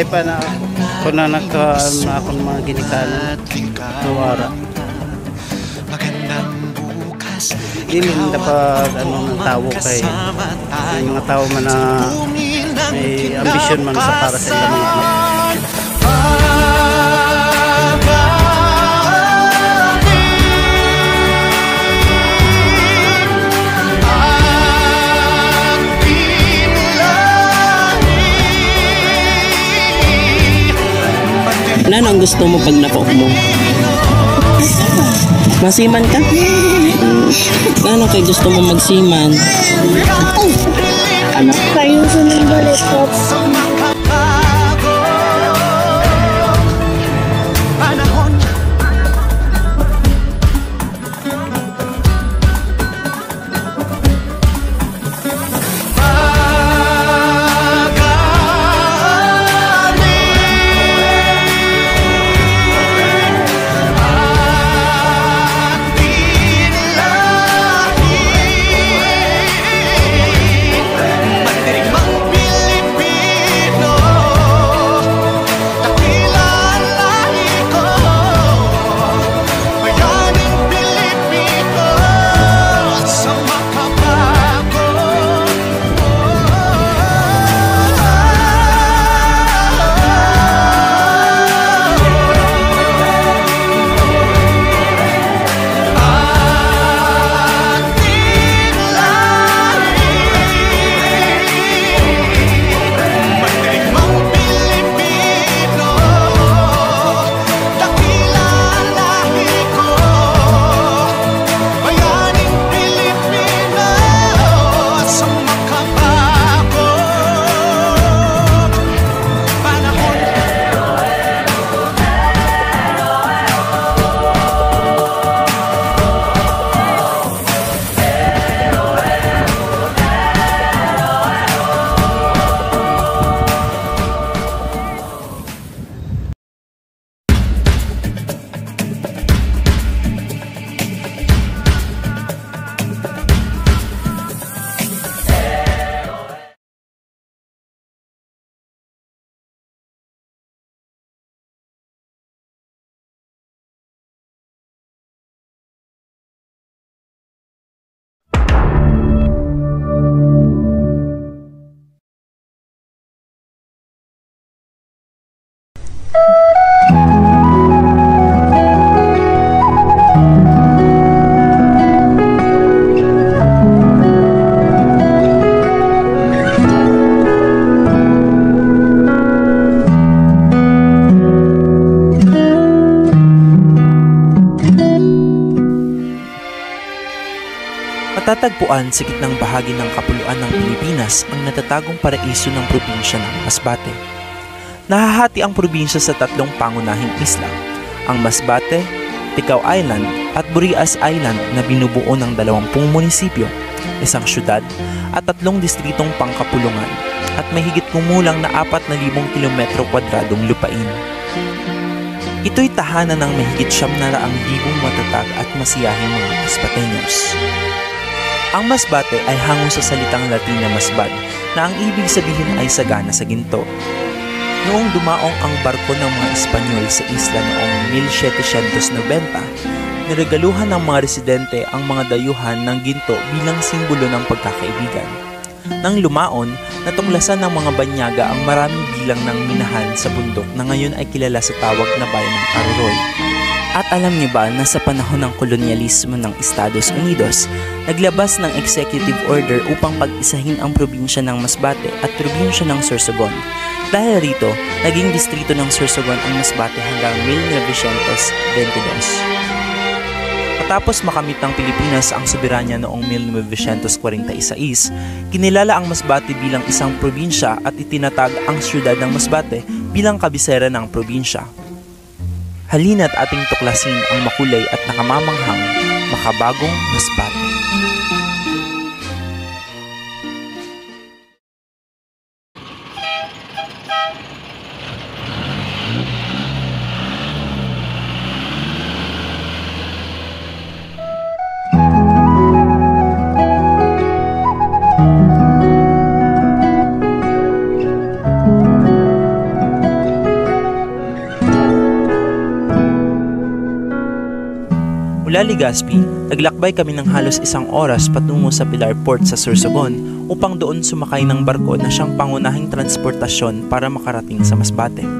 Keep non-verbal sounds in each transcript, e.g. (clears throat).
Tayo pa na kung na nagkaan na akong mga ginikanan. At ikaw Tuwara. Dili na pa ano ng tao kay may mga tao man na may ambisyon man sa para sa ilang mga Ano ang gusto mo pag napo mo? Masiman ka? Ano kay gusto mo magsiman? Ano? Kayo sa ng Matatagpuan sa gitnang bahagi ng kapuluan ng Pilipinas ang natatagong paraiso ng probinsya ng Masbate. Nahahati ang probinsya sa tatlong pangunahing isla, ang Masbate, Ticao Island at Burias Island na binubuo ng 20 munisipyo, isang syudad at tatlong distritong pangkapulungan at may higit kumulang na 4,000 kilometro kwadradong lupain. Ito'y tahanan ng mahigit siyam na raang libong matatag at masiyahing mga Masbateños. Ang masbate ay hango sa salitang Latin na masbad na ang ibig sabihin ay sagana sa ginto. Noong dumaong ang barko ng mga Espanyol sa isla noong 1790, niregaluhan ng mga residente ang mga dayuhan ng ginto bilang simbolo ng pagkakaibigan. Nang lumaon, natuklasan ng mga banyaga ang maraming bilang ng minahan sa bundok na ngayon ay kilala sa tawag na bayan ng Aroroy. At alam niyo ba na sa panahon ng kolonyalismo ng Estados Unidos, naglabas ng executive order upang pag-isahin ang probinsya ng Masbate at probinsya ng Sorsogon. Dahil rito, naging distrito ng Sorsogon ang Masbate hanggang 1922. Matapos makamit ng Pilipinas ang soberanya noong 1946, kinilala ang Masbate bilang isang probinsya at itinatag ang siyudad ng Masbate bilang kabisera ng probinsya. Halina't ating tuklasin ang makulay at nakamamanghang makabagong Masbate. Legazpi, naglakbay kami ng halos isang oras patungo sa Pilar Port sa Sorsogon upang doon sumakay ng barko na siyang pangunahing transportasyon para makarating sa Masbate.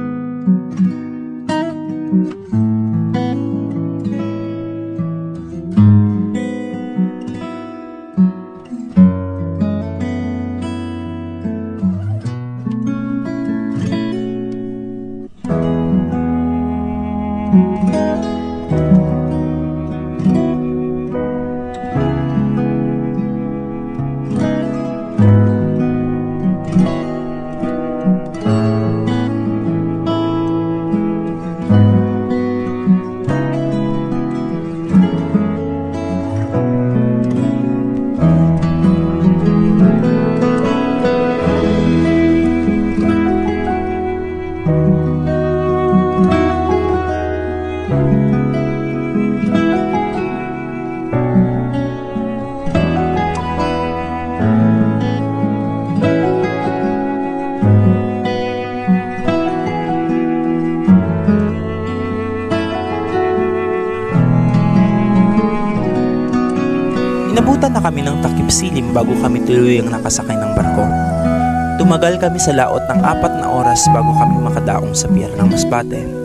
Bago kami tuluyang nakasakay ng barko. Tumagal kami sa laot ng apat na oras bago kami makadaong sa pier ng Masbate.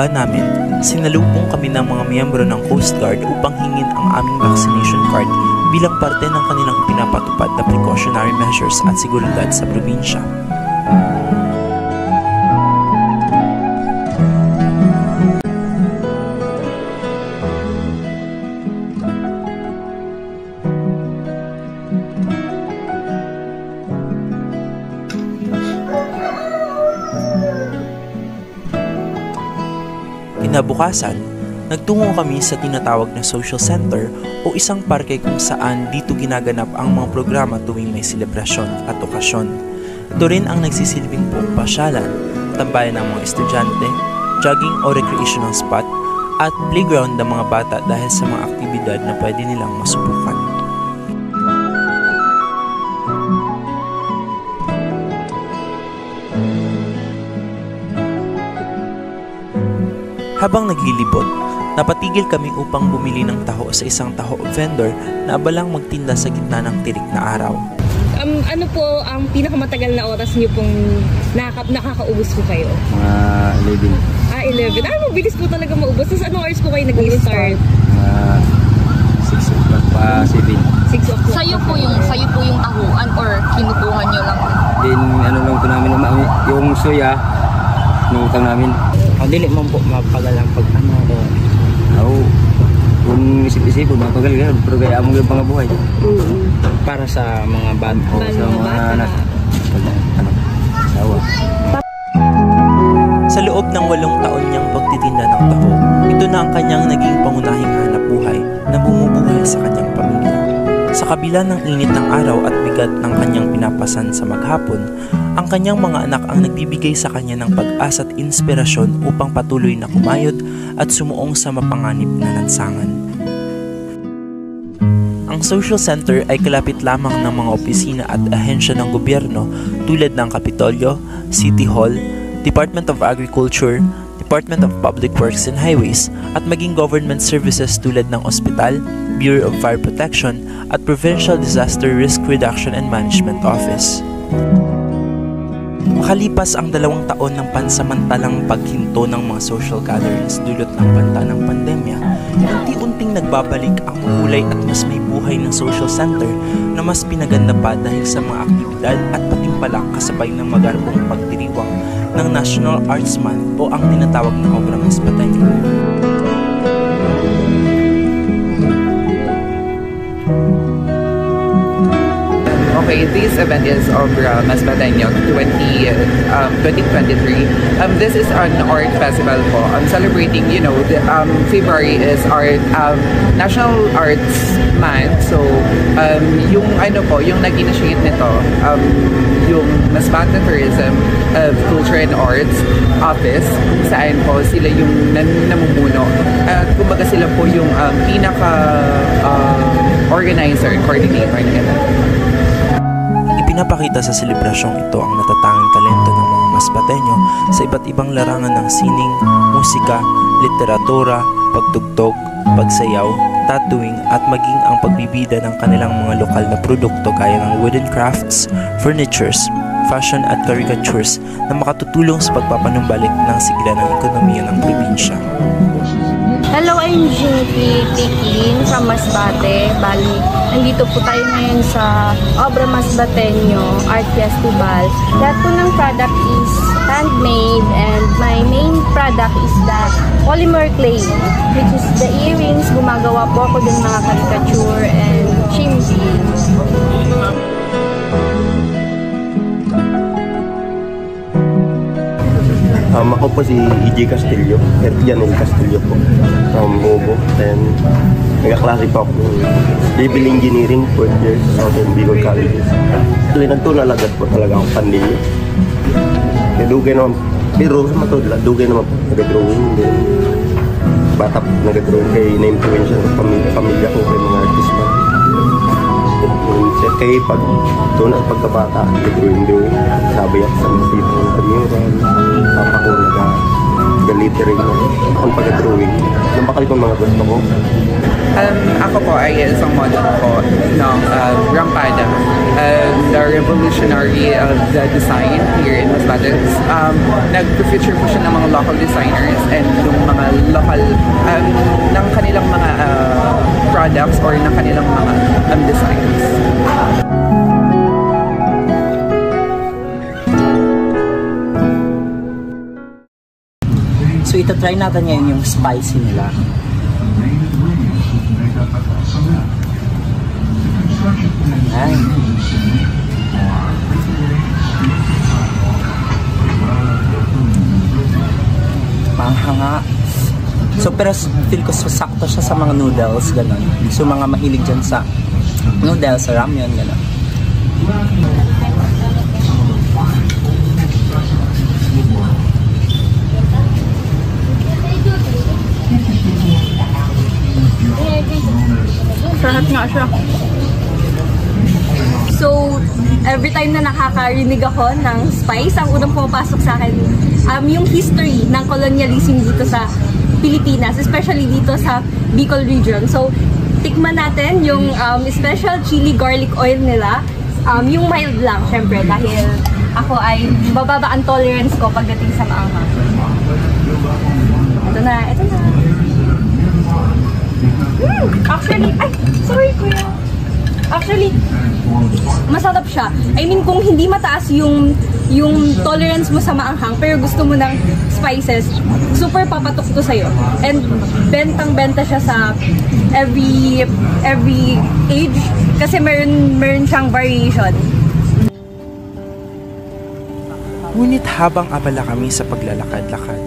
Pagkababa namin, sinalubong kami ng mga miyembro ng Coast Guard upang hingin ang aming vaccination card bilang parte ng kanilang pinapatupad na precautionary measures at seguridad sa probinsya. Kinabukasan, nagtungo kami sa tinatawag na social center o isang parke kung saan dito ginaganap ang mga programa tuwing may selebrasyon at okasyon. Ito rin ang nagsisilbing pong pasyalan, tambayan ng mga estudyante, jogging o recreational spot, at playground ng mga bata dahil sa mga aktibidad na pwede nilang masubukan. Habang naglilibot, napatigil kami upang bumili ng taho sa isang taho vendor na abalang magtinda sa gitna ng tirik na araw. Um, ano po ang pinakamatagal na oras niyo pong nakaka nakakaubos po kayo? Mga 11. Ah, 11. Ah, mabilis po talaga maubos. Tapos anong oras po kayo nag-start? Mga 6 o'clock pa 7. 6 o'clock. Sayo po yung sayo po yung tahuan or kinukuha nyo lang. Then ano lang po namin, yung suya, nungutang namin. O dili mo po mapagal ang pag ano o Ako, kung isip-isip po, mapagal ka, pero kaya among yung pangabuhay. para sa mga. O sa mga anak. Ano, sawa. Sa loob ng walong taon niyang pagtitinda ng taho, ito na ang kanyang naging pangunahing hanap buhay na bumubuhay sa kanyang kabila ng init ng araw at bigat ng kanyang pinapasan sa maghapon, ang kanyang mga anak ang nagbibigay sa kanya ng pag-asa at inspirasyon upang patuloy na kumayod at sumuong sa mapanganib na lansangan. Ang social center ay kalapit lamang ng mga opisina at ahensya ng gobyerno tulad ng Kapitolyo, City Hall, Department of Agriculture, Department of Public Works and Highways at maging government services tulad ng ospital, Bureau of Fire Protection at Provincial Disaster Risk Reduction and Management Office. Makalipas ang dalawang taon ng pansamantalang paghinto ng mga social gatherings dulot ng banta ng pandemya, unti-unting nagbabalik ang kulay at mas may buhay ng social center na mas pinaganda pa dahil sa mga aktibidad at patimpalak kasabay ng magarbong pagdiriwang ng National Arts Month o ang tinatawag na Obra Mas. Okay, this event is Obra Mas Batanyo 20, um, 2023. Um, this is an art festival po. I'm celebrating, you know, the, um, February is art, um, National Arts Month. So, um, yung ano po, yung nag-initiate nito, um, yung Masbate Tourism of Culture and Arts Office, saan po sila yung nan namumuno. At kumbaga sila po yung um, pinaka uh, organizer and coordinator ng event. Ipinapakita sa selebrasyong ito ang natatanging talento ng mga Masbateño sa iba't ibang larangan ng sining, musika, literatura, pagtugtog, pagsayaw, tattooing at maging ang pagbibida ng kanilang mga lokal na produkto gaya ng wooden crafts, furnitures, fashion at caricatures na makatutulong sa pagpapanumbalik ng sigla ng ekonomiya ng probinsya. Hello, I'm Jinky Tiklin from Masbate. Bali, nandito po tayo ngayon sa Obra Masbateño Art Festival. Lahat po ng product is handmade and my main product is the polymer clay which is the earrings. Gumagawa po ako din mga caricature and chimney. Um, ako po si E.J. Castillo, at Janel Castillo po, from Mobo. Then, nagkaklase po ako ng civil engineering for years sa Southern Bicol Colleges. Actually, nagtunalagat po talaga ako pandilyo. Kaya dugay naman, pero sa matudla, dugay naman po, nag-drawing din. Bata po, nag-drawing kay na-influensya ng pamilya, pamilya ko kay mga artist. Kaya pag doon ang pagkabata, nag-drawing-drawing, sabi ako sa mga sito ng kamuran, papa ko naga galittering mo. Ang pag-drawing, nang bakal ko mga gusto ko. Um, ako po ay isang model po ng uh, Rampada, um, the revolutionary of the design here in Masbate. Um, Nag-feature po siya ng mga local designers and yung mga local, um, ng kanilang mga uh, products or ng kanilang mga um, designs. So ito try natin ngayon yung spicy nila. Ay. Manghanga. So pero feel ko sakto siya sa mga noodles, ganun. So mga mahilig dyan sa noodles, sa ramyun, ganun. Sarap nga siya. Every time na nakakarinig ako ng spice, ang unang pumapasok sa akin, um, yung history ng colonialism dito sa Pilipinas, especially dito sa Bicol region. So, tikman natin yung um, special chili garlic oil nila. Um, yung mild lang, syempre, dahil ako ay bababa ang tolerance ko pagdating sa maanghang. Ito na, ito na. Hmm, actually, ay, sorry kuya. Actually, masarap siya. I mean, kung hindi mataas yung yung tolerance mo sa maanghang, pero gusto mo ng spices, super papatok to sa'yo. And bentang-benta siya sa every every age kasi meron meron siyang variation. Ngunit habang abala kami sa paglalakad-lakad,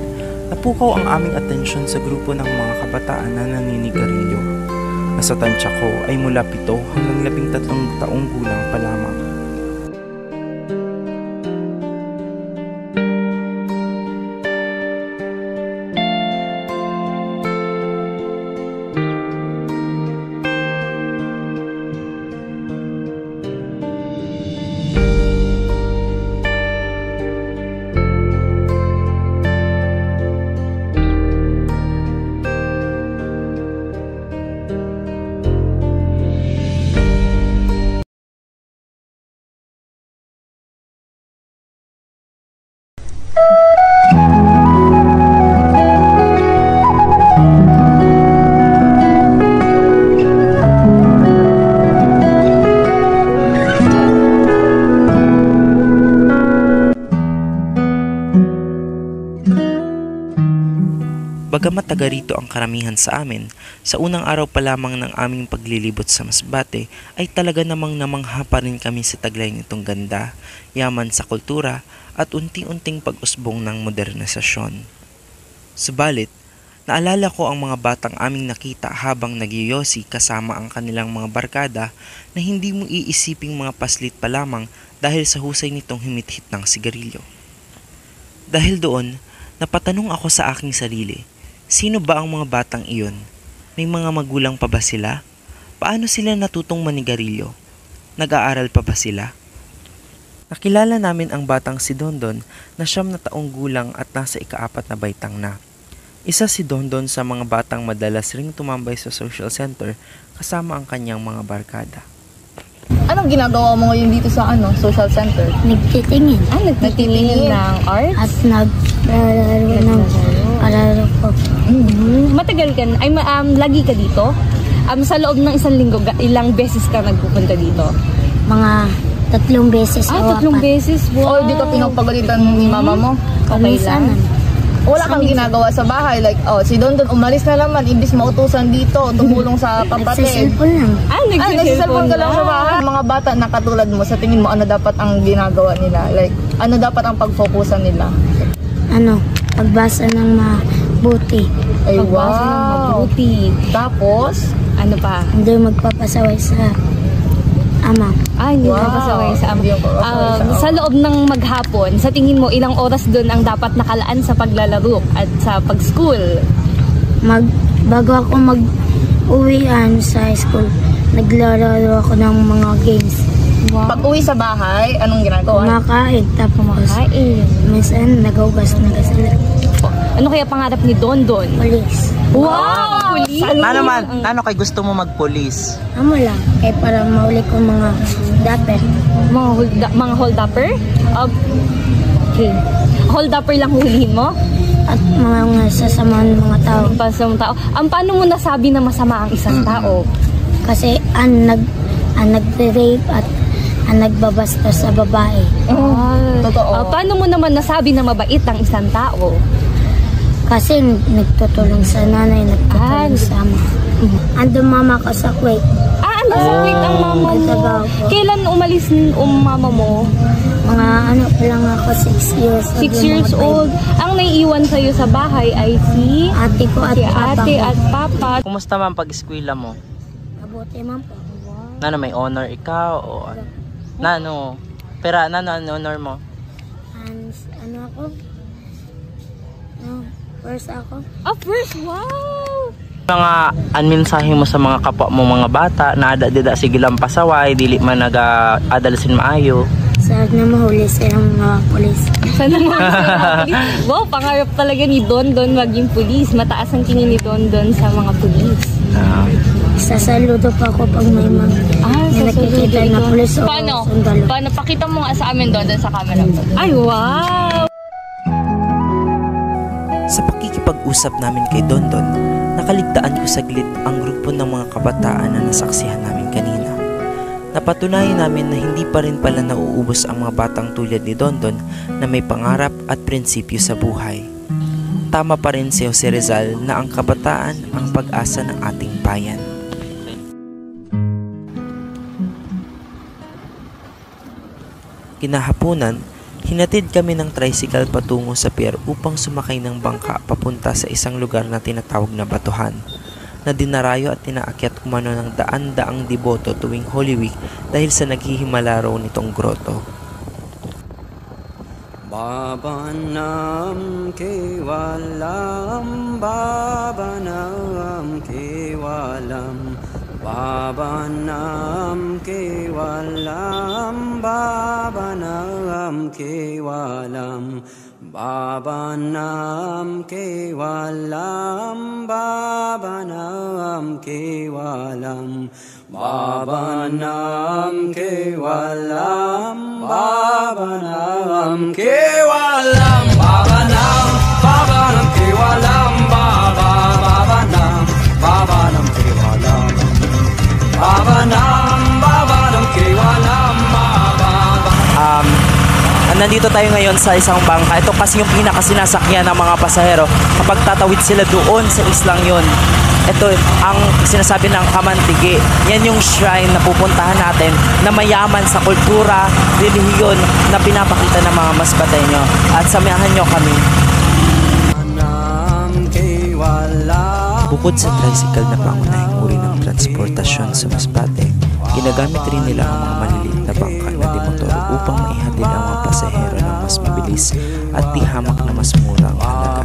napukaw ang aming atensyon sa grupo ng mga kabataan na naninigarilyo. Nasa tansya ko ay mula pito hanggang labing tatlong taong gulang pa lamang. Karamihan sa amin, sa unang araw pa lamang ng aming paglilibot sa Masbate ay talaga namang namangha pa rin kami sa taglay nitong ganda, yaman sa kultura at unti-unting pag-usbong ng modernisasyon. Subalit, naalala ko ang mga batang aming nakita habang nagyoyosi kasama ang kanilang mga barkada na hindi mo iisiping mga paslit pa lamang dahil sa husay nitong himit-hit ng sigarilyo. Dahil doon, napatanong ako sa aking sarili, Sino ba ang mga batang iyon? May mga magulang pa ba sila? Paano sila natutong manigarilyo? Nag-aaral pa ba sila? Nakilala namin ang batang si Dondon na siyam na taong gulang at nasa ikaapat na baitang na. Isa si Dondon sa mga batang madalas ring tumambay sa social center kasama ang kanyang mga barkada. Anong ginagawa mo ngayon dito sa ano social center? Nagtitingin. Ah, nagtitingin ng art? At naglalaro ng alaro ko. Mhm. Matagal ka na, ay um, lagi ka dito? Um, sa loob ng isang linggo, ilang beses ka nagpupunta dito? Mga tatlong beses Ah, o tatlong apat. beses. Wow. O di ka pinagpagalitan ni mama mo? Okay lang. Kamisanan. Wala kang ginagawa sa bahay. Like, oh, si Don Don umalis na naman. Imbis mautusan dito, tumulong sa (laughs) kapatid. Nagsiselfon lang. Ah, Ah, nagsiselfon nagsiselfon ka lang sa bahay. Mga bata na katulad mo, sa tingin mo, ano dapat ang ginagawa nila? Like, ano dapat ang pagfokusan nila? Ano, pagbasa ng mabuti. Ay, Pagbasa ng wow. mabuti. Tapos, Ano pa? Hindi magpapasaway sa ama. Ah, hindi Wow. wow. pasaway sa pasaway Um, sa ama. sa loob ng maghapon, sa tingin mo, ilang oras doon ang dapat nakalaan sa paglalaro at sa pag-school? Mag, bago ako mag uwian sa school, naglalaro ako ng mga games. Pag uwi sa bahay, anong ginagawa? Kumakain, tapos Kain. minsan nagahugas ng gasal. Ano kaya pangarap ni Don Don? Police. Wow! Police! Ano man, ano kay gusto mo magpulis? Amo lang, kaya para mauli ko mga dapat. Mga, hold, mga hold-upper? Okay. Hold-upper lang hulihin mo? At mga sasamahan ng mga tao. Ang pasang tao. Ang paano mo nasabi na masama ang isang tao? Kasi ang nag ang nagre-rape at ang nagbabasta sa babae. Ah, Totoo. ah, paano mo naman nasabi na mabait ang isang tao? Kasi nagtutulong sa nanay, nagtutulong Ah, sa ama. Andun mama ko sa Kuwait. Ah, ano sa Kuwait ang mama mo? Nagtrabaho ko. Kailan umalis n- um mama mo? Mga ano pa lang ako, 6 years old. Six yung years mga old. Ang naiiwan sa'yo sa bahay ay si Ate ko at si papa ate ko. at papa. Kumusta man pag-eskwela mo? Mabuti man po. Nano may honor ikaw o nano? Pera nano ang honor mo? And, ano ako? No, first ako. Ah, first, wow! Mga anmensahe mo sa mga kapwa mo mga bata na ada dida sige lang pasaway dili man naga adalasin maayo. Sa na mahuli silang mga polis. Sana mo pulis. Wow, pangarap talaga ni Don Don maging pulis. Mataas ang tingin ni Don Don sa mga pulis. Ah, Sasaludo pa ako pag may mga Ah, may nakikita na polis o Paano? sundalo. Paano? Pakita mo nga sa amin doon, doon sa camera ko. Ay, wow! Sa pakikipag-usap namin kay Dondon, nakaligtaan ko saglit ang grupo ng mga kabataan na nasaksihan namin kanina. Napatunayan namin na hindi pa rin pala nauubos ang mga batang tulad ni Dondon na may pangarap at prinsipyo sa buhay. Tama pa rin si Jose Rizal na ang kabataan ang pag-asa ng ating bayan. Kinahaponan, hinatid kami ng tricycle patungo sa pier upang sumakay ng bangka papunta sa isang lugar na tinatawag na Batuhan na dinarayo at tinaakyat umano ng daan-daang deboto tuwing Holy Week dahil sa naghihimala raw nitong grotto. Babanam kevalam Babanam Babanam kevalam, Babanam kevalam, Babanam kevalam, Babanam kevalam, Babanam kevalam, Babanam kevalam, Babanam, Babanam. Nandito tayo ngayon sa isang bangka. Ito kasi yung pinakasinasakyan ng mga pasahero kapag tatawid sila doon sa islang yon. Ito ang sinasabi ng Kamantigi. Yan yung shrine na pupuntahan natin na mayaman sa kultura, relihiyon na pinapakita ng mga masbateño. At samahan nyo kami. Bukod sa tricycle na pangunahing uri ng transportasyon sa Masbate, ginagamit rin nila ang mga maliliit na bangka upang maihatid ang mga pasahero ng mas mabilis at di hamak na mas mura ang halaga.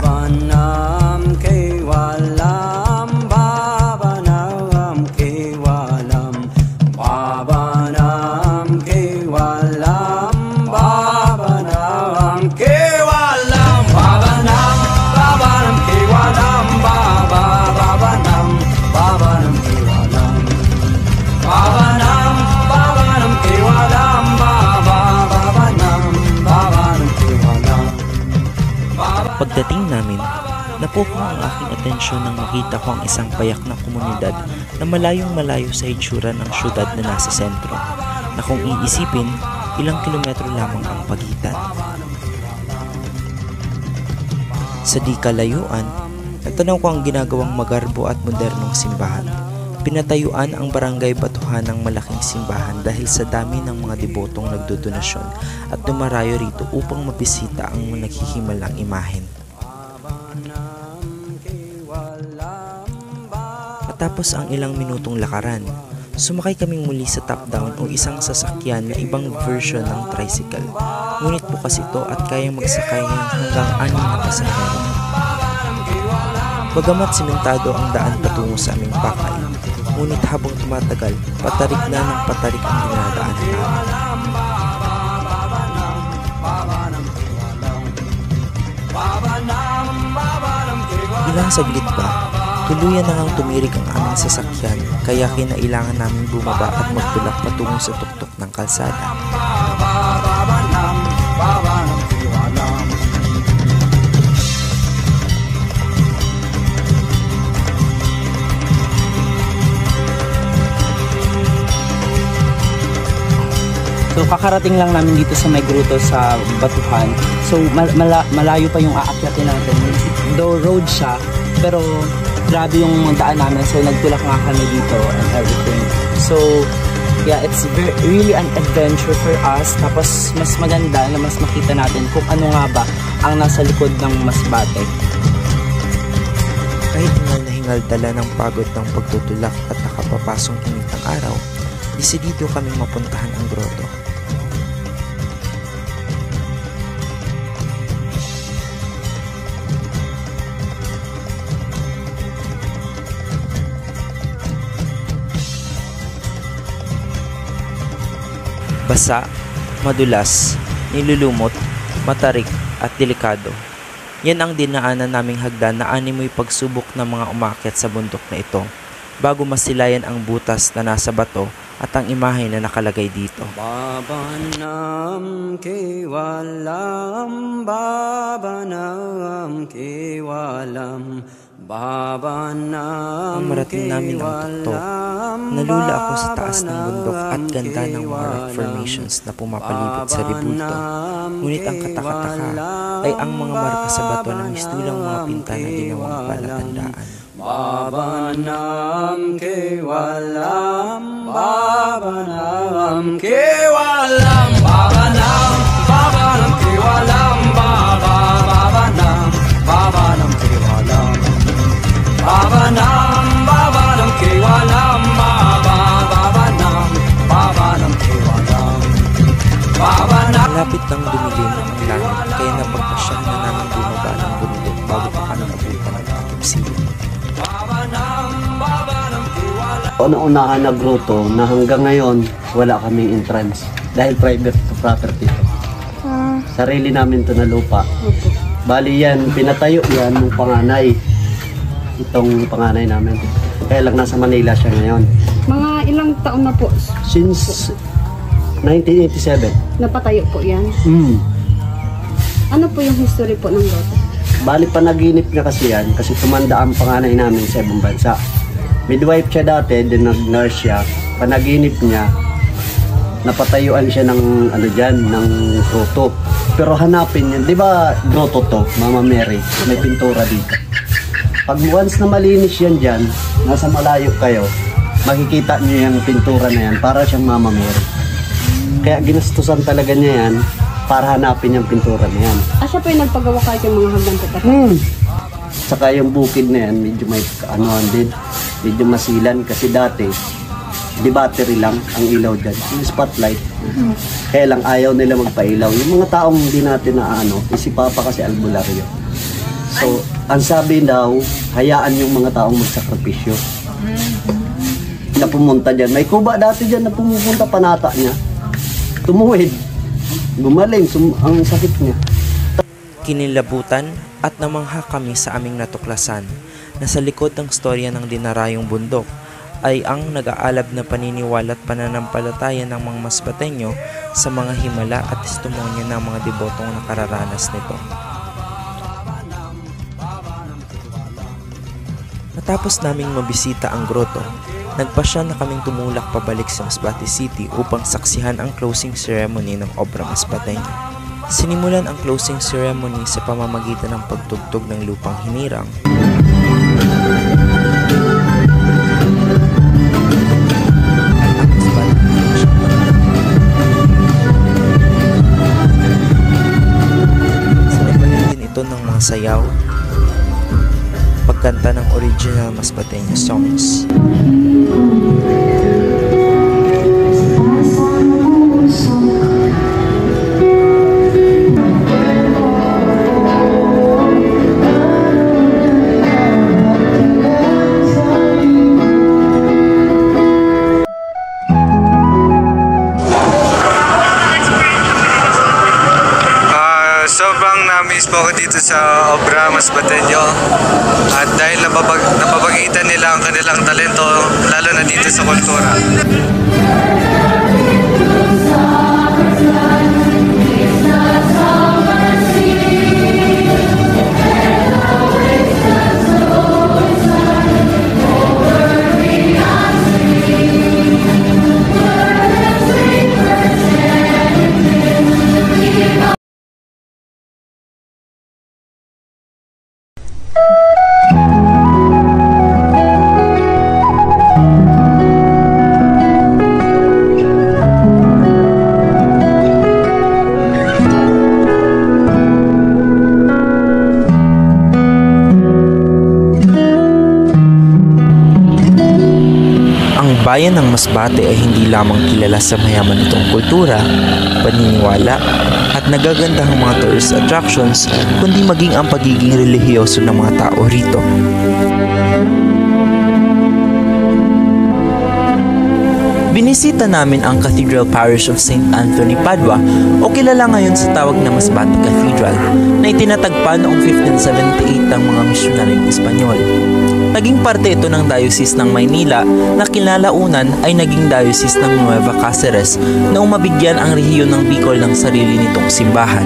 Napupo ang aking atensyon nang makita ko ang isang payak na komunidad na malayong malayo sa itsura ng syudad na nasa sentro, na kung iisipin, ilang kilometro lamang ang pagitan. Sa di kalayuan, natanaw ko ang ginagawang magarbo at modernong simbahan. Pinatayuan ang barangay Batuhan ng malaking simbahan dahil sa dami ng mga debotong nagdodonasyon at dumarayo rito upang mabisita ang naghihimalang imahen. Matapos ang ilang minutong lakaran, sumakay kaming muli sa top-down o isang sasakyan na ibang version ng tricycle. Ngunit bukas ito at kayang magsakay ng hanggang anim na pasahero. Bagamat simentado ang daan patungo sa aming bakay, ngunit habang tumatagal, patarik na ng patarik ang dinadaanan namin. Ilang saglit pa, tuluyan na ngang tumirik ang aming sasakyan kaya kinailangan namin bumaba at magtulak patungo sa tuktok ng kalsada. So kakarating lang namin dito sa may sa Batuhan. So mal- mala- malayo pa yung aakyatin natin. Though road siya, pero grabe yung daan namin. So nagtulak nga kami dito and everything. So yeah, it's very, really an adventure for us. Tapos mas maganda na mas makita natin kung ano nga ba ang nasa likod ng Masbate. Kahit hingal na hingal dala ng pagod ng pagtutulak at nakapapasong init ng araw, desidido kaming mapuntahan ang grotto. Basa, madulas, nilulumot, matarik at delikado. Yan ang dinaanan naming hagdan na animoy pagsubok ng mga umakyat sa bundok na ito bago masilayan ang butas na nasa bato at ang imahe na nakalagay dito. Babanam kewalam, babanam kewalam, babanam Ang marating namin ang tuktok, nalula ako sa taas ng bundok at ganda ng mga rock formations na pumapalibot sa ribulto. Ngunit ang katakataka ay ang mga marka sa bato na mistulang mga pinta na ginawang palatandaan. Babanam kewalam, babanam kewalam, babanam, babanam kewalam, baba, babanam, babanam kewalam, babanam, babanam kewalam, Malapit nang dumilim ang langit kaya napagpasyahan na namin bumaba ng bundok bago pa kami nabutan ng takip siling. Una-unahan na gruto na hanggang ngayon wala kaming entrance dahil private to property to. Sarili namin to na lupa. Bali yan, pinatayo yan ng panganay. Itong panganay namin. Kaya lang nasa Manila siya ngayon. Mga ilang taon na po Since 1987. napatayo po yan? Hmm. Ano po yung history po ng loto? Bali panaginip niya kasi yan kasi tumanda ang panganay namin sa ibang bansa. Midwife siya dati, din nag-nurse siya. Panaginip niya, napatayuan siya ng ano dyan, ng proto. Pero hanapin yan. Di ba grotto to, Mama Mary? May pintura dito. Pag once na malinis yan dyan, nasa malayo kayo, makikita niyo yung pintura na yan para siyang Mama Mary. Kaya ginastusan talaga niya yan para hanapin yung pintura na yan. Ah, siya po yung nagpagawa kahit yung mga hagdan sa Hmm. Saka yung bukid na yan, medyo may anuhan din. Medyo masilan kasi dati, di battery lang ang ilaw dyan. Yung spotlight. Kaya lang ayaw nila magpailaw. Yung mga taong hindi natin na ano, si Papa kasi albularyo. So, ang sabi daw, hayaan yung mga taong magsakripisyo. Na pumunta dyan. May kuba dati dyan na pumupunta panata niya. Tumuwid. Gumaling. Sum- ang sakit niya. Kinilabutan at namangha kami sa aming natuklasan na sa likod ng storya ng dinarayong bundok ay ang nag-aalab na paniniwala at pananampalataya ng mga masbatenyo sa mga himala at testimonya ng mga debotong nakararanas nito. Matapos naming mabisita ang grotto, nagpasya na kaming tumulak pabalik sa Masbate City upang saksihan ang closing ceremony ng obra Masbateño. Sinimulan ang closing ceremony sa pamamagitan ng pagtugtog ng lupang hinirang. Sinimulan din ito ng mga sayaw, pagkanta ng original Masbateño songs. Ah, sobrang na-miss po ako dito sa Obra Masbateño at dahil napapag napapagitan nila ang kanilang talento lalo na dito sa kultura. Bayan ng Masbate ay hindi lamang kilala sa mayaman nitong kultura, paniniwala, at nagagandahang mga tourist attractions, kundi maging ang pagiging relihiyoso ng mga tao rito. Binisita namin ang Cathedral Parish of St. Anthony Padua o kilala ngayon sa tawag na Masbate Cathedral na itinatagpa noong 1578 ng mga misyonaryong Espanyol. Naging parte ito ng Diocese ng Maynila na kinalaunan ay naging Diocese ng Nueva Cáceres na umabigyan ang rehiyon ng Bicol ng sarili nitong simbahan.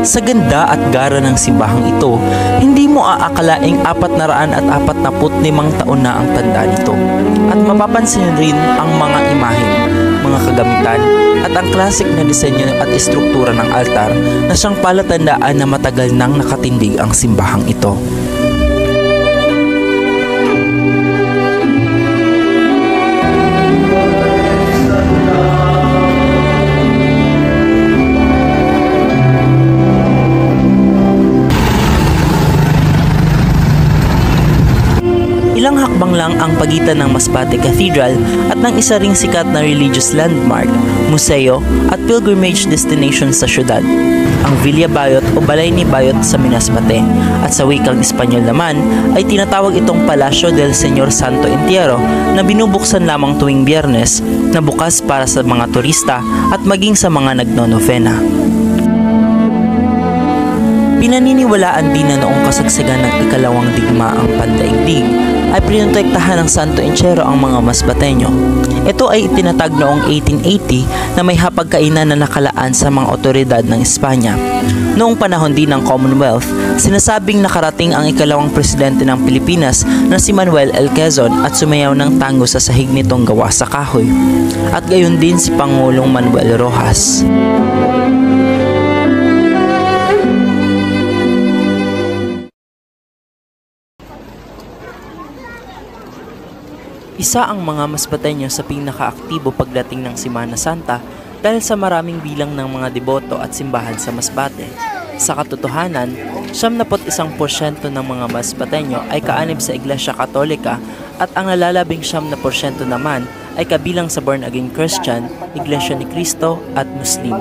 Sa ganda at gara ng simbahang ito, hindi mo aakalaing apat na raan at apat na put limang taon na ang tanda nito. At mapapansin rin ang mga imahen, mga kagamitan, at ang classic na disenyo at istruktura ng altar na siyang palatandaan na matagal nang nakatindig ang simbahang ito. Lang ang pagitan ng Masbate Cathedral at ng isa ring sikat na religious landmark, museo at pilgrimage destination sa syudad, ang Villa Bayot o Balay ni Bayot sa Minasbate. At sa wikang Espanyol naman ay tinatawag itong Palacio del Señor Santo Entierro na binubuksan lamang tuwing biyernes na bukas para sa mga turista at maging sa mga nagnonovena. Pinaniniwalaan din na noong kasagsagan ng ikalawang digmaang pandaigdig ay prinotektahan ng Santo Enchero ang mga Masbateño. Ito ay itinatag noong 1880 na may hapagkainan na nakalaan sa mga otoridad ng Espanya. Noong panahon din ng Commonwealth, sinasabing nakarating ang ikalawang presidente ng Pilipinas na si Manuel L. Quezon at sumayaw ng tango sa sahig nitong gawa sa kahoy. At gayon din si Pangulong Manuel Rojas. Isa ang mga masbateño sa pinakaaktibo pagdating ng Semana Santa dahil sa maraming bilang ng mga deboto at simbahan sa Masbate. Sa katotohanan, 71% ng mga Masbateño ay kaanib sa Iglesia Katolika at ang nalalabing 7% naman ay kabilang sa born again Christian, Iglesia ni Cristo at Muslim.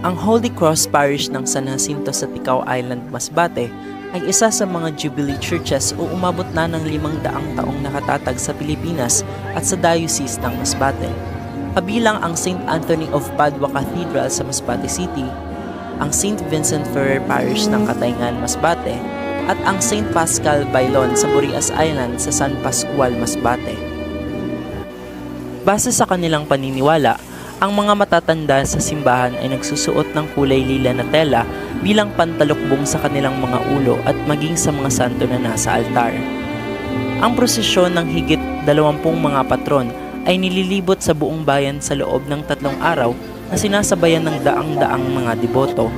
Ang Holy Cross Parish ng San Jacinto sa Ticao Island, Masbate ay isa sa mga Jubilee Churches o umabot na ng limang daang taong nakatatag sa Pilipinas at sa Diocese ng Masbate. Kabilang ang St. Anthony of Padua Cathedral sa Masbate City, ang St. Vincent Ferrer Parish ng Katayngan, Masbate, at ang St. Pascal Bailon sa Burias Island sa San Pascual, Masbate. Base sa kanilang paniniwala, ang mga matatanda sa simbahan ay nagsusuot ng kulay lila na tela bilang pantalukbong sa kanilang mga ulo at maging sa mga santo na nasa altar. Ang prosesyon ng higit dalawampung mga patron ay nililibot sa buong bayan sa loob ng tatlong araw na sinasabayan ng daang-daang mga deboto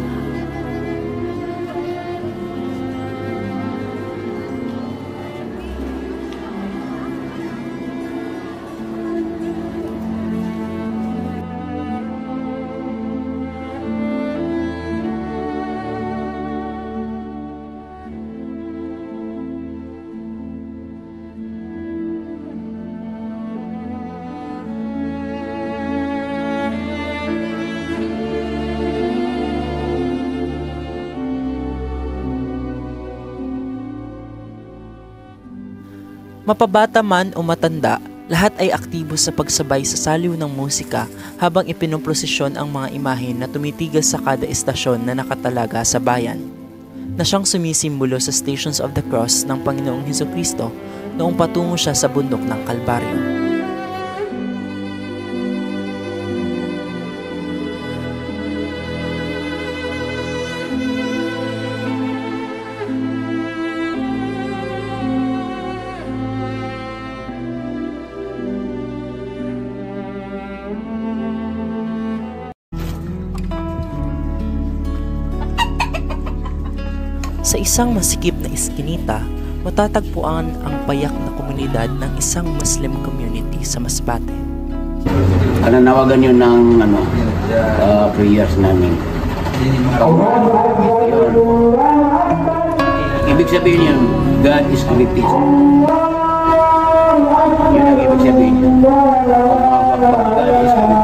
Mapabata man o matanda, lahat ay aktibo sa pagsabay sa saliw ng musika habang ipinoprosesyon ang mga imahen na tumitigas sa kada estasyon na nakatalaga sa bayan. Na siyang sumisimbolo sa Stations of the Cross ng Panginoong Heso Kristo noong patungo siya sa bundok ng Kalbaryo. Isang masikip na iskinita, matatagpuan ang payak na komunidad ng isang Muslim community sa Masbate. Nananawagan yun ng ano, uh, prayers namin. Ibig sabihin yun, God is with us. Ang ibig sabihin yun. God is with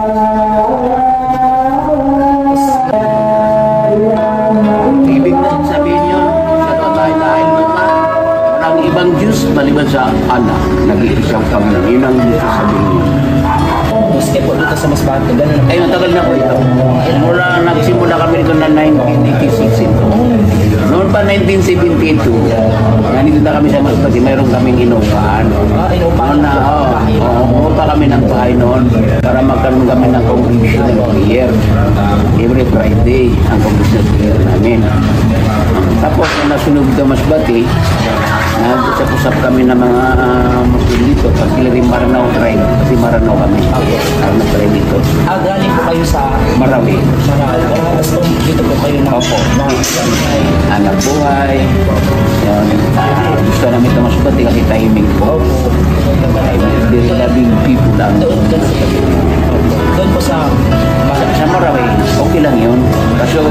maliban sa Allah, nag-iisang Panginoon. Yun ang ibig sabihin yun. Gusto po dito sa Masbate, ganun. Ay, matagal na po ito. Mula nagsimula kami dito na 1986 ito. Noon pa 1972, nandito na kami sa Masbate, mayroon kaming inupahan. Ah, inupahan na, oo. Oo, umupa kami ng bahay noon para magkaroon kami ng congregational prayer. Every Friday, ang congregational prayer namin. Tapos, nung nasunog ito Masbate, nag-usap-usap kami ng mga uh, Muslim dito, particularly Maranao tribe, kasi Maranao kami. Maranao tribe dito. Ah, galing po kayo sa Marawi. Marawi. Oh, gusto dito po kayo na Opo. Anak buhay. Yun. Uh, gusto namin ito masubati kasi timing po. Very loving people lang. Doon, doon po sa Sa, sa Marawi, okay lang yun. Kaso,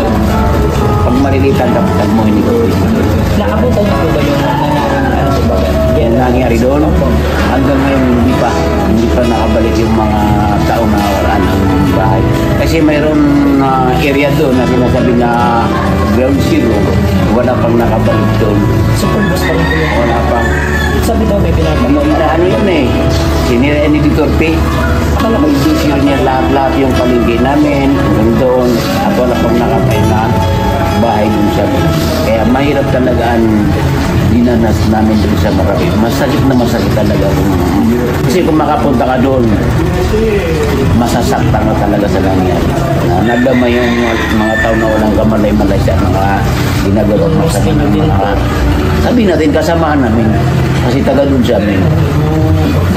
pag malilitan ka, pag mo hindi ko Naabutan niyo po ba yung nangyari ano ba? Yan nangyari doon. Hanggang ngayon, hindi pa. Hindi pa nakabalik yung mga tao na wala ng bahay. Kasi mayroon na area doon na sinasabi na ground zero. Wala pang nakabalik doon. Super boss pa rin Wala pang. sabi daw may pinapagawa. Na ano yun eh. Sinira ni Duterte. Akala ko yung niya lahat-lahat yung paligid namin. Hanggang doon. At wala pang nakabay na bahay dun sa Kaya mahirap talaga ang dinanas namin doon sa Marawi. Masakit na masakit talaga. Kung, kasi kung makapunta ka doon, masasaktan ka talaga sa nangyari. Na nadama yung mga tao na walang kamalay-malay sa mga ginagawa mo sa mga sabi natin kasamaan namin kasi taga doon sa amin.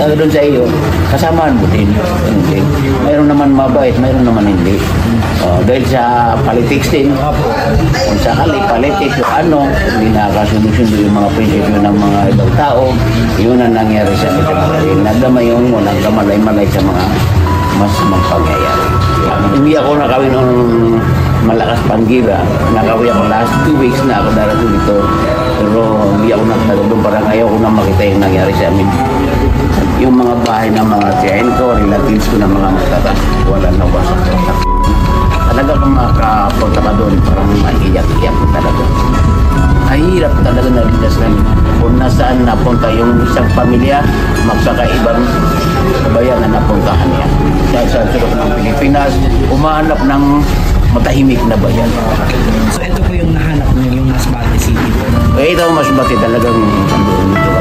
Uh, doon sa iyo, kasamaan mo din. Din. Mayroon naman mabait, mayroon naman hindi. Uh, dahil sa politics din, kung sakali politics o ano, hindi nakakasundo-sundo yung mga prinsipyo ng mga ibang tao, yun ang nangyari sa atin. Nagdama yung walang kamalay-malay sa mga mas mga pangyayari. Hindi ako nakawin ng malakas panggira. Nakawi ako last two weeks na ako darating dito. Pero hindi ako nakatagal doon. Parang ayaw ko na makita yung nangyari sa amin. Yung mga bahay ng mga tiyahin ko, relatives ko na mga matata, wala na wasak-wasak. Talaga kung makapunta ka doon, parang maiyak-iyak talaga. Ay hirap talaga na linas namin. Kung nasaan napunta yung isang pamilya, magkakaibang bayan na napuntahan niya. Dahil sa sulok ng Pilipinas, umahanap ng matahimik na bayan. So ito po yung nahanap niyo, yung Masbate City po. Eh, ito mas bati talagang talaga.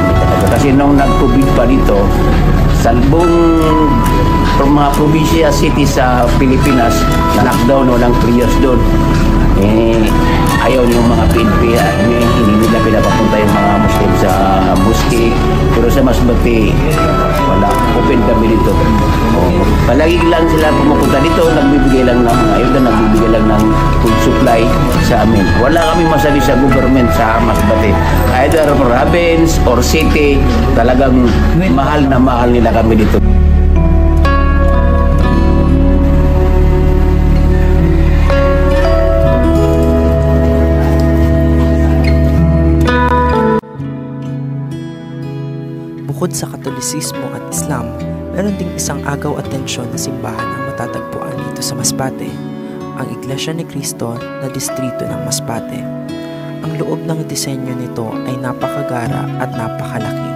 Kasi nung nag-COVID pa dito, sa buong mga probinsya city sa Pilipinas, lockdown o ng 3 years doon. Eh, ayaw yung mga PNP, eh, hindi nila pinapapunta yung mga Muslim sa mosque. Pero sa Masbate, wala. Open kami dito. Palagi lang sila pumupunta dito, nagbibigay lang ng mga ayuda, nagbibigay lang ng food supply sa amin. Wala kami masabi sa government sa Masbate. Either province or city, talagang mahal na mahal nila kami dito. Bukod sa Katolisismo at Islam, meron ding isang agaw at tensyon na simbahan ang matatagpuan dito sa Masbate, ang Iglesia ni Cristo na distrito ng Masbate. Ang loob ng disenyo nito ay napakagara at napakalaki.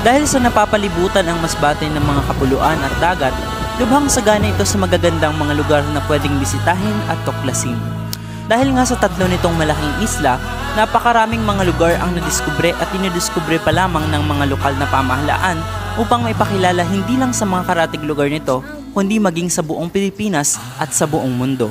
Dahil sa napapalibutan ang Masbate ng mga kapuluan at dagat, lubhang sagana ito sa magagandang mga lugar na pwedeng bisitahin at tuklasin. Dahil nga sa tatlo nitong malaking isla, napakaraming mga lugar ang nadiskubre at dinidiskubre pa lamang ng mga lokal na pamahalaan upang maipakilala hindi lang sa mga karatig lugar nito, kundi maging sa buong Pilipinas at sa buong mundo.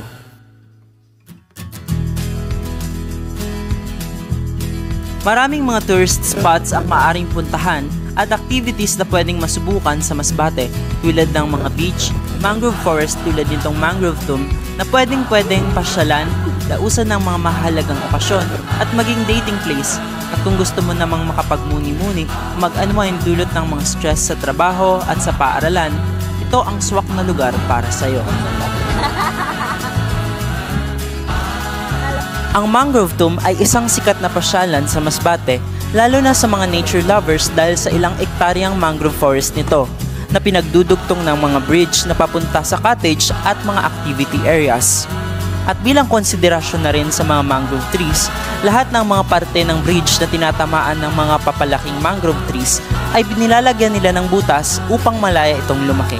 Maraming mga tourist spots ang maaring puntahan at activities na pwedeng masubukan sa Masbate tulad ng mga beach, mangrove forest tulad nitong mangrove tomb na pwedeng pwedeng pasyalan, lausan ng mga mahalagang okasyon at maging dating place at kung gusto mo namang makapagmuni-muni, mag-unwind dulot ng mga stress sa trabaho at sa paaralan, ito ang swak na lugar para sa'yo. (laughs) Ang Mangrove Tomb ay isang sikat na pasyalan sa Masbate, lalo na sa mga nature lovers dahil sa ilang ektaryang mangrove forest nito, na pinagdudugtong ng mga bridge na papunta sa cottage at mga activity areas. At bilang konsiderasyon na rin sa mga mangrove trees, lahat ng mga parte ng bridge na tinatamaan ng mga papalaking mangrove trees ay binilalagyan nila ng butas upang malaya itong lumaki.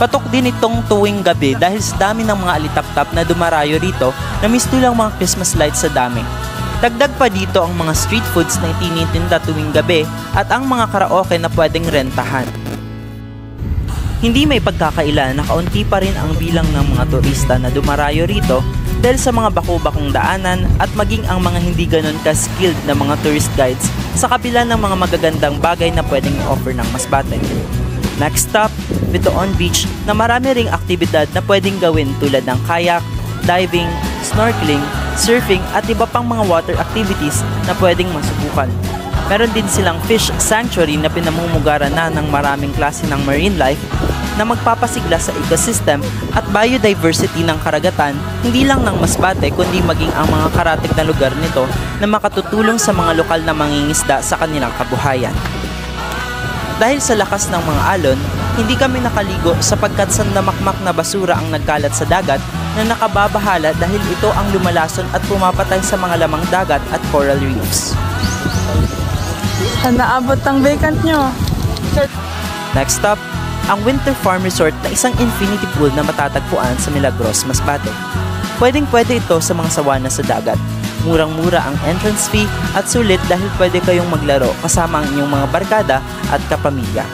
Patok din itong tuwing gabi dahil sa dami ng mga alitap-tap na dumarayo rito na mistulang mga Christmas lights sa dami. Dagdag pa dito ang mga street foods na itinitinda tuwing gabi at ang mga karaoke na pwedeng rentahan. Hindi may pagkakaila na kaunti pa rin ang bilang ng mga turista na dumarayo rito dahil sa mga bako-bakong daanan at maging ang mga hindi ganon ka-skilled na mga tourist guides sa kabila ng mga magagandang bagay na pwedeng i-offer ng Masbate. Next stop, Vitoon Beach na marami ring aktibidad na pwedeng gawin tulad ng kayak, diving, snorkeling, surfing at iba pang mga water activities na pwedeng masubukan. Meron din silang fish sanctuary na pinamumugaran na ng maraming klase ng marine life na magpapasigla sa ecosystem at biodiversity ng karagatan hindi lang ng Masbate kundi maging ang mga karatig na lugar nito na makatutulong sa mga lokal na mangingisda sa kanilang kabuhayan. Dahil sa lakas ng mga alon, hindi kami nakaligo sapagkat sandamakmak na basura ang nagkalat sa dagat na nakababahala dahil ito ang lumalason at pumapatay sa mga lamang dagat at coral reefs. Naabot ang vacant nyo. Next stop, ang Winter Farm Resort na isang infinity pool na matatagpuan sa Milagros, Masbate. Pwedeng pwede ito sa mga sawana sa dagat. Murang-mura ang entrance fee at sulit dahil pwede kayong maglaro kasama ang inyong mga barkada at kapamilya.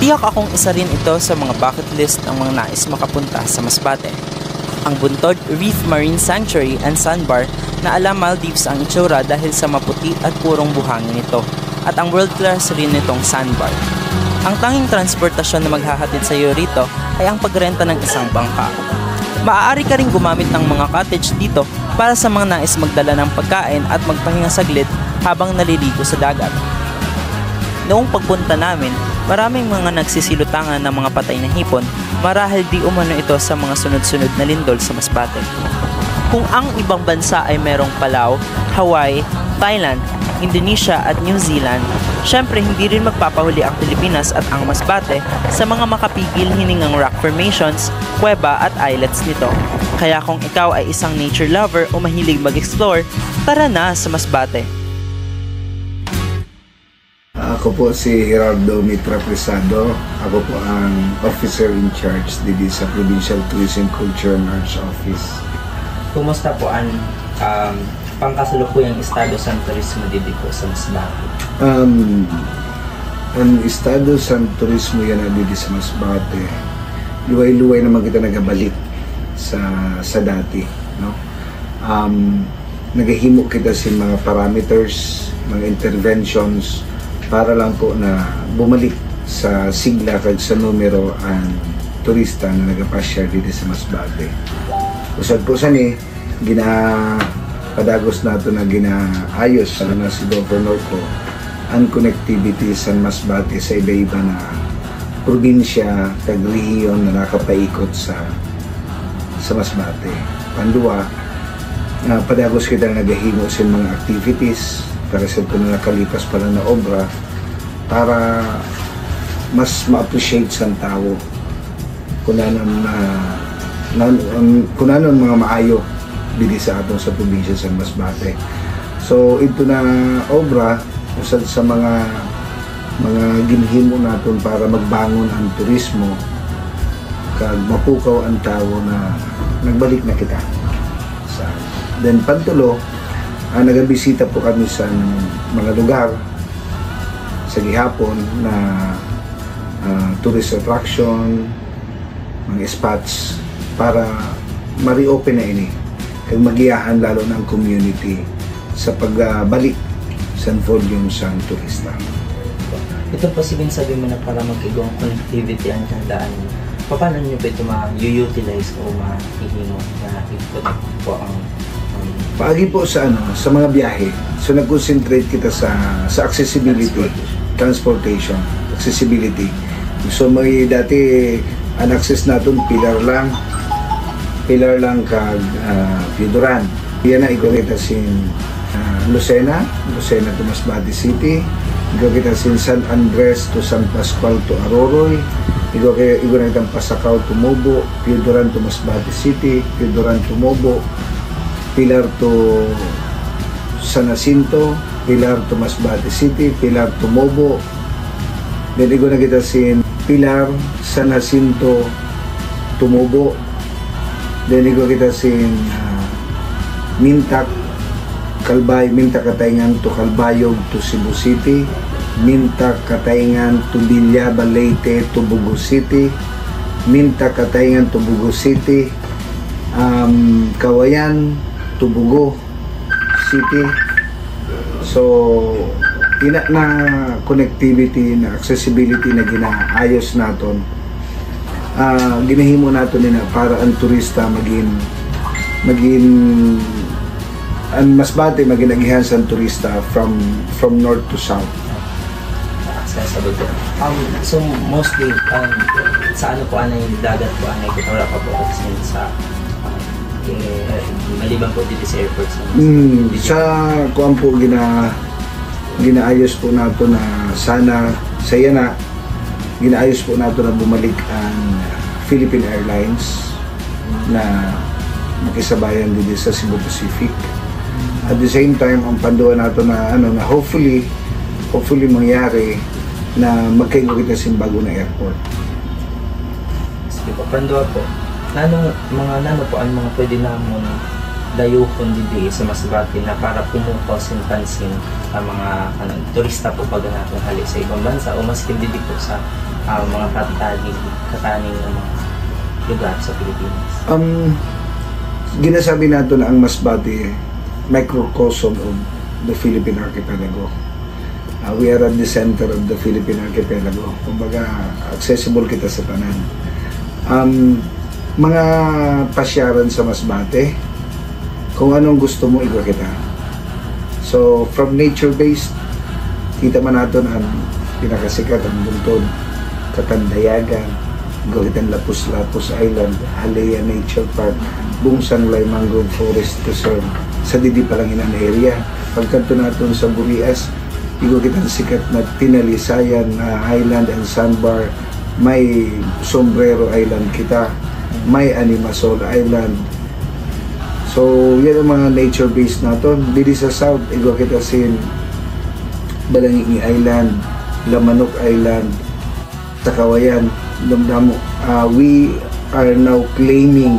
Tiyak akong isa rin ito sa mga bucket list ng mga nais makapunta sa Masbate. ang Buntod Reef Marine Sanctuary and Sandbar na alam Maldives ang itsura dahil sa maputi at purong buhangin nito at ang world class rin nitong sandbar. Ang tanging transportasyon na maghahatid sa iyo rito ay ang pagrenta ng isang bangka. Maaari ka rin gumamit ng mga cottage dito para sa mga nais magdala ng pagkain at magpahinga saglit habang naliligo sa dagat. Noong pagpunta namin, maraming mga nagsisilutangan ng mga patay na hipon marahil di umano ito sa mga sunod-sunod na lindol sa Masbate. Kung ang ibang bansa ay merong Palau, Hawaii, Thailand, Indonesia at New Zealand, syempre hindi rin magpapahuli ang Pilipinas at ang Masbate sa mga makapigil hiningang rock formations, kuweba at islets nito. Kaya kung ikaw ay isang nature lover o mahilig mag-explore, tara na sa Masbate. Ako po si Gerardo Mitra Presado. Ako po ang officer in charge dito sa Provincial Tourism Culture and Arts Office. Kumusta po ang um, pangkasalukuyang estado sa turismo dito po sa Masbate? Um, ang estado sa turismo yan na dito sa Masbate, luway-luway naman kita nagabalik sa sa dati. No? Um, nagahimo kita sa mga parameters, mga interventions, para lang po na bumalik sa sigla kag sa numero ang turista na nagapasya dito sa Masbate. Usad po sa ni, gina padagos nato na ginaayos sa na si Governor ko ang connectivity sa Masbate sa iba-iba na probinsya kag rehiyon na nakapaikot sa sa Masbate. Panduwa, na padagos kita nagahimo sa mga activities para sa ito na nakalipas pa na obra para mas ma-appreciate sa tao kung ano na, na ano mga maayo dili sa probinsya sa Masbate. So ito na obra usad sa mga mga ginhimo naton para magbangon ang turismo kag mapukaw ang tao na nagbalik na kita sa then pantulo uh, nagabisita po kami sa mga lugar sa gihapon na uh, tourist attraction, mga spots para ma-reopen na ini kag magiyahan lalo ng community sa pagbalik sa volume sa turista. Ito po sige sabi mo na para mag-igong connectivity ang tandaan mo. Paano nyo ba ito ma-utilize o ma-ihimo na i-connect po ang Paagi po sa ano, sa mga biyahe. So nag-concentrate kita sa sa accessibility, transportation, accessibility. So may dati ang access natin pilar lang, pilar lang kag uh, Piduran. Yan na igawita sin uh, Lucena, Lucena to Masbate City, igawita sin San Andres to San Pascual to Aroroy, igawita igawita Pasakaw to Mobo, Piduran to Masbate City, Piduran to Mobo, Pilar to San Jacinto, Pilar to Masbate City, Pilar to Mobo. Then igo na kita sin Pilar, San Jacinto, Tumubo. Then igo kita sin uh, Mintak, Kalbay, Mintak Katayngan to Kalbayog to Cebu City, Mintak Katayngan to Bilyaba Leyte to Bugo City, Mintak Katayngan to Bugo City, um, Kawayan, Tubugo City. So, ina na connectivity, na accessibility na ginaayos naton. Uh, ginahimo nato nila para ang turista maging maging ang masbate maginagihan sa turista from from north to south. accessible po. Um, so mostly um, sa ano po ano yung dagat po ano yung wala pa po kasi sa eh, maliban po dito sa airports naman. Mm, sa kuan po gina ginaayos po nato na sana saya na ginaayos po nato na bumalik ang Philippine Airlines na makisabayan dito sa Cebu Pacific. At the same time, ang panduan nato na ano na hopefully hopefully mangyari na magkaingo kita sa bago na airport. Sige po, pandua po. Nano, mga nano po ang mga pwede namon dayuhon didi sa Masbate na para pumukaw sin pansin ang mga ano, turista po pag natin hali sa ibang bansa o mas didi po sa uh, mga kataning kataning ng mga lugar sa Pilipinas. Um, ginasabi nato na ang Masbate microcosm of the Philippine archipelago. Uh, we are at the center of the Philippine archipelago. Kumbaga, accessible kita sa tanan. Um, mga pasyaran sa Masbate, kung anong gusto mo, iba kita. So, from nature-based, kita man natin ang pinakasikat ang buntod, Katandayagan, Gawitan Lapus-Lapus Island, Halea Nature Park, Bungsang Lay Mangrove Forest Reserve, sa Didi Palanginan area. Pagkanto natin sa Burias, igo sikat na Tinalisayan na Island and Sandbar, may Sombrero Island kita, may Animasol Island. So, yan ang mga nature-based natin. Didi sa South, igo kita sin Balangigi Island, Lamanok Island, Takawayan, Damdamo. Uh, we are now claiming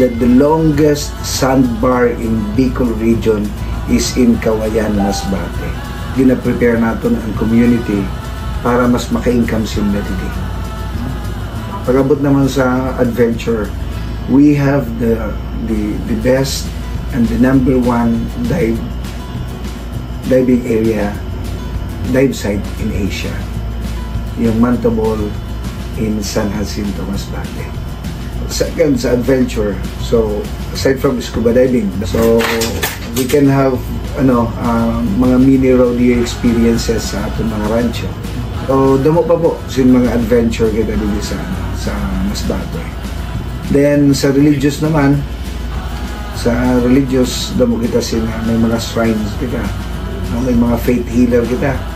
that the longest sandbar in Bicol region is in Kawayan, Masbate. Gina-prepare natin ang community para mas maka-income sila dito. Pagabot naman sa adventure, we have the the the best and the number one dive diving area dive site in Asia yung Mantabol in San Jacinto, Masbate. Second, sa adventure. So, aside from scuba diving, so we can have ano uh, mga mini rodeo experiences sa ating mga rancho. So, damo pa po sin mga adventure kita dito sa sa Masbate. Then sa religious naman, sa religious damo kita sin may mga shrines kita. May mga faith healer kita.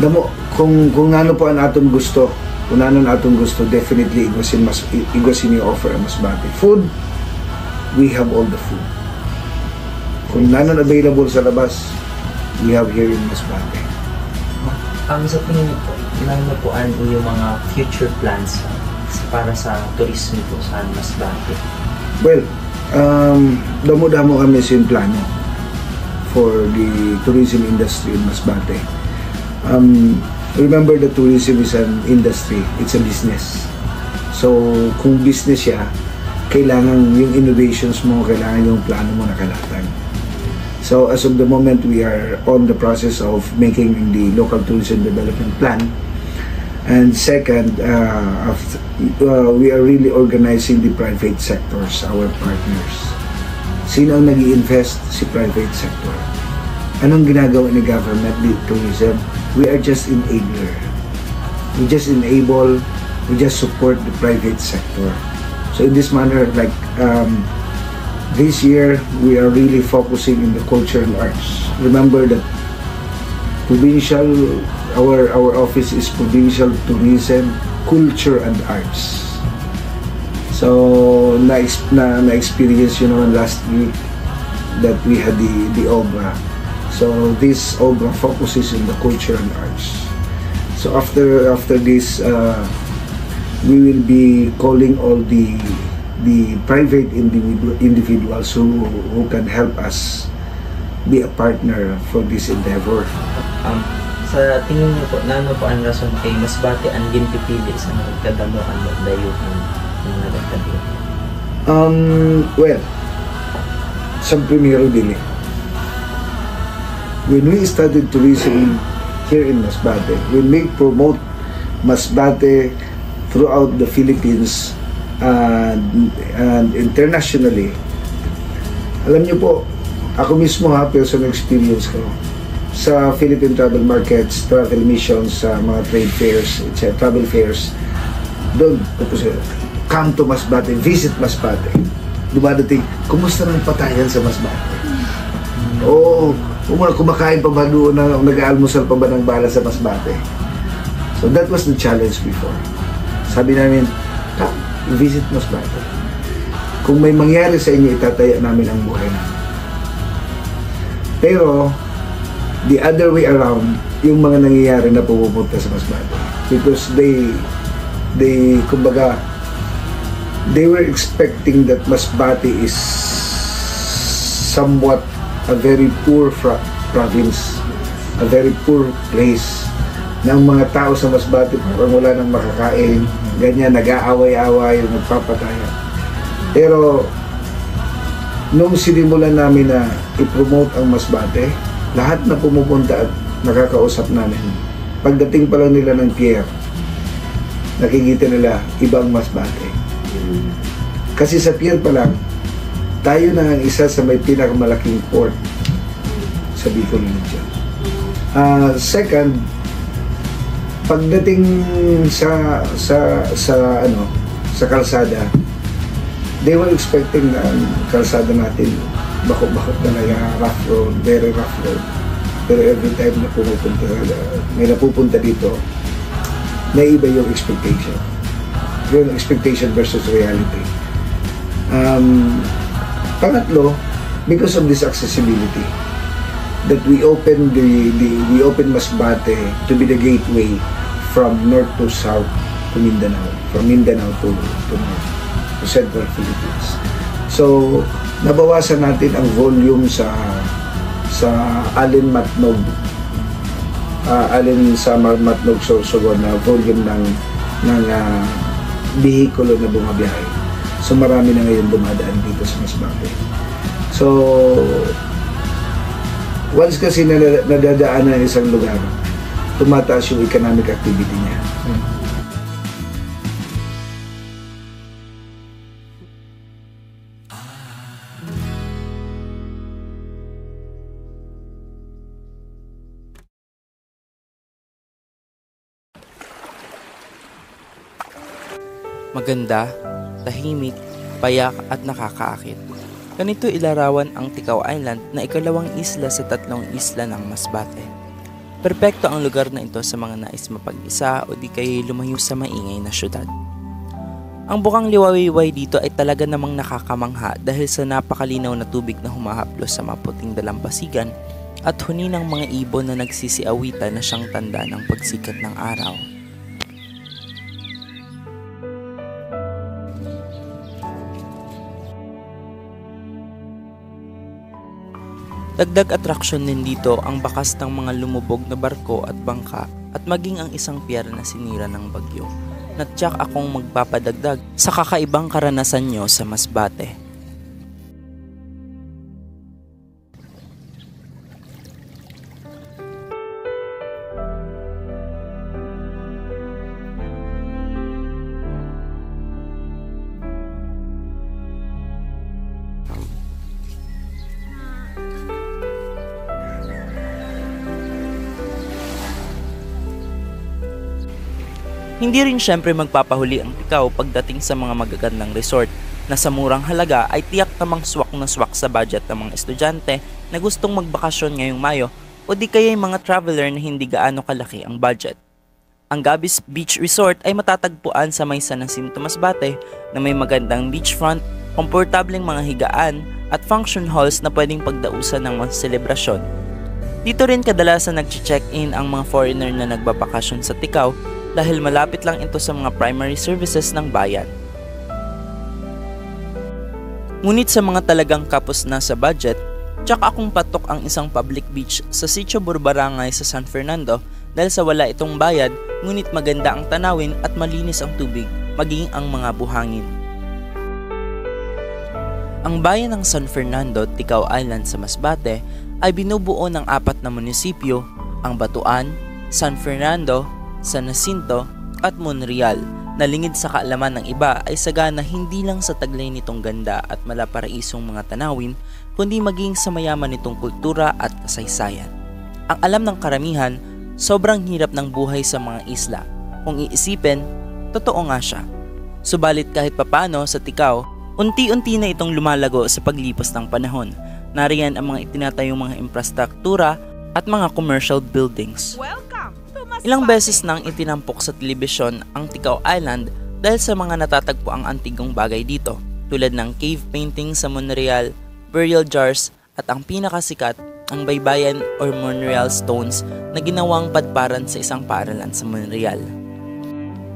Damo kung kung ano po ang atong gusto kung ano atong gusto definitely igwasin mas igwasin yung offer ang Masbate food we have all the food. Kung nanon available sa labas we have here in Masbate Ang sa tingin niyo po, ano po ano yung mga future plans para sa turismo po sa Masbate? well um, damo-damo kami sa plano for the tourism industry in Masbate um, remember that tourism is an industry, it's a business. So, kung business siya, kailangan yung innovations mo, kailangan yung plano mo nakalatag. So, as of the moment, we are on the process of making the local tourism development plan. And second, uh, after, uh, we are really organizing the private sectors, our partners. Sino ang nag invest Si private sector. Anong ginagawa ni government, the tourism? We are just enabler. We just enable, we just support the private sector. So in this manner, like um, this year, we are really focusing in the culture and arts. Remember that provincial, our our office is provincial tourism, culture and arts. So na na, na experience you know last week that we had the the obra So this obra focuses in the culture and arts. So after after this, uh, we will be calling all the the private individual, individuals who, who can help us be a partner for this endeavor. Um, sa tingin niyo po, nano po ang rason kay mas bati ang ginpipili sa nagkadamuan mo dayuhan ng nagkadamuan? Um, well, sa primero dili when we started tourism here in Masbate, when we promote Masbate throughout the Philippines and, and internationally, alam niyo po, ako mismo ha, personal experience ko, sa Philippine travel markets, travel missions, sa mga trade fairs, etc., travel fairs, doon, tapos, come to Masbate, visit Masbate. Dumadating, kumusta ng patayan sa Masbate? Oo, Umar, kumakain pa ba doon na nag-aalmusal pa ba ng bala sa Masbate? So that was the challenge before. Sabi namin, come, visit Masbate. Kung may mangyari sa inyo, itataya namin ang buhay namin. Pero, the other way around, yung mga nangyayari na pumupunta sa Masbate. Because they, they, kumbaga, they were expecting that Masbate is somewhat a very poor province, a very poor place ng mga tao sa Masbate parang wala nang makakain, ganyan, nag-aaway-away, nagpapataya. Pero nung sinimulan namin na i-promote ang Masbate, lahat na pumupunta at nakakausap namin, pagdating pa lang nila ng pier, nakikita nila ibang Masbate. Kasi sa pier pa lang, tayo na ang isa sa may pinakamalaking port sa Bicol Region. Ah, second, pagdating sa sa sa ano sa kalsada they were expecting na ang kalsada natin bako-bako talaga rough road very rough road. Pero every time na pumupunta may napupunta dito may iba yung expectation. Yung expectation versus reality. Um, pangatlo because of this accessibility that we open the, the we open Masbate to be the gateway from north to south to Mindanao, from Mindanao to, to north, to central Philippines. So, nabawasan natin ang volume sa sa Alin Matnog uh, Alin sa Matnog Sorsogon na volume ng ng uh, bihikulo na bumabiyahe. So marami na ngayon dumadaan dito sa Masbate. So once kasi na, nadadaan na isang lugar, tumataas yung economic activity niya. Maganda, tahimik, payak at nakakaakit. Ganito ilarawan ang Tikaw Island na ikalawang isla sa tatlong isla ng Masbate. Perpekto ang lugar na ito sa mga nais mapag-isa o di kaya lumayo sa maingay na syudad. Ang bukang liwawiway dito ay talaga namang nakakamangha dahil sa napakalinaw na tubig na humahaplos sa maputing dalampasigan at huni ng mga ibon na nagsisiawitan na siyang tanda ng pagsikat ng araw. Dagdag atraksyon din dito ang bakas ng mga lumubog na barko at bangka at maging ang isang pier na sinira ng bagyo. Natyak akong magpapadagdag sa kakaibang karanasan nyo sa Masbate. Hindi rin syempre magpapahuli ang tikaw pagdating sa mga magagandang resort na sa murang halaga ay tiyak namang swak na swak sa budget ng mga estudyante na gustong magbakasyon ngayong Mayo o di kaya yung mga traveler na hindi gaano kalaki ang budget. Ang Gabis Beach Resort ay matatagpuan sa may San Jacinto Masbate na may magandang beachfront, komportableng mga higaan at function halls na pwedeng pagdausan ng mga selebrasyon. Dito rin kadalasan nag-check-in ang mga foreigner na nagbabakasyon sa Tikaw dahil malapit lang ito sa mga primary services ng bayan. Ngunit sa mga talagang kapos na sa budget, tsak akong patok ang isang public beach sa Sitio Burbarangay sa San Fernando dahil sa wala itong bayad ngunit maganda ang tanawin at malinis ang tubig maging ang mga buhangin. Ang bayan ng San Fernando, Ticao Island sa Masbate ay binubuo ng apat na munisipyo, ang Batuan, San Fernando, San Jacinto at Monreal na lingid sa kaalaman ng iba ay sagana hindi lang sa taglay nitong ganda at malaparaisong mga tanawin kundi maging sa mayaman nitong kultura at kasaysayan. Ang alam ng karamihan, sobrang hirap ng buhay sa mga isla. Kung iisipin, totoo nga siya. Subalit kahit papano sa tikaw, unti-unti na itong lumalago sa paglipas ng panahon. Nariyan ang mga itinatayong mga infrastruktura at mga commercial buildings. Ilang beses nang itinampok sa telebisyon ang Ticao Island dahil sa mga natatagpo ang antigong bagay dito tulad ng cave painting sa Monreal, burial jars at ang pinakasikat ang baybayan or Monreal stones na ginawang padparan sa isang paaralan sa Monreal.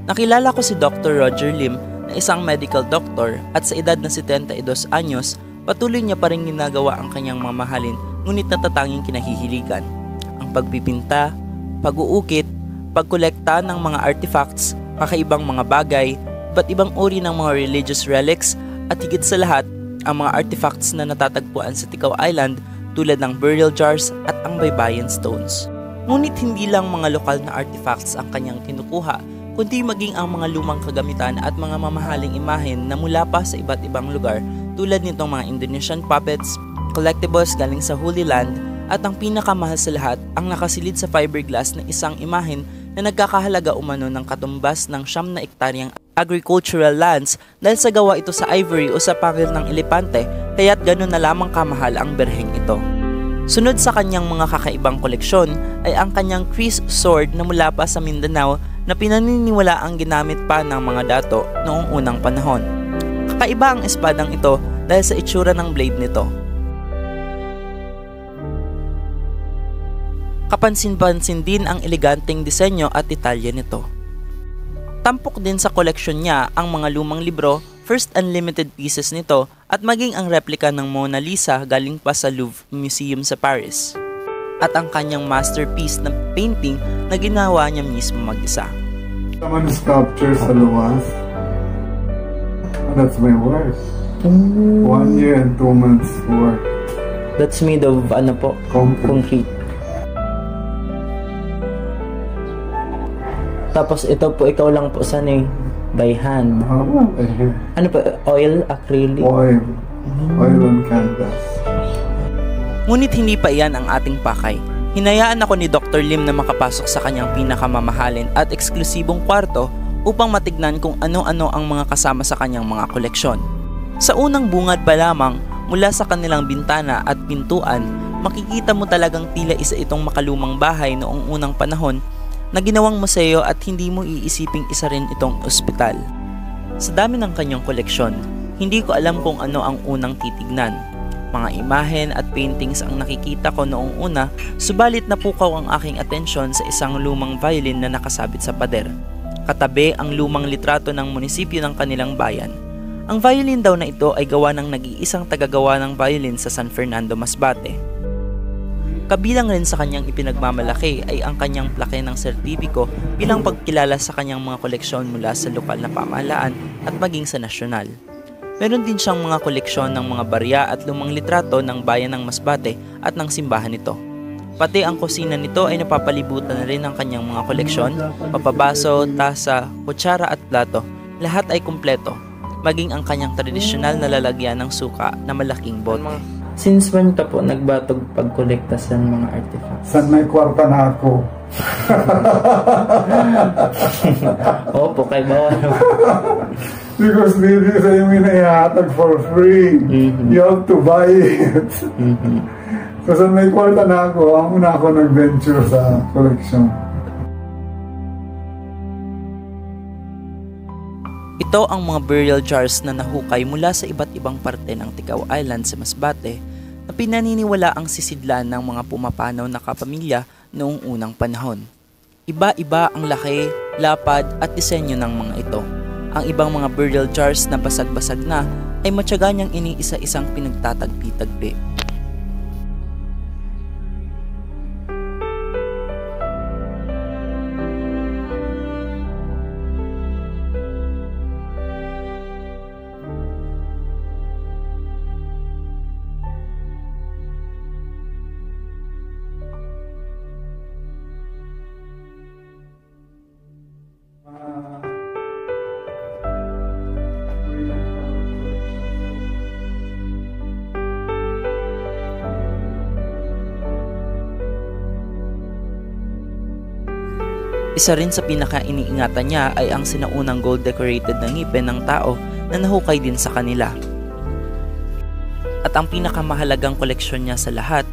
Nakilala ko si Dr. Roger Lim na isang medical doctor at sa edad na 72 anyos patuloy niya pa rin ginagawa ang kanyang mamahalin ngunit natatanging kinahihiligan. Ang pagpipinta, pag-uukit pagkolekta ng mga artifacts, kakaibang mga bagay, iba't ibang uri ng mga religious relics, at higit sa lahat, ang mga artifacts na natatagpuan sa Tikaw Island tulad ng burial jars at ang baybayin stones. Ngunit hindi lang mga lokal na artifacts ang kanyang kinukuha, kundi maging ang mga lumang kagamitan at mga mamahaling imahen na mula pa sa iba't ibang lugar tulad nitong mga Indonesian puppets, collectibles galing sa Holy Land at ang pinakamahal sa lahat, ang nakasilid sa fiberglass na isang imahen na nagkakahalaga umano ng katumbas ng siyam na ektaryang agricultural lands dahil sa gawa ito sa ivory o sa pangil ng elepante kaya't ganun na lamang kamahal ang berheng ito. Sunod sa kanyang mga kakaibang koleksyon ay ang kanyang Chris sword na mula pa sa Mindanao na pinaniniwala ang ginamit pa ng mga dato noong unang panahon. Kakaiba ang espadang ito dahil sa itsura ng blade nito. Kapansin-pansin din ang eleganteng disenyo at detalye nito. Tampok din sa koleksyon niya ang mga lumang libro, first unlimited pieces nito at maging ang replika ng Mona Lisa galing pa sa Louvre Museum sa Paris. At ang kanyang masterpiece na painting na ginawa niya mismo mag-isa. Naman sculpture sa luwas. That's my work. One year and two months work. That's made of ano po? Concrete. Tapos ito po, ikaw lang po sanay by hand. Ano po, oil, acrylic? Oil. Oil on canvas. Ngunit hindi pa iyan ang ating pakay. Hinayaan ako ni Dr. Lim na makapasok sa kanyang pinakamamahalin at eksklusibong kwarto upang matignan kung ano-ano ang mga kasama sa kanyang mga koleksyon. Sa unang bungad pa lamang, mula sa kanilang bintana at pintuan, makikita mo talagang tila isa itong makalumang bahay noong unang panahon na ginawang museo at hindi mo iisiping isa rin itong ospital. Sa dami ng kanyang koleksyon, hindi ko alam kung ano ang unang titignan. Mga imahen at paintings ang nakikita ko noong una, subalit napukaw ang aking atensyon sa isang lumang violin na nakasabit sa pader. Katabi ang lumang litrato ng munisipyo ng kanilang bayan. Ang violin daw na ito ay gawa ng nag-iisang tagagawa ng violin sa San Fernando, Masbate. Kabilang rin sa kanyang ipinagmamalaki ay ang kanyang plake ng sertipiko bilang pagkilala sa kanyang mga koleksyon mula sa lokal na pamahalaan at maging sa nasyonal. Meron din siyang mga koleksyon ng mga barya at lumang litrato ng bayan ng Masbate at ng simbahan nito. Pati ang kusina nito ay napapalibutan na rin ng kanyang mga koleksyon, papabaso, tasa, kutsara at plato. Lahat ay kumpleto, maging ang kanyang tradisyonal na lalagyan ng suka na malaking bote. Since when ka po nagbatog pagkolekta sa mga artifacts? San may kwarta na ako. (laughs) Opo, kay bawal. (laughs) Because hindi sa yung inahatag for free. You have to buy it. so sa may kwarta na ako, ang una ako nag-venture sa collection. Ito ang mga burial jars na nahukay mula sa iba't ibang parte ng Tigaw Island sa Masbate na pinaniniwala ang sisidlan ng mga pumapanaw na kapamilya noong unang panahon. Iba-iba ang laki, lapad at disenyo ng mga ito. Ang ibang mga burial jars na basag-basag na ay matyaga niyang iniisa-isang pinagtatagpi-tagpi. Isa rin sa pinaka-iniingatan niya ay ang sinaunang gold-decorated na ngipin ng tao na nahukay din sa kanila. At ang pinakamahalagang koleksyon niya sa lahat,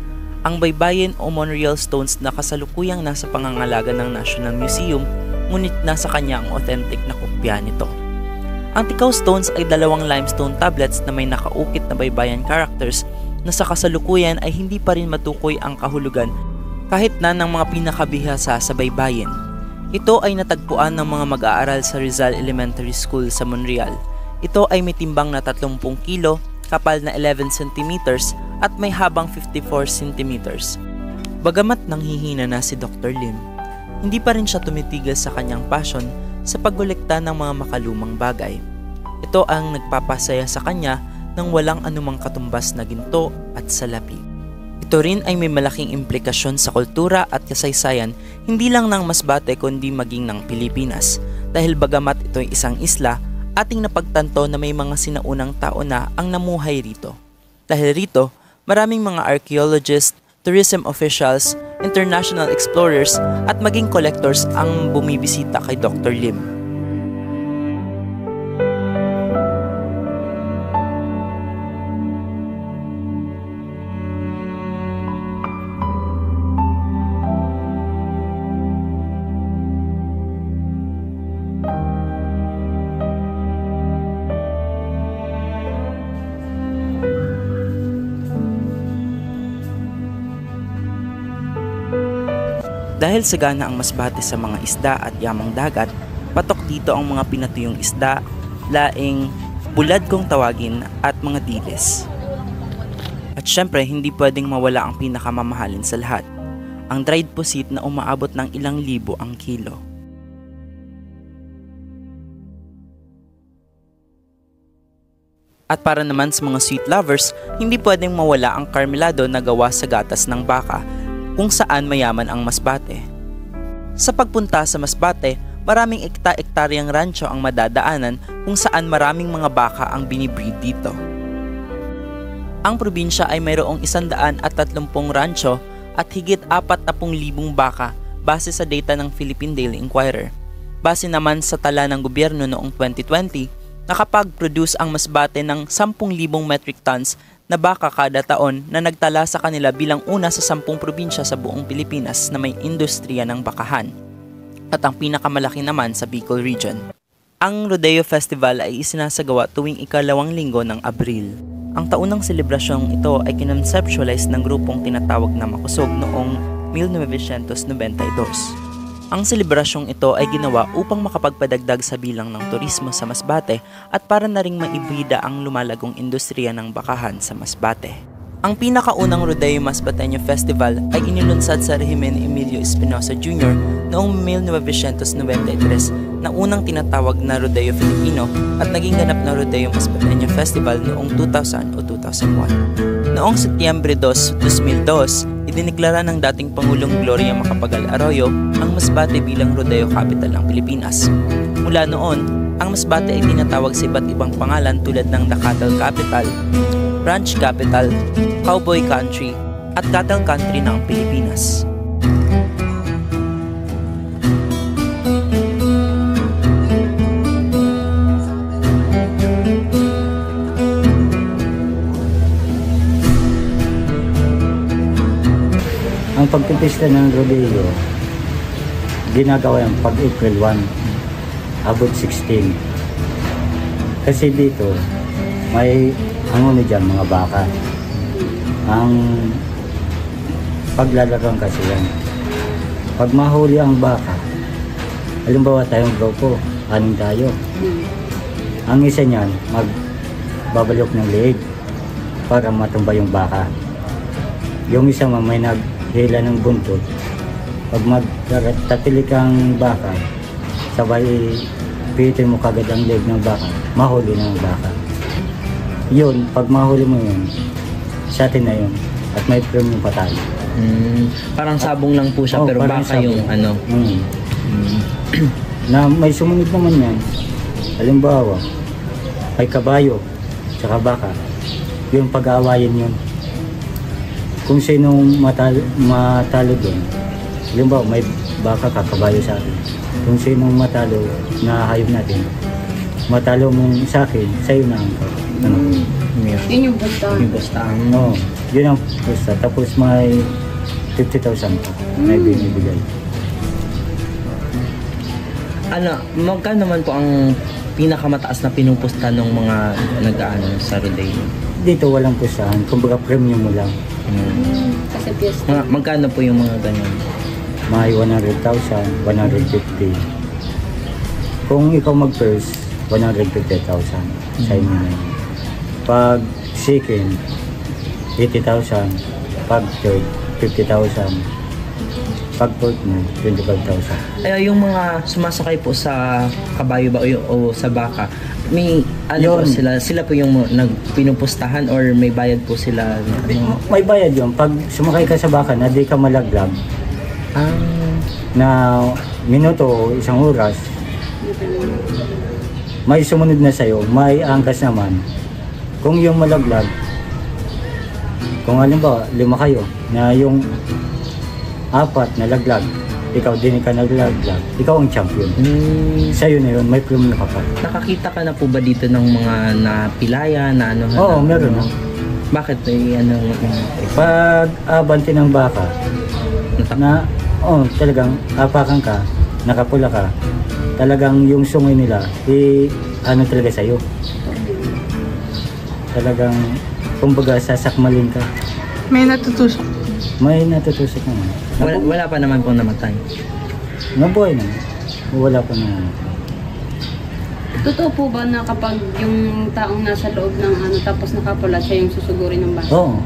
ang baybayin o Monreal stones na kasalukuyang nasa pangangalaga ng National Museum ngunit nasa kanya ang authentic na kopya nito. Ang Tikaw stones ay dalawang limestone tablets na may nakaukit na baybayan characters na sa kasalukuyan ay hindi pa rin matukoy ang kahulugan kahit na ng mga pinakabihasa sa baybayin. Ito ay natagpuan ng mga mag-aaral sa Rizal Elementary School sa Monreal. Ito ay may timbang na 30 kilo, kapal na 11 cm at may habang 54 cm. Bagamat nanghihina na si Dr. Lim, hindi pa rin siya tumitigil sa kanyang passion sa pagkolekta ng mga makalumang bagay. Ito ang nagpapasaya sa kanya ng walang anumang katumbas na ginto at salapi. Ito rin ay may malaking implikasyon sa kultura at kasaysayan hindi lang ng Masbate kundi maging ng Pilipinas dahil bagamat ito ay isang isla, ating napagtanto na may mga sinaunang tao na ang namuhay rito. Dahil rito, maraming mga archaeologists, tourism officials, international explorers at maging collectors ang bumibisita kay Dr. Lim. Dahil sagana ang masbate sa mga isda at yamang dagat, patok dito ang mga pinatuyong isda, laing, bulad kung tawagin at mga dilis. At syempre, hindi pwedeng mawala ang pinakamamahalin sa lahat, ang dried pusit na umaabot ng ilang libo ang kilo. At para naman sa mga sweet lovers, hindi pwedeng mawala ang karmelado na gawa sa gatas ng baka kung saan mayaman ang Masbate. Sa pagpunta sa Masbate, maraming ekta-ektaryang rancho ang madadaanan kung saan maraming mga baka ang binibreed dito. Ang probinsya ay mayroong 130 rancho at higit 40,000 baka base sa data ng Philippine Daily Inquirer. Base naman sa tala ng gobyerno noong 2020, nakapag-produce ang Masbate ng 10,000 metric tons na baka kada taon na nagtala sa kanila bilang una sa 10 probinsya sa buong Pilipinas na may industriya ng bakahan. At ang pinakamalaki naman sa Bicol Region. Ang Rodeo Festival ay isinasagawa tuwing ikalawang linggo ng Abril. Ang taunang selebrasyong ito ay kinonceptualize ng grupong tinatawag na Makusog noong 1992. Ang selebrasyong ito ay ginawa upang makapagpadagdag sa bilang ng turismo sa Masbate at para na ring maibida ang lumalagong industriya ng bakahan sa Masbate. Ang pinakaunang Rodeo Masbateño Festival ay inilunsad sa rehimen Emilio Espinosa Jr. noong 1993 na unang tinatawag na Rodeo Filipino at naging ganap na Rodeo Masbateño Festival noong 2000 o 2001. Noong Setyembre 2, 2002, idineklara ng dating Pangulong Gloria Macapagal Arroyo ang Masbate bilang rodeo capital ng Pilipinas. Mula noon, ang Masbate ay tinatawag sa iba't ibang pangalan tulad ng The Cattle Capital, Ranch Capital, Cowboy Country, at Cattle Country ng Pilipinas. Pagpipista ng rodeo, ginagawa yan pag April 1, abot 16. Kasi dito, may ano dyan, mga baka. Ang paglalaroan kasi yan. Pag mahuli ang baka, halimbawa tayong grupo, aning tayo. Ang isa niyan, magbabalok ng leeg para matumba yung baka. Yung isa may naghila ng buntot. Pag magtatili kang baka, sabay pitin mo kagad ang leg ng baka, mahuli ng baka. Yun, pag mahuli mo yun, sa atin na yun. At may premium pa tayo. Mm, parang sabong lang po siya Oh, pero baka yung sabong. ano. Mm. (clears throat) na may sumunod naman yan. Halimbawa, may kabayo, tsaka baka. Yung pag-aawayan yun. Kung sinong matalo, matalo doon, halimbawa may baka kakabayo sa akin. Kung sinong matalo na hayop natin, matalo mo sa akin, sa'yo na ang ano. Yun yung basta. Yung basta. Oo, yun ang basta. Tapos may 50,000 pa na binibigay. Ano, magkano naman po ang pinakamataas na pinupusta ng mga nag-aano sa rodeo? Dito walang pusahan, kumbaga premium mo lang. Kasi piyesta. Mga, magkano po yung mga ganyan? May 100,000, 150. Kung ikaw mag-first, 150,000 sa inyo na yun. Pag second, 80,000. Pag third, 50,000. Pag port mo, 25,000. Ay, yung mga sumasakay po sa kabayo ba o, o sa baka, may ano po sila, sila po yung nagpinupustahan or may bayad po sila? Ano? May bayad yun. Pag sumakay ka sa baka na di ka malaglag, Ah, na minuto o isang oras, may sumunod na sa'yo, may angkas naman. Kung yung malaglag, kung halimbawa, lima kayo, na yung apat nalaglag, ikaw din ka naglaglag, ikaw ang champion. Sa'yo na yun, may premium ka pa. nakakita ka na po ba dito ng mga napilaya na ano? Oo, na, meron ano? Bakit? May ano? Pag abante ng baka, na, oh, talagang apakan ka, nakapula ka, talagang yung sungay nila, eh, ano talaga sa'yo. Talagang, kumbaga, sasakmalin ka. May natutusok. May natutusok naman. Wala, wala pa naman po namatay. Nabuhay naman. Wala pa naman. Totoo po ba na kapag yung taong nasa loob ng ano tapos nakapula siya yung susugurin ng bata? Oo.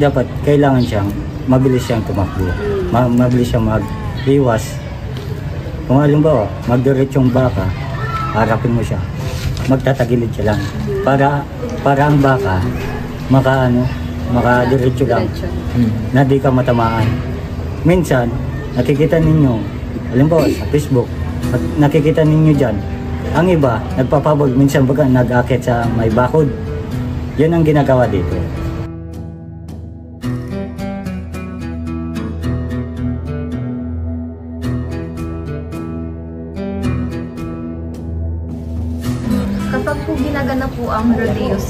Dapat, kailangan siyang, mabilis siyang tumakbo. Ma- mabilis siyang mag-iwas. Kung halimbawa, magdiretsong baka, harapin mo siya. Magtatagilid siya lang. Para, para ang baka, maka ano, makadiretso lang. Na di ka matamaan. Minsan, nakikita ninyo, halimbawa sa Facebook, at nakikita ninyo dyan, ang iba, nagpapabog, minsan baga nag-akit sa may bakod. Yan ang ginagawa dito.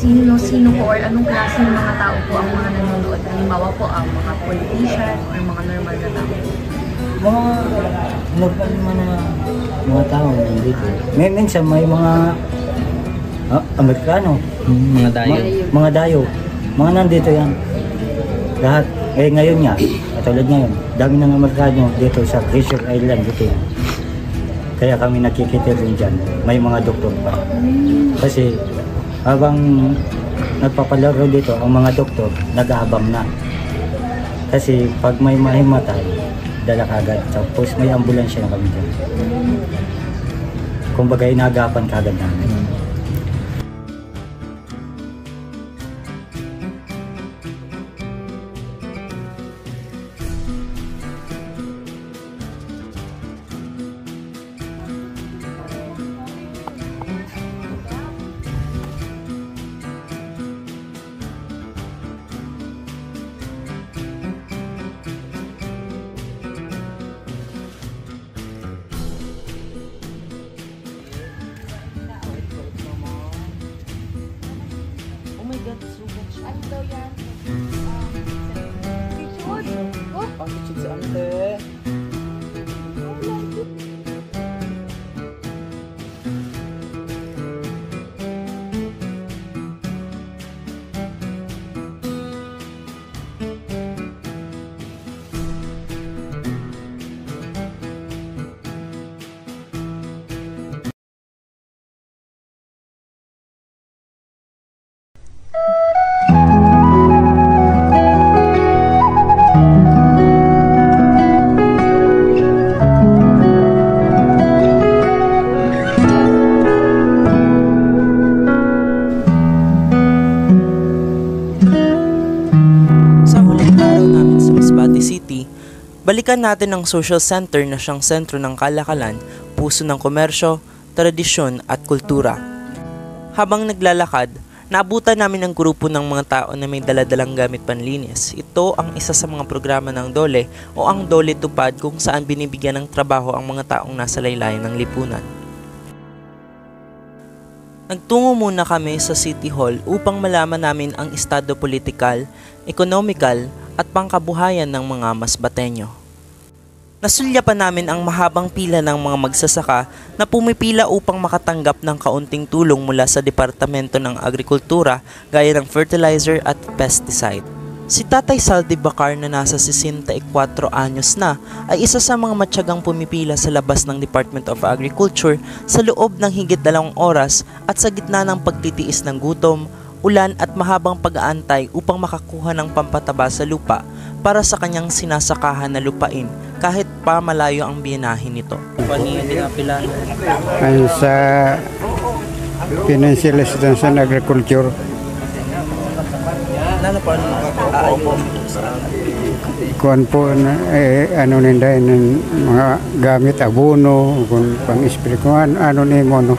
Sino-sino po or anong klase ng mga tao po ang mga nanonood? Halimbawa po ang mga politician or mga normal na tao? Mga normal naman na mga tao nandito. May minsan may mga ah, Amerikano. mga dayo. Ma- mga dayo. Mga nandito yan. Lahat. Eh ngayon nga, katulad ngayon, dami ng Amerikano dito sa Treasure Island dito yan. Kaya kami nakikita rin dyan. May mga doktor pa. Kasi habang nagpapalaro dito, ang mga doktor nag-aabang na. Kasi pag may mahimatay, dala kagad. Tapos may ambulansya na kami dyan. Kumbaga inagapan kagad namin. Balikan natin ang social center na siyang sentro ng kalakalan, puso ng komersyo, tradisyon at kultura. Habang naglalakad, naabutan namin ang grupo ng mga tao na may daladalang gamit panlinis. Ito ang isa sa mga programa ng Dole o ang Dole Tupad kung saan binibigyan ng trabaho ang mga taong nasa laylayan ng lipunan. Nagtungo muna kami sa City Hall upang malaman namin ang estado politikal, ekonomikal at pangkabuhayan ng mga masbatenyo. Nasulyapan namin ang mahabang pila ng mga magsasaka na pumipila upang makatanggap ng kaunting tulong mula sa Departamento ng Agrikultura gaya ng fertilizer at pesticide. Si Tatay Saldi Bacar na nasa 64 anyos na ay isa sa mga matyagang pumipila sa labas ng Department of Agriculture sa loob ng higit dalawang oras at sa gitna ng pagtitiis ng gutom, ulan at mahabang pag-aantay upang makakuha ng pampataba sa lupa para sa kanyang sinasakahan na lupain kahit pa malayo ang binahin nito. Ay sa Financial Assistance and Agriculture. Ano po ang aayon sa Kuan po na, eh, ano ninda ng mga gamit abono kung pang kung ano, ano ni mo no.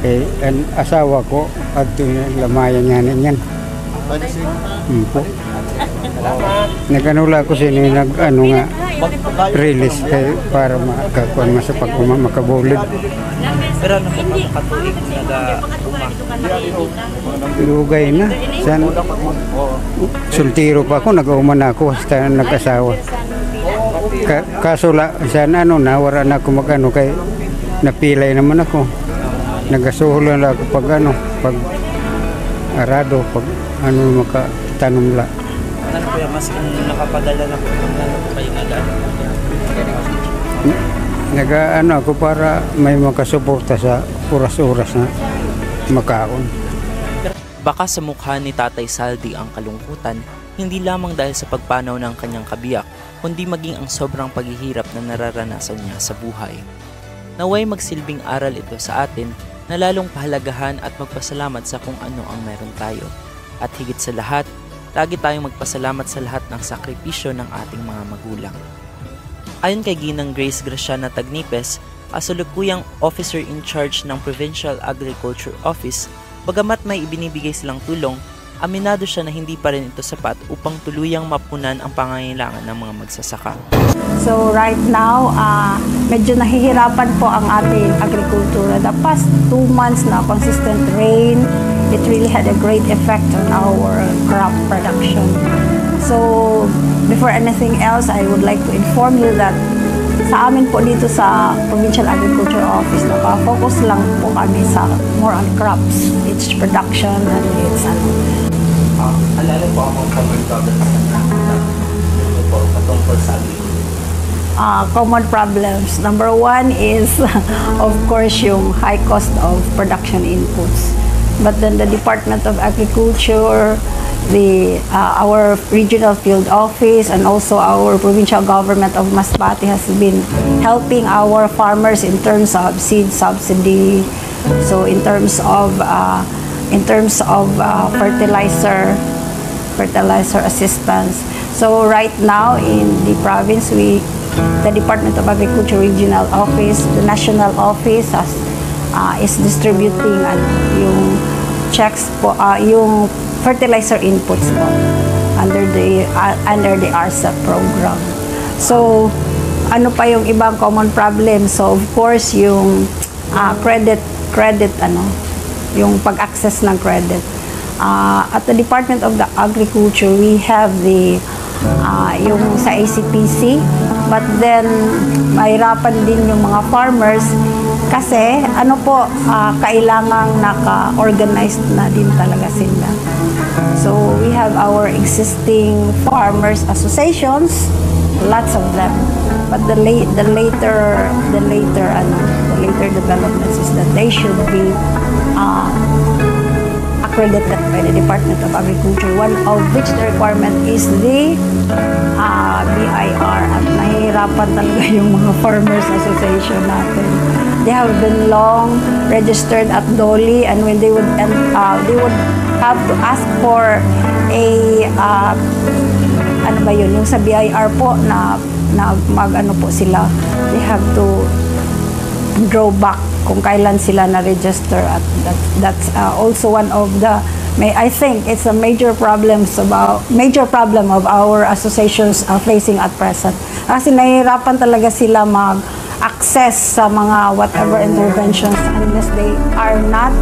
Eh, ang asawa ko at lamayan niya niyan. Hmm po. Nagano ko sini nag ano nga release kay para makakuan mo sa pagkuma makabulid. Pero ano po katuig naga Lugay na. San, sultiro pa ako, nag-uman ako basta nag-asawa. Ka, kaso la, san ano na, wala na ako mag-ano kay napilay naman ako. Nagasuhulan ako pag ano, pag arado, pag ano makatanom la. Ano po yung mas kung nakapadala na po ng ano po kayo naga Naga ano ako para may makasuporta sa oras-oras na makaon. Baka sa mukha ni Tatay Saldi ang kalungkutan, hindi lamang dahil sa pagpanaw ng kanyang kabiyak, kundi maging ang sobrang paghihirap na nararanasan niya sa buhay. Naway magsilbing aral ito sa atin na lalong pahalagahan at magpasalamat sa kung ano ang meron tayo. At higit sa lahat, lagi tayong magpasalamat sa lahat ng sakripisyo ng ating mga magulang. Ayon kay Ginang Grace Graciana Tagnipes, kasalukuyang officer in charge ng Provincial Agriculture Office, bagamat may ibinibigay silang tulong, aminado siya na hindi pa rin ito sapat upang tuluyang mapunan ang pangangailangan ng mga magsasaka. So right now, uh, medyo nahihirapan po ang ating agrikultura. The past two months na consistent rain, it really had a great effect on our crop production. So before anything else, I would like to inform you that sa amin po dito sa Provincial Agriculture Office, naka-focus lang po kami sa more on crops, its production and its ano, alala po ang common problems na po patungkol sa uh, common problems. Number one is, (laughs) of course, yung high cost of production inputs. But then the Department of Agriculture, the uh, our regional field office, and also our provincial government of Masbate has been helping our farmers in terms of seed subsidy. So in terms of uh, in terms of uh, fertilizer, fertilizer assistance. So right now in the province, we the Department of Agriculture Regional Office, the National Office has, uh, is distributing uh, yung checks po, uh, yung fertilizer inputs po under the uh, under the RCEP program. So ano pa yung ibang common problem? So of course yung uh, credit credit ano yung pag-access ng credit. Uh, at the Department of the Agriculture, we have the uh, yung sa ACPC, but then mahirapan din yung mga farmers kasi ano po, uh, kailangang naka-organized na din talaga sila. So we have our existing farmers associations, lots of them. But the late, the later, the later, ano, the later developments is that they should be uh, accredited by the Department of Agriculture, one of which the requirement is the uh, BIR. At nahihirapan talaga (laughs) yung mga farmers association natin. They have been long registered at DOLI and when they would uh, they would have to ask for a uh, ano ba yun, yung sa BIR po na, na mag ano po sila, they have to draw back kung kailan sila na-register at that, that's uh, also one of the may I think it's a major problems about major problem of our associations are facing at present. Kasi nahihirapan talaga sila mag access sa mga whatever interventions unless they are not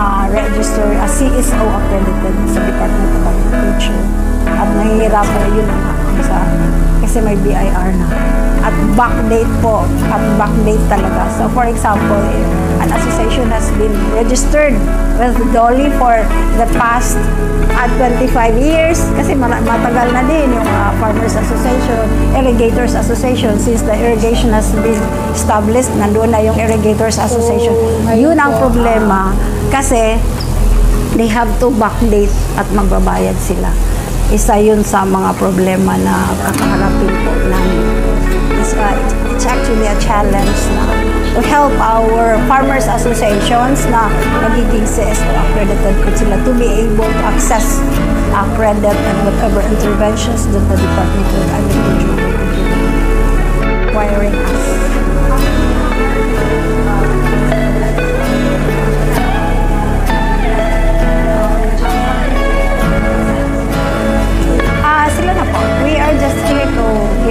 uh, registered as CSO accredited sa Department of Agriculture. At nahihirapan yun sa kasi may BIR na. At backdate po, at backdate talaga. So for example, if an association has been registered with Dolly for the past at 25 years, kasi matagal na din yung uh, Farmers Association, Irrigators Association, since the irrigation has been established, nandoon na yung Irrigators Association. Yun ang problema kasi they have to backdate at magbabayad sila. Isa yun sa mga problema na kakaharapin po namin. It's, uh, it's actually a challenge na to help our farmers associations na nagiging CSO accredited po sila to be able to access uh, credit and whatever interventions that the Department of Agriculture will be requiring us.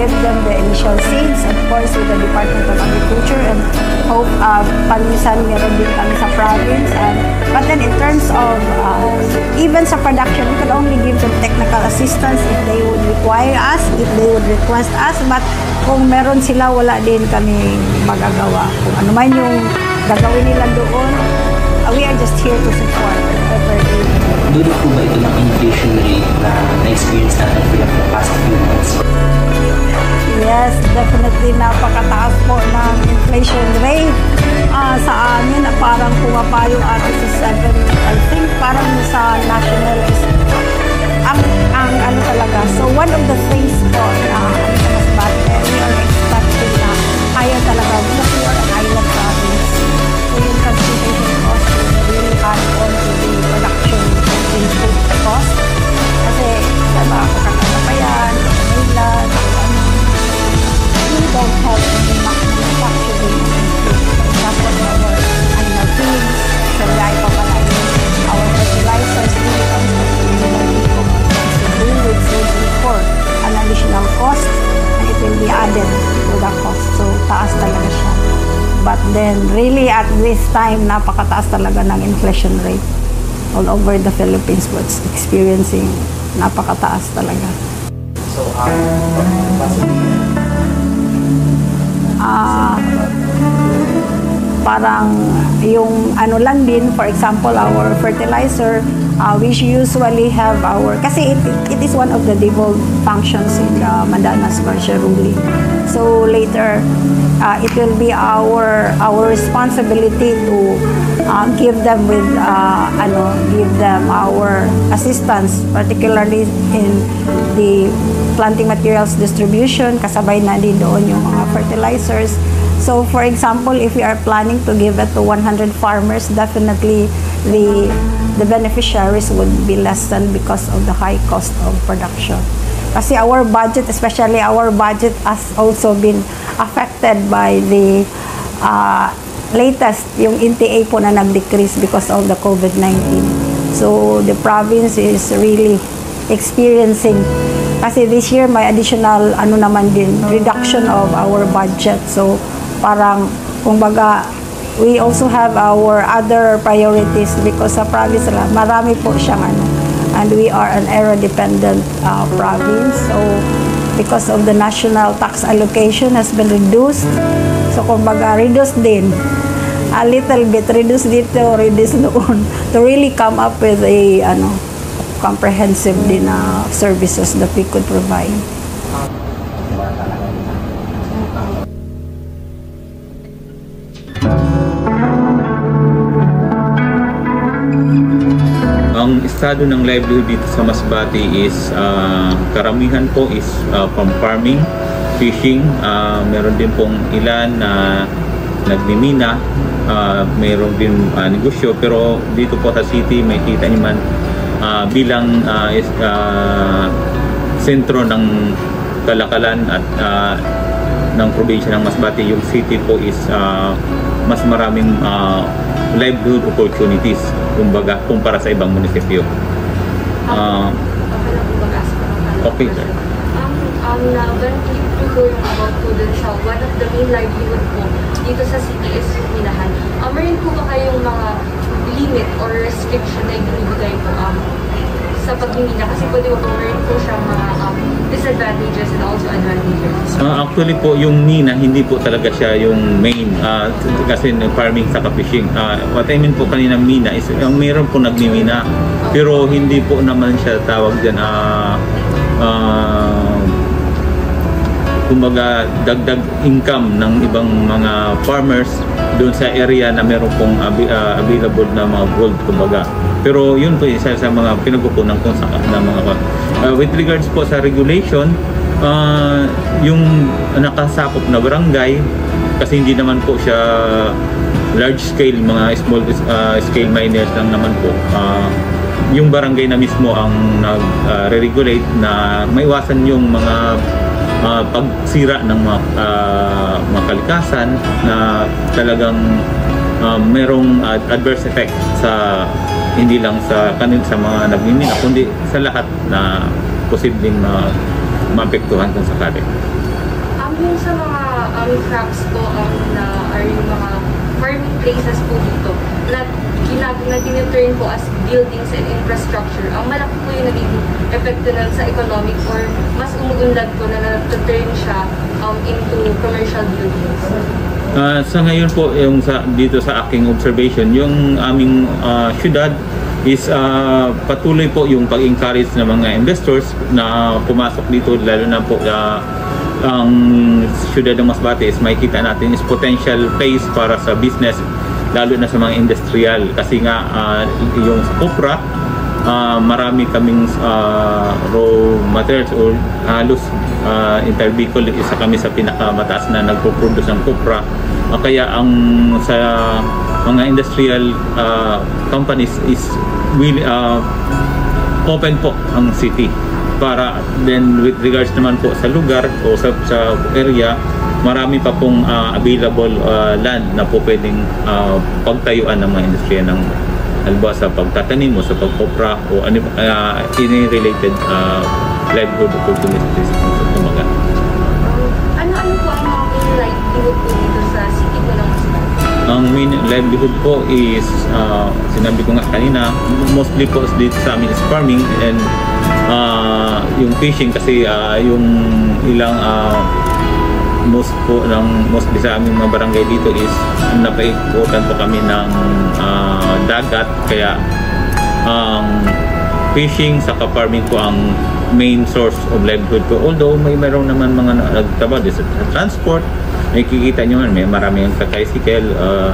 Give them the initial seeds, of course, with the Department of Agriculture and hope uh, paminsan meron din kami sa province. And, but then in terms of uh, even sa production, we could only give them technical assistance if they would require us, if they would request us. But kung meron sila, wala din kami magagawa. Kung ano man yung gagawin nila doon, uh, we are just here to support whatever they Dulot po ba ito ng inflation rate na na-experience natin for the past few months? Yes, definitely napakataas po ng inflation rate. Ah, sa amin, na parang pumapayo ata sa 7, I think parang sa national is ang, ang ano talaga. So one of the things po na ano sa Masbate, we are expecting na higher talaga because we are an island province. So yung transportation cost will really add on to the production input cost. Kasi sa time, napakataas talaga ng inflation rate. All over the Philippines was experiencing napakataas talaga. So, um, Ah, parang yung ano lang din, for example, our fertilizer, uh, we usually have our, kasi it, it, is one of the devolved functions in the Mandanas Garcia ruling. So later, uh, it will be our our responsibility to uh, give them with uh, ano, give them our assistance, particularly in the planting materials distribution, kasabay na din doon yung mga fertilizers. So for example, if we are planning to give it to 100 farmers, definitely the the beneficiaries would be lessened because of the high cost of production. Kasi our budget, especially our budget has also been affected by the uh, latest, yung NTA po na nag-decrease because of the COVID-19. So the province is really experiencing kasi this year may additional ano naman din reduction of our budget so parang kumbaga we also have our other priorities because sa province la- marami po siyang ano and we are an area dependent uh, province. So because of the national tax allocation has been reduced. So kumbaga reduced din. A little bit reduce dito reduce doon (laughs) to really come up with a ano comprehensive din na services that we could provide. Estado ng livelihood dito sa Masbate is ah, karamihan po is ah, from farming, fishing, ah, meron din pong ilan na nagmimina, ah, meron din ah, negosyo. Pero dito po sa city may kita niyo ah, bilang ah, is, ah, sentro ng kalakalan at ah, ng probinsya ng Masbate, yung city po is ah, mas maraming ah, livelihood opportunities kumbaga kumpara sa ibang munisipyo. Ah, okay, sir. Um, na when to go yung about prudential, one of the main livelihood po dito sa city is yung minahan. Um, meron po ba kayong mga limit or restriction na ibinibigay po um, sa pagmimina? Kasi po meron po siya mga um, disadvantages and also advantages. Ah, actually po yung mina hindi po talaga siya yung main ah, kasi ng farming sa fishing. Ah, what I mean po kanina mina is yung meron po nagmimina pero hindi po naman siya tawag diyan ah ah, kumbaga dagdag income ng ibang mga farmers doon sa area na meron pong ah, available na mga gold kumbaga. Pero yun po isa sa mga pinagkukunan ko sa ng mga Uh, with regards po sa regulation, uh, yung nakasakop na barangay, kasi hindi naman po siya large scale, mga small uh, scale miners lang naman po. Uh, yung barangay na mismo ang nag-regulate na maiwasan yung mga uh, pagsira ng mga, uh, mga kalikasan na talagang uh, merong ad- adverse effect sa hindi lang sa kanil sa mga nagmimina kundi sa lahat na posibleng ma maapektuhan kung sakali. Um, yung sa mga um, crops po um, na are yung mga farming places po dito na ginag na tinuturn po as buildings and infrastructure, ang malaki po yung nagiging epekto nun sa economic or mas umuunlad po na natuturn siya um, into commercial buildings. Uh, sa ngayon po yung sa dito sa aking observation yung aming uh, syudad is uh, patuloy po yung pag-encourage ng mga investors na pumasok dito lalo na po uh, ang syudad ng Masbate is makikita natin is potential place para sa business lalo na sa mga industrial. Kasi nga uh, yung sa Cupra uh, marami kaming uh, raw materials or halos uh, Interbicol isa kami sa pinakamataas na nagpo-produce ng Cupra uh, kaya ang sa mga industrial uh, companies is will uh, open po ang city para then with regards naman po sa lugar o sa, sa area marami pa pong uh, available uh, land na po pwedeng uh, pagtayuan ng mga industriya ng halimbawa sa pagtatanim mo sa pagkopra o ano uh, any related uh, livelihood opportunities sa tumaga. Ang main livelihood po is uh, sinabi ko nga kanina mostly po dito sa amin is farming and uh, yung fishing kasi uh, yung ilang uh, most po ng mostly sa aming mga barangay dito is napaikutan po kami ng uh, dagat. Kaya ang fishing sa farming po ang main source of livelihood ko. Although may meron naman mga nagtrabaho sa transport nakikita nyo man may marami ang tricycle uh,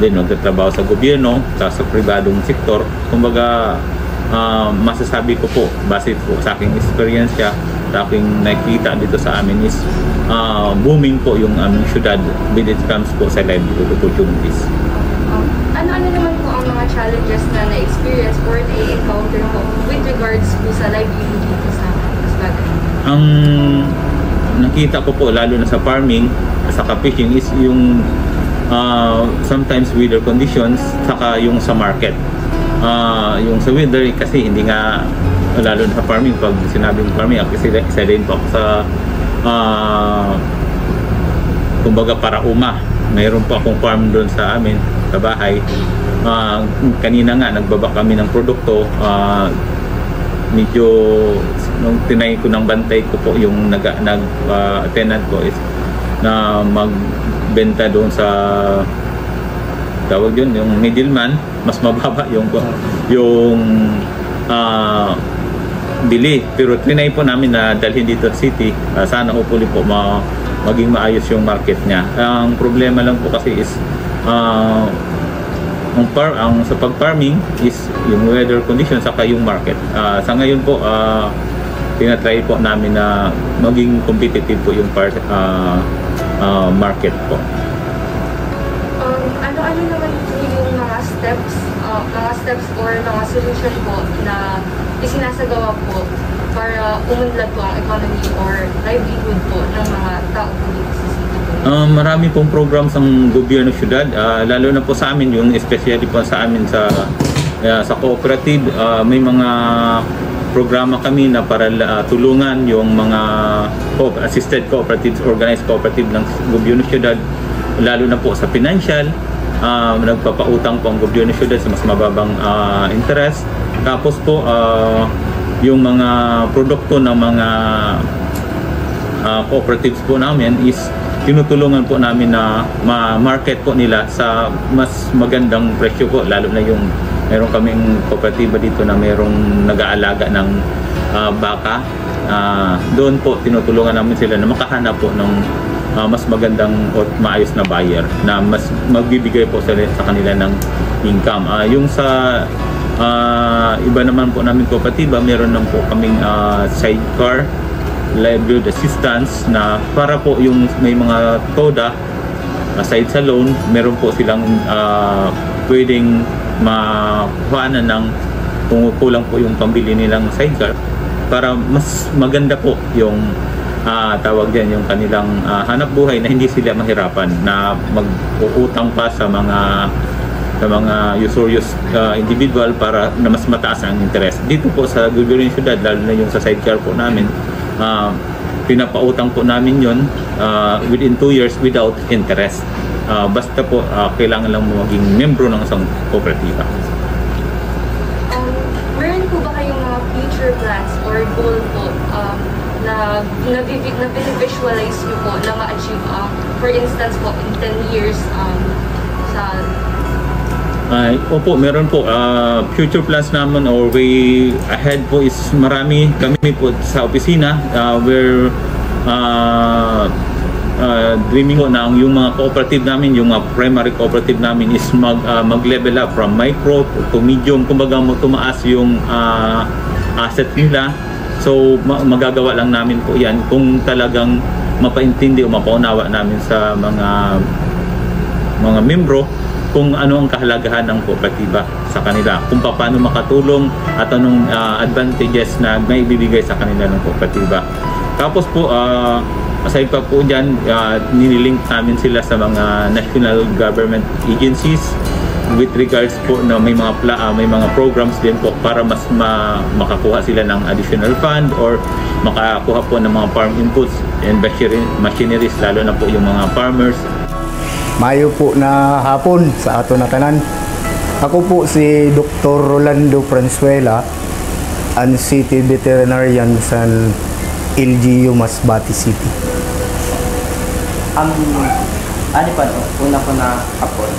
din nagtatrabaho sa gobyerno sa, sa pribadong sektor kumbaga uh, masasabi ko po base po sa aking experience sa aking nakikita dito sa amin is uh, booming po yung aming syudad when it comes po sa livelihood opportunities. Ano-ano naman po ang mga challenges na na-experience or na-encounter po with regards po sa livelihood dito sa Masbate? Ang nakita ko po lalo na sa farming, sa fishing is yung uh, sometimes weather conditions saka yung sa market. Uh, yung sa weather kasi hindi nga lalo na farming pag sinabing farming kasi isa din po sa uh, kumbaga para uma. Mayroon po akong farm doon sa amin sa bahay. Uh, kanina nga nagbaba kami ng produkto. Uh, medyo nung tinay ko ng bantay ko po yung nag, nag uh, tenant ko is na magbenta doon sa tawag yun yung middleman mas mababa yung yung uh, bili. Pero trinay po namin na dalhin dito sa city uh, sana hopefully po ma maging maayos yung market niya. Ang problema lang po kasi is uh, ang par ang sa pag-farming is yung weather conditions saka yung market. Uh, sa ngayon po uh, tinatry po namin na maging competitive po yung par, uh, uh, market po. Um, ano-ano naman yung mga steps, uh, mga steps or mga solution po na isinasagawa po para umunlad po ang economy or livelihood po ng mga tao po dito sa city po? Uh, marami pong programs ang gobyerno syudad, uh, lalo na po sa amin, yung especially po sa amin sa uh, sa cooperative, uh, may mga programa kami na para uh, tulungan yung mga co- assisted cooperatives, organized cooperative ng gobyerno syudad, lalo na po sa financial, uh, nagpapautang po ang gobyerno syudad sa mas mababang uh, interest. Tapos po, uh, yung mga produkto ng mga uh, cooperatives po namin is tinutulungan po namin na ma-market po nila sa mas magandang presyo po lalo na yung meron kaming kooperatiba dito na merong nag-aalaga ng uh, baka. Uh, doon po tinutulungan namin sila na makahanap po ng uh, mas magandang o maayos na buyer na mas magbibigay po sa, sa kanila ng income. Uh, yung sa Ah, iba naman po namin kooperatiba, meron naman po kaming ah, sidecar livelihood assistance na para po yung may mga TODA aside sa loan, meron po silang ah, pwedeng makuhanan ng kung kulang po yung pambili nilang sidecar para mas maganda po yung ah, tawag diyan yung kanilang ah, hanap buhay na hindi sila mahirapan na mag-uutang pa sa mga sa mga usurious ah, individual para na mas mataas ang interest. Dito po sa gobyerno ng syudad, lalo na yung sa sidecar po namin, ah, pinapautang po namin yon ah, within 2 years without interest. Ah, basta po ah, kailangan lang mo maging membro ng isang kooperatiba. Meron po ba kayong mga future plans or goal po um, na na, na visualize nyo po na ma-achieve? Um, for instance po, in 10 years um, sa Ay, opo, meron po. Ah, future plans naman or way ahead po is marami. Kami po sa opisina ah, where ah, ah, dreaming ko na yung mga cooperative namin, yung mga primary cooperative namin is mag, ah, mag-level up from micro to medium. Kumbaga tumaas yung ah, asset nila. So ma- magagawa lang namin po yan kung talagang mapaintindi o mapaunawa namin sa mga mga membro kung ano ang kahalagahan ng kooperatiba sa kanila, kung paano makatulong at anong ah, advantages na may ibibigay sa kanila ng kooperatiba. Tapos po, ah, aside pa po dyan, ah, nililink namin sila sa mga national government agencies with regards po na may mga pla, ah, may mga programs din po para mas ma, makakuha sila ng additional fund or makakuha po ng mga farm inputs and machineries lalo na po yung mga farmers Mayo po na hapon sa ato na tanan. Ako po si Dr. Rolando Franzuela, ang Veterinarian sa LGU Masbate City. Ang ano pa no, una ko na hapon.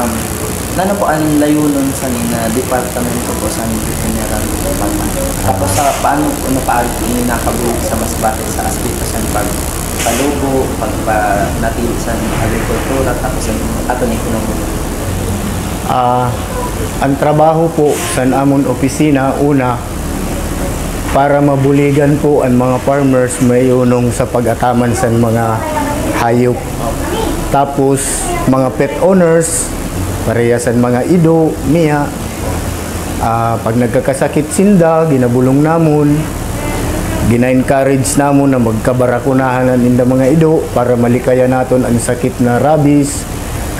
Um, ano po ang layunon sa ni na departamento po sa Veterinary Department? Tapos sa paano po na paano ini nakabuhi sa Masbate sa aspeto sa pag palubo, pagpanatili sa agrikultura, tapos ang ato ni ekonomiya. Ah, ang trabaho po sa amon opisina una para mabuligan po ang mga farmers may unong sa pag-ataman sa mga hayop. Tapos mga pet owners parehasan mga ido, miya. Ah, pag nagkakasakit sinda, ginabulong namon. Gina-encourage namon na magkabarakunahan inda mga ido para malikaya naton ang sakit na rabies,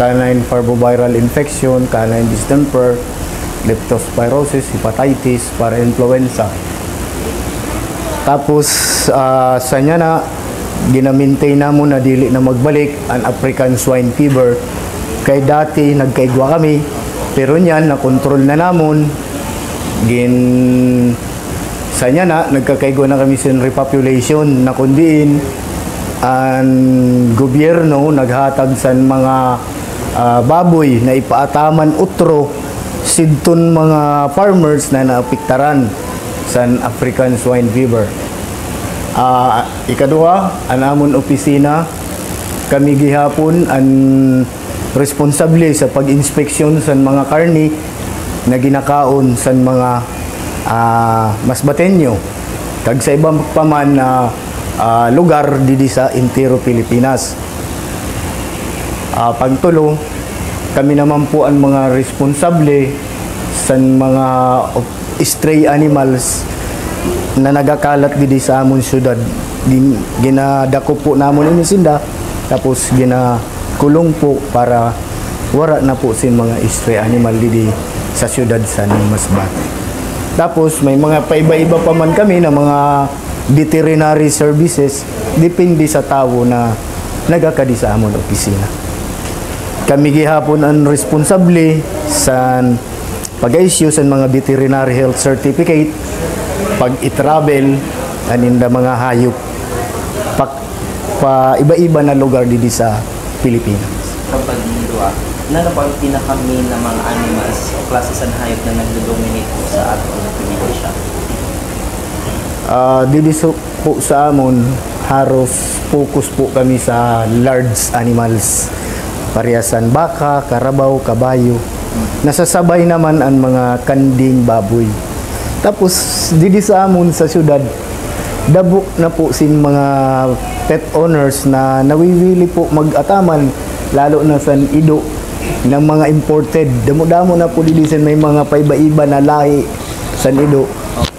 canine parvoviral infection, canine distemper, leptospirosis, hepatitis, para influenza. Tapos ah, sa nya na ginamintay namon na dili na magbalik ang African swine fever. Kay dati nagkaigwa kami pero niyan na control na namon. Gin sa nya na nagkakaigwa na kami sa repopulation na kundiin. Ang gobyerno naghatag sa mga ah, baboy na ipaataman utro sidton mga farmers na naapiktaran sa African swine fever. Ah, ikaduha, ang amon opisina kami gihapon ang responsable sa pag-inspeksyon sa mga karni na ginakaon sa mga ah, masbatenyo kag sa ibang paman na ah, lugar didi sa Intero Pilipinas. Ah, pagtulo, kami naman po ang mga responsable sa mga stray animals na nagakalat didi sa amon syudad. Din, ginadako po namon ini sinda tapos ginakulong po para wara na po sin mga stray animal didi sa syudad sa Masbate. Tapos may mga paiba-iba pa man kami na mga veterinary services depende sa tao na nagakadi sa amon opisina. Kami gihapon ang responsable sa pag-issue sa mga veterinary health certificate pag i-travel aninda mga hayop pa, pa iba-iba na lugar didi sa Pilipinas. Kapag dua, ano po ang pinaka-main na mga animals o klase sa hayop na nagdo-dominate po sa ato ng Pilipinas? Ah, didi so, po sa amon haros focus po kami sa large animals. Pariasan baka, karabaw, kabayo, Nasasabay naman ang mga kanding baboy. Tapos, didi sa amon sa syudad, dabok na po sin mga pet owners na nawiwili po mag-ataman, lalo na sa ido ng mga imported. Damo-damo na po didi may mga paiba-iba na lahi sa ido.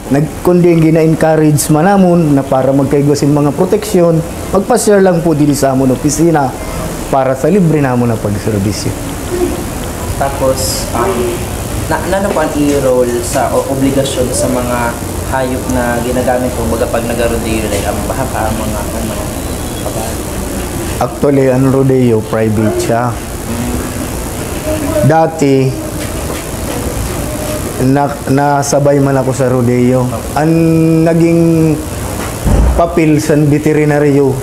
Nagkundi gina-encourage manamon na para magkaigo sin mga proteksyon, magpa-share lang po dili sa amon opisina para sa libre namon na pagserbisyo. Tapos, um, na, na po ang i-roll sa o, obligasyon sa mga hayop na ginagamit po baga pag nag-rodeo like ang baka, mga ano, kabalo. Actually, ang rodeo, private siya. Dati, na, nasabay man ako sa rodeo. Ang naging papel sa veterinaryo,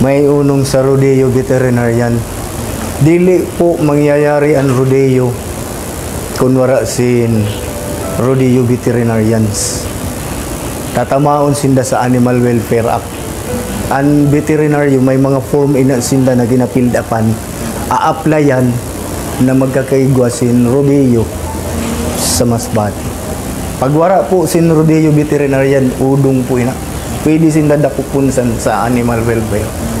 may unong sa rodeo veterinarian. Dili po mangyayari ang rodeo kung wala sin rodeo veterinarians. Tatamaon sinda sa Animal Welfare Act. Ang veterinaryo may mga form ina sinda na ginapildapan, a-applyan na magkakaigwa sin rodeo sa Masbate. Pag wala po sin rodeo veterinarian, udong po ina. Pwede sinda dakupunsan sa animal welfare.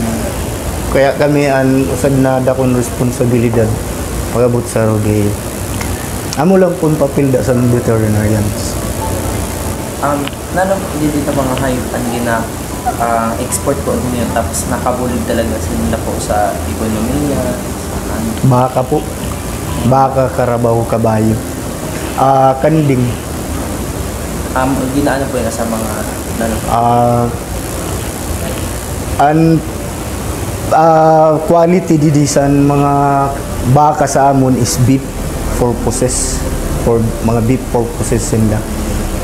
Kaya kami ang usad na dakon responsibilidad pagabot sa rodeo. Amo lang po papilda sa veterinarians. Um, nano po dito mga hayop ang gina ah, export po niyo tapos nakabulog talaga sila po sa ekonomiya, sa. Baka po. Baka, karabaw, kabayo. Ah, kanding. Um, ginaano po yun sa mga ano po? Ah, an ah, quality didi sa mga baka sa amon is beef purposes for mga beef purposes sila.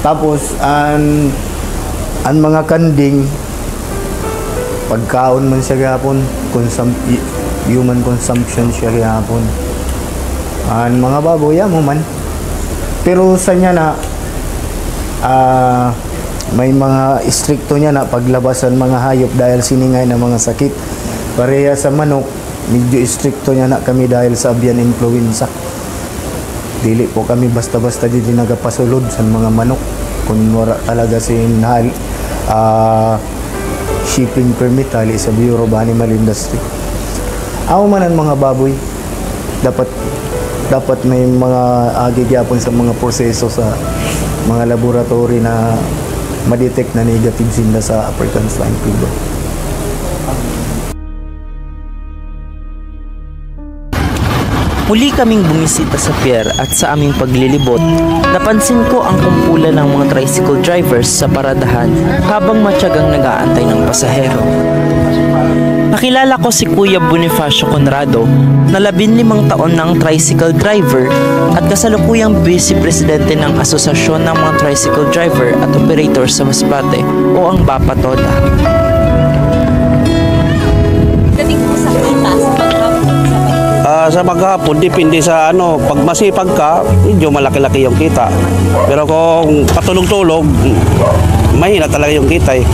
Tapos an an mga kanding pagkaon man siya gapon consum human consumption siya gapon an mga baboy mo man. Pero sa niya na ah, may mga istrikto niya na paglabasan mga hayop dahil siningay ng mga sakit pareha sa manok medyo istrikto niya na kami dahil sa avian influenza. Dili po kami basta-basta dito nagapasulod sa mga manok. Kung wala talaga sin hal ah, shipping permit hali sa Bureau of Animal Industry. Ako man ang mga baboy dapat dapat may mga agigyapon sa mga proseso sa mga laboratory na ma-detect na negative sila sa African swine fever. Muli kaming bumisita sa pier at sa aming paglilibot, napansin ko ang kumpulan ng mga tricycle drivers sa paradahan habang matyagang nag-aantay ng pasahero. Nakilala ko si Kuya Bonifacio Conrado na labinlimang taon ng tricycle driver at kasalukuyang vice presidente ng Asosasyon ng mga Tricycle Driver at Operator sa Masbate o ang BAPATODA. Dating sa maghapon, depende sa ano, pag masipag ka, medyo malaki-laki yung kita. Pero kung patulog-tulog, mahina talaga yung kita eh.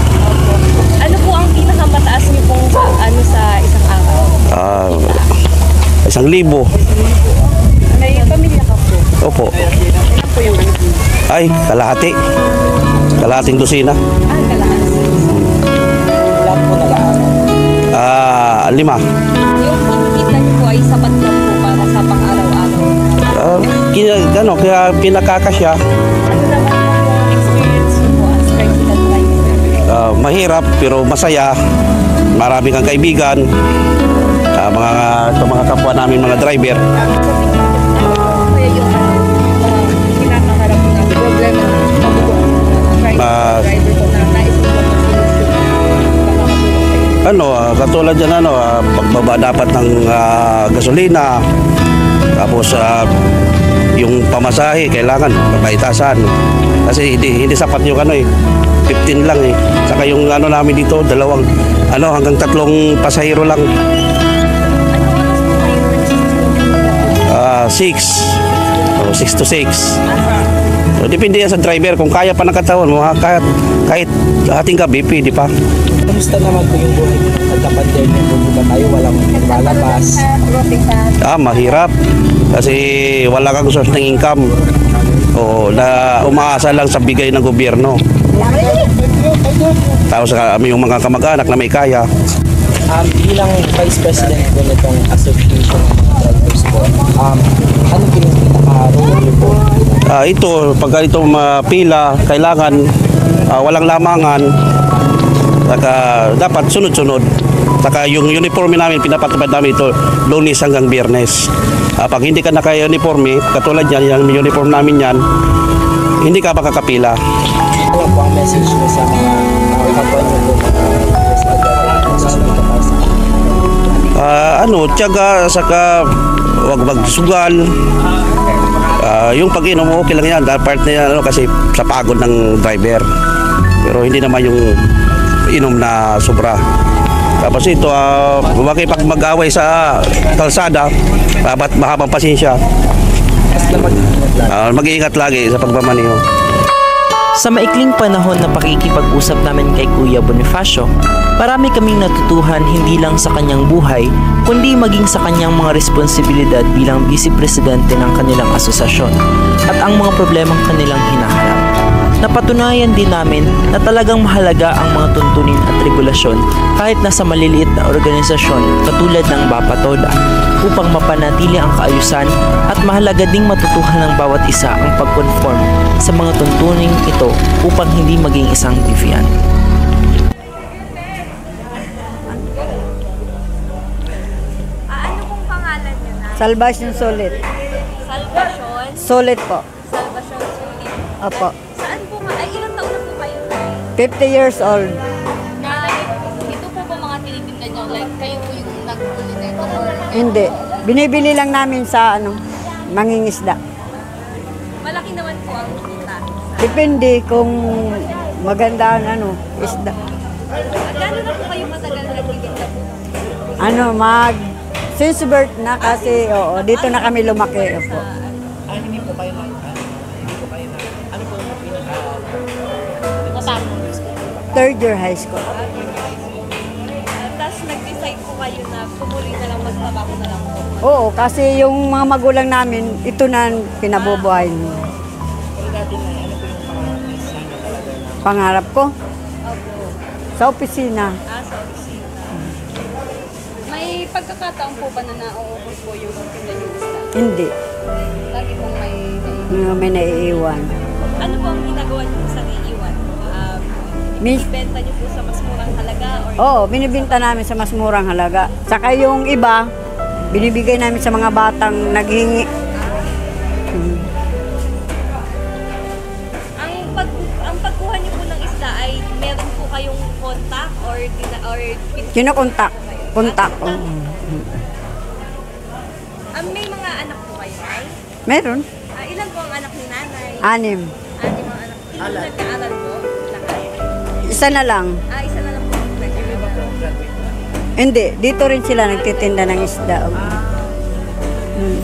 Ano po ang pinakamataas niyo pong ano sa isang araw? Ah, isang libo. May pamilya ka po. Opo. Ilan po yung anak niyo? Ay, kalahati. Kalahating dosina. Ah, kalahati. Ah, lima. Yung kinikita niyo po ay sapat lang po para sa pang-araw-araw. Ah, kina, ano, kaya pinakakasya. Ano naman yung experience po as tricycle driver? Ah, mahirap pero masaya. Marami kang kaibigan. Ah, mga ito mga kapwa namin mga driver. Uh, na na ano, katulad yan ano, ah, pagbaba dapat ng ah, gasolina. Tapos ah, yung pamasahe kailangan papaitasan. Kasi hindi hindi sapat yung ano eh. 15 lang eh. Saka yung ano namin dito, dalawang ano hanggang tatlong pasahero lang. Ah, 6. Oh, 6 to 6. So, depende yan sa driver kung kaya pa ng katawan mo, kahit kahit ating gabi, pwede pa. Kamusta naman po yung buhay? Nagka-pandemic ba tayo, walang lalabas. Ah, mahirap. Kasi wala kang source ng income. Oo, na umaasa lang sa bigay ng gobyerno. Tapos kami yung mga kamag-anak na may kaya. Um, bilang Vice President po nitong Association ng mga drivers po, um, ano pinaka-role niyo po? Ah, ito, pagka ito mapila, kailangan ah, walang lamangan. Saka dapat sunod-sunod. Saka yung uniforme namin, pinapatupad namin ito lunes hanggang biyernes. Ah, pag hindi ka naka-uniforme, katulad yan, yung uniform namin yan, hindi ka makakapila. Ano po ang message niyo sa mga uh, kapwa Ah, ano, tiyaga, saka wag magsugal. Ah, yung pag-inom, okay lang yan. Part na yan, ano, kasi sa pagod ng driver. Pero hindi naman yung inom na sobra. Tapos ito, uh, pag mag-away sa kalsada, dapat mahabang pasensya. Ah, mag-iingat lagi sa pagmamaniho. Sa maikling panahon na pakikipag-usap namin kay Kuya Bonifacio, marami kaming natutuhan hindi lang sa kanyang buhay, kundi maging sa kanyang mga responsibilidad bilang vice presidente ng kanilang asosasyon at ang mga problemang kanilang hinaharap. Napatunayan din namin na talagang mahalaga ang mga tuntunin at regulasyon kahit nasa maliliit na organisasyon katulad ng Bapatoda upang mapanatili ang kaayusan at mahalaga ding matutuhan ng bawat isa ang pag-conform sa mga tuntuning ito upang hindi maging isang deviant. Salvation Solid. Salvation. Solid po. Salvation Sulit. Opo. 50 years old. Na, ito po ba mga tinitinda nyo? Like, kayo po yung nag-uli na ito? Or Hindi. Binibili lang namin sa ano, mangingisda. malaki naman po ang kita. Depende kung maganda ang ano, isda. Gano'n na po kayo matagal nagtitinda po? Ano, mag... Since birth na kasi, oo, dito na kami lumaki. Opo. Third year high school. Tapos nag-decide po kayo na pumuli na lang magtrabaho na lang po. Oo, kasi yung mga magulang namin, ito na ang kinabubuhay nila. Pangarap ko? Sa opisina. Ah, sa opisina. May pagkakataon po ba na nauubos po yung nyo isda? Hindi. Lagi pong may... May naiiwan. Ano po ang ginagawa nyo sa iiwan? Um, Min- ibenta nyo po sa mas murang halaga? Or Oo, binibinta namin sa mas murang halaga. Saka yung iba, binibigay namin sa mga batang naghingi. Hmm. ang pag ang pagkuha niyo po ng isda ay meron po kayong contact or tina, or Kinokontak. Kontak. Ah, may mga anak po kayo ay? Meron. Ah, ilan po ang anak ni nanay? Anim. Anim ang anak. Ilan nag-aaral po? Isa na lang. Ah, isa na lang po. Hindi, dito rin sila nagtitinda ng isda. Hmm.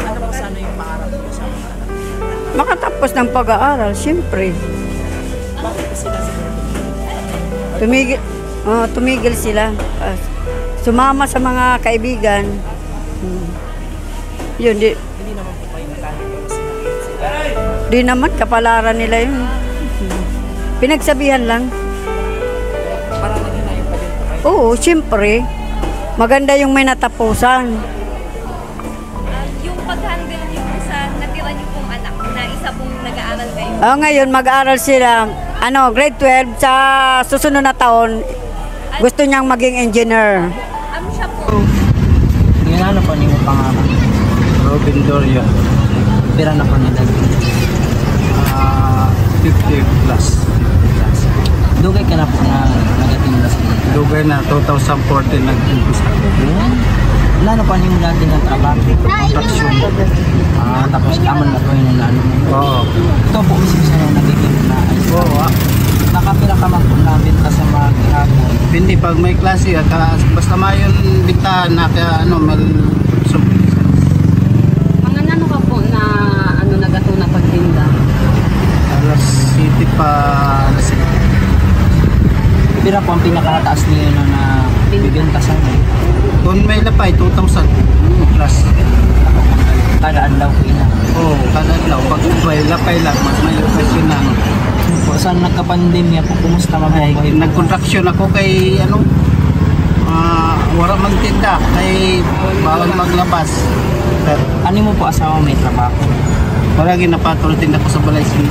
ano po sana yung pangarap niyo sa mga anak? Makatapos ng pag-aaral, siyempre. Bakit po sila? Tumigil, oh, tumigil sila. Ah, sumama sa mga kaibigan. Hmm. Yun, di, Hindi naman po kayo nakalit pero sinabihan sila. di naman kapalaran nila yun. Hmm. Pinagsabihan lang. Oo, siyempre. Maganda yung may natapusan. Ah, yung pag-handle niyo po sa natira niyo pong anak na isa pong nag-aaral kayo. Oh, ngayon mag-aaral sila, ano, grade 12 sa susunod na taon. Gusto niyang maging engineer. Ano siya po? Ginano po niyo pangarap? Robin Doria. Pira na po nila. Ah, 50 plus. Dugay ka na po na Lugay na 2014 nag-umpisa. Wala na pa niyo dati ng trabaho. Construction. Ah, tapos aman na po yun na ano. Oo. Ito po mismo sa nagiging na. Oo. ah. Nakapira ka man po na binta sa mga gihapon. Hindi pag may klase at ah, basta mayon bintahan na kaya ano mal so, Mga nano ka po na ano nagato na pagtinda? alas city pa alas city. Pira po ang pinakataas niyo na, na ka sa Kung may lapay, 2,000 plus. Kada adlaw ko ina. Oo, kada adlaw. Pag may lapay lang, mas may okasyon na. Po saan nagka-pandemya po kumusta Ay, mabuhay? nag-contraction ako kay ano, ah, wala man tinda, kay bawal maglabas. Ano mo po asawa may trabaho? Wala ginapatol tinda ko sa balay sa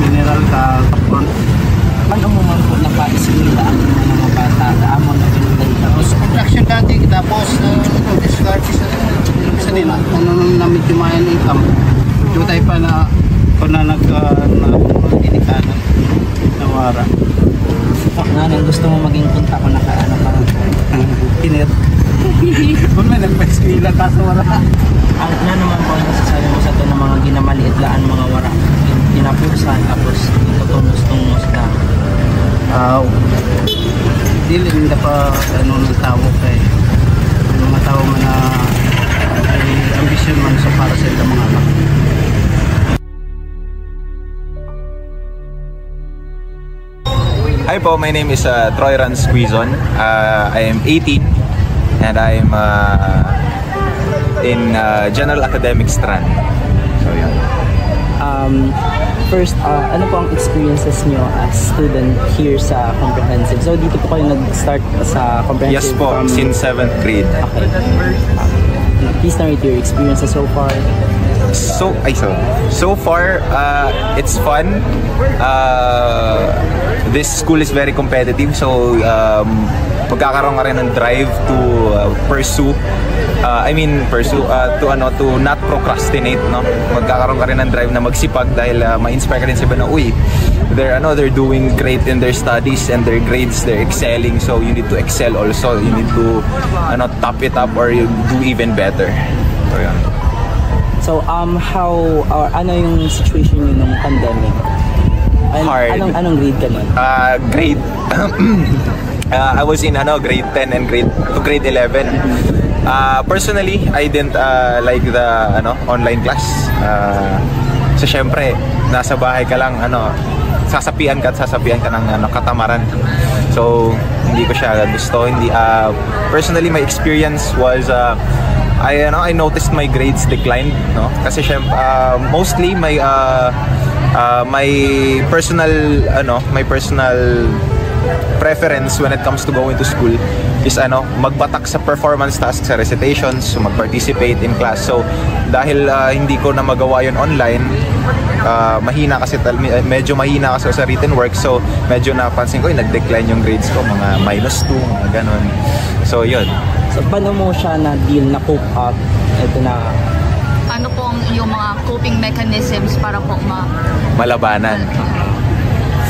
mineral ka kapon. Mo man po napa-eskwela ang mga bata? Na pinulay ka. Tapos contraction dati, tapos uh, discard sa sa nila. Ano nang namin tumayan income. Ito tayo pa na kung na nag uh, na dinikanan. Nga nang gusto mo maging punta ko naka ano pa. Tinir. Kung may nagpa-eskwela kaso wala. Ang na naman po ang masasabi mo sa ito ng mga ginamaliit laan mga wara. Kinapusan tapos tutunos-tunos na. Aw. Dili hindi pa ano ng tao kay mga tao man na ay ambisyon man sa para sa mga anak. Hi po, my name is uh, Troy Rans Quizon. Uh, I am 18 and I am uh, in uh, General Academic Strand. Um, first, uh, ano po ang experiences nyo as student here sa comprehensive? So dito po kayo nag-start sa Yes comprehensive po, from- since 7th grade. Okay. Please narrate your experiences so far. So, ay so, so far, uh, it's fun. Uh, this school is very competitive, so um, magkakaroon ka rin ng drive to uh, pursue uh, I mean pursue uh, to ano to not procrastinate no magkakaroon ka rin ng drive na magsipag dahil uh, ma-inspire ka rin sa iba na uy they're ano they're doing great in their studies and their grades they're excelling so you need to excel also you need to ano top it up or you do even better so yun So, um, how, or ano yung situation nyo nung pandemic? An- Hard. Anong, anong grade ka nun? uh, grade (clears throat) uh, I was in ano grade 10 and grade to grade 11 uh, personally I didn't uh, like the ano online class. Uh, so syempre nasa bahay ka lang ano sasapian ka at sasapian ka ng ano katamaran. So hindi ko siya gusto. Hindi uh, personally my experience was uh, I ano I noticed my grades declined no? Kasi syempre uh, mostly my uh, uh, my personal ano my personal preference when it comes to going to school is ano magbatak sa performance tasks sa recitations so mag-participate in class. So dahil uh, hindi ko na magawa yon online uh, mahina kasi medyo mahina kasi sa written work. So medyo napansin ko eh, nag-decline yung grades ko mga minus 2 mga ganon so yun. So, paano mo siya na deal, na cope up? Ito na, Ano po ang iyong mga coping mechanisms para po ma... malabanan.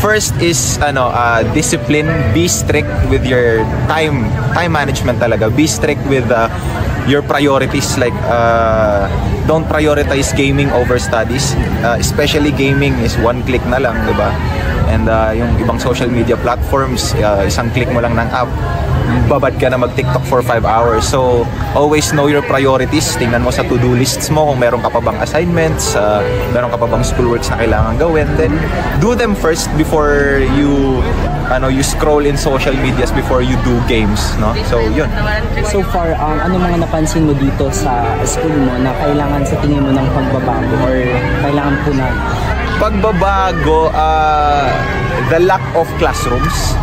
First is ano uh, discipline, be strict with your time time management talaga. Be strict with uh, your priorities like uh, don't prioritize gaming over studies. Uh, especially gaming is one click na lang, 'di ba? And uh, yung ibang social media platforms, uh, isang click mo lang ng app babad ka na mag-TikTok for 5 hours. So, always know your priorities. Tingnan mo sa to-do lists mo kung meron ka pa bang assignments, uh, meron ka pa bang schoolworks na kailangan gawin. Then, do them first before you ano you scroll in social medias before you do games, no? So, yun. so far, um, ano mga napansin mo dito sa school mo na kailangan sa tingin mo ng pagbabago or kailangan po na Pagbabago, uh, the lack of classrooms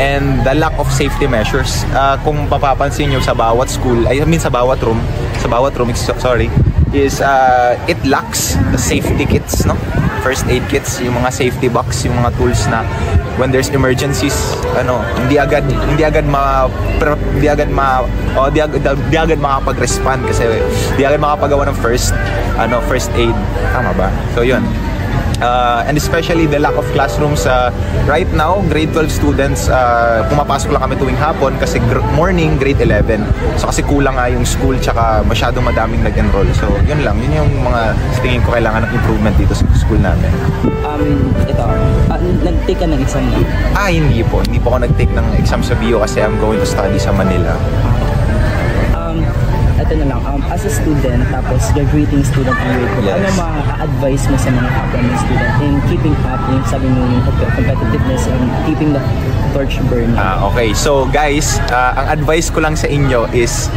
and the lack of safety measures. Uh, kung papapansin nyo sa bawat school, I mean sa bawat room, sa bawat room, sorry, is uh, it lacks safety kits, no? First aid kits, yung mga safety box, yung mga tools na when there's emergencies, ano, hindi agad hindi agad ma hindi agad ma oh, di agad, di agad makapag-respond kasi di agad makapagawa ng first ano, first aid. Tama ba? So, yun. Uh, and especially the lack of classrooms uh, right now grade 12 students uh, pumapasok lang kami tuwing hapon kasi gr- morning grade 11 so kasi kulang nga yung school tsaka masyadong madaming nag-enroll. So yun lang. Yun yung mga tingin ko kailangan ng improvement dito sa school namin. Um, ito, uh, nag-take ka ng exam na? ah hindi po. Hindi po ako nag-take ng exam sa bio kasi I'm going to study sa Manila. Um, ito na lang, um, as a student, tapos graduating student ang grade ko, Yes. ano ma-advise mo sa mga kapwa mong student in keeping up, yung sabi mo, yung competitiveness and keeping the torch burning? Ah, okay. So guys, ah, ang advice ko lang sa inyo is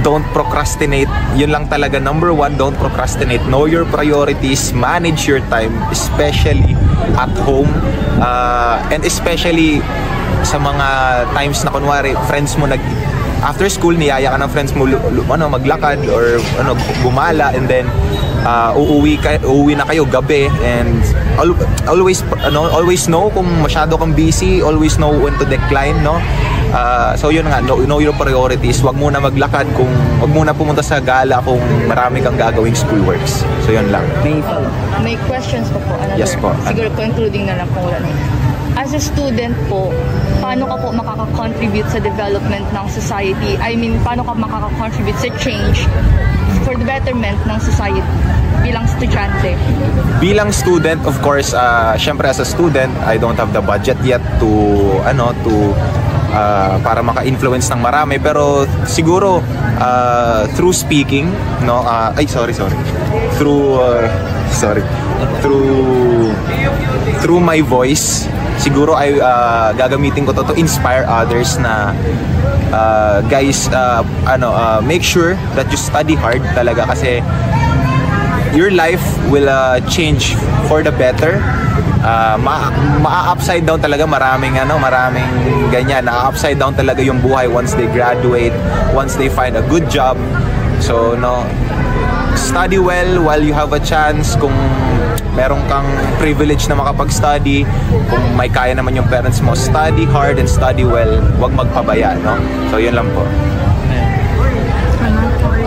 don't procrastinate. Yun lang talaga number one, don't procrastinate. Know your priorities, manage your time, especially at home. Ah, and especially sa mga times na kunwari friends mo nag after school niyaya ka ng friends mo ano maglakad or ano gumala and then uh, uuwi ka uuwi na kayo gabi and al- always ano always know kung masyado kang busy always know when to decline no Ah, so yun nga know, know your priorities wag muna maglakad kung wag muna pumunta sa gala kung marami kang gagawing schoolworks so yun lang May questions pa po. Another, Yes po. Siguro concluding na lang po wala na. As a student po, paano ka po makaka-contribute sa development ng society? I mean, paano ka makaka-contribute sa change for the betterment ng society bilang estudyante? bilang student of course uh, syempre as a student I don't have the budget yet to ano to uh, para maka-influence ng marami pero siguro uh, through speaking no uh, ay sorry sorry through uh, sorry through through my voice siguro ay uh, gagamitin ko to to inspire others na uh, guys uh, ano uh, make sure that you study hard talaga kasi your life will uh, change for the better. Uh, ma, ma-upside down talaga maraming ano, maraming ganyan. Na-upside down talaga yung buhay once they graduate, once they find a good job. So no, study well while you have a chance kung meron kang privilege na makapag-study, kung may kaya naman yung parents mo, study hard and study well, wag magpabaya, no? So yun lang po.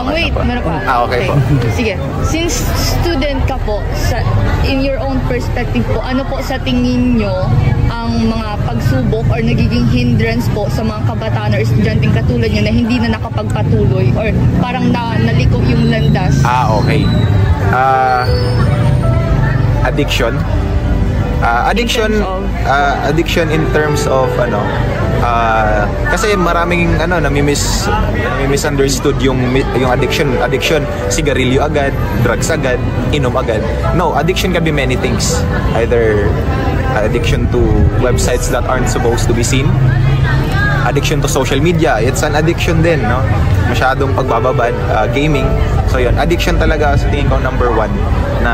Oh, wait, meron pa. Ah, okay po. Sige. Since student ka po, sa, in your own perspective po, ano po sa tingin nyo ang mga pagsubok or nagiging hindrance po sa mga kabataan or estudyanteng katulad nyo na hindi na nakapagpatuloy or parang na, naliko yung landas? Ah, okay. Ah, addiction. Ah, addiction ah, addiction in terms of ano ah, kasi maraming ano nami-miss nami-misunderstood yung yung addiction addiction. Sigarilyo agad drugs agad inom agad. No addiction can be many things. Either addiction to websites that aren't supposed to be seen addiction to social media it's an addiction din no? Masyadong pagbababad ah, gaming. So yun addiction talaga sa tingin ko number one na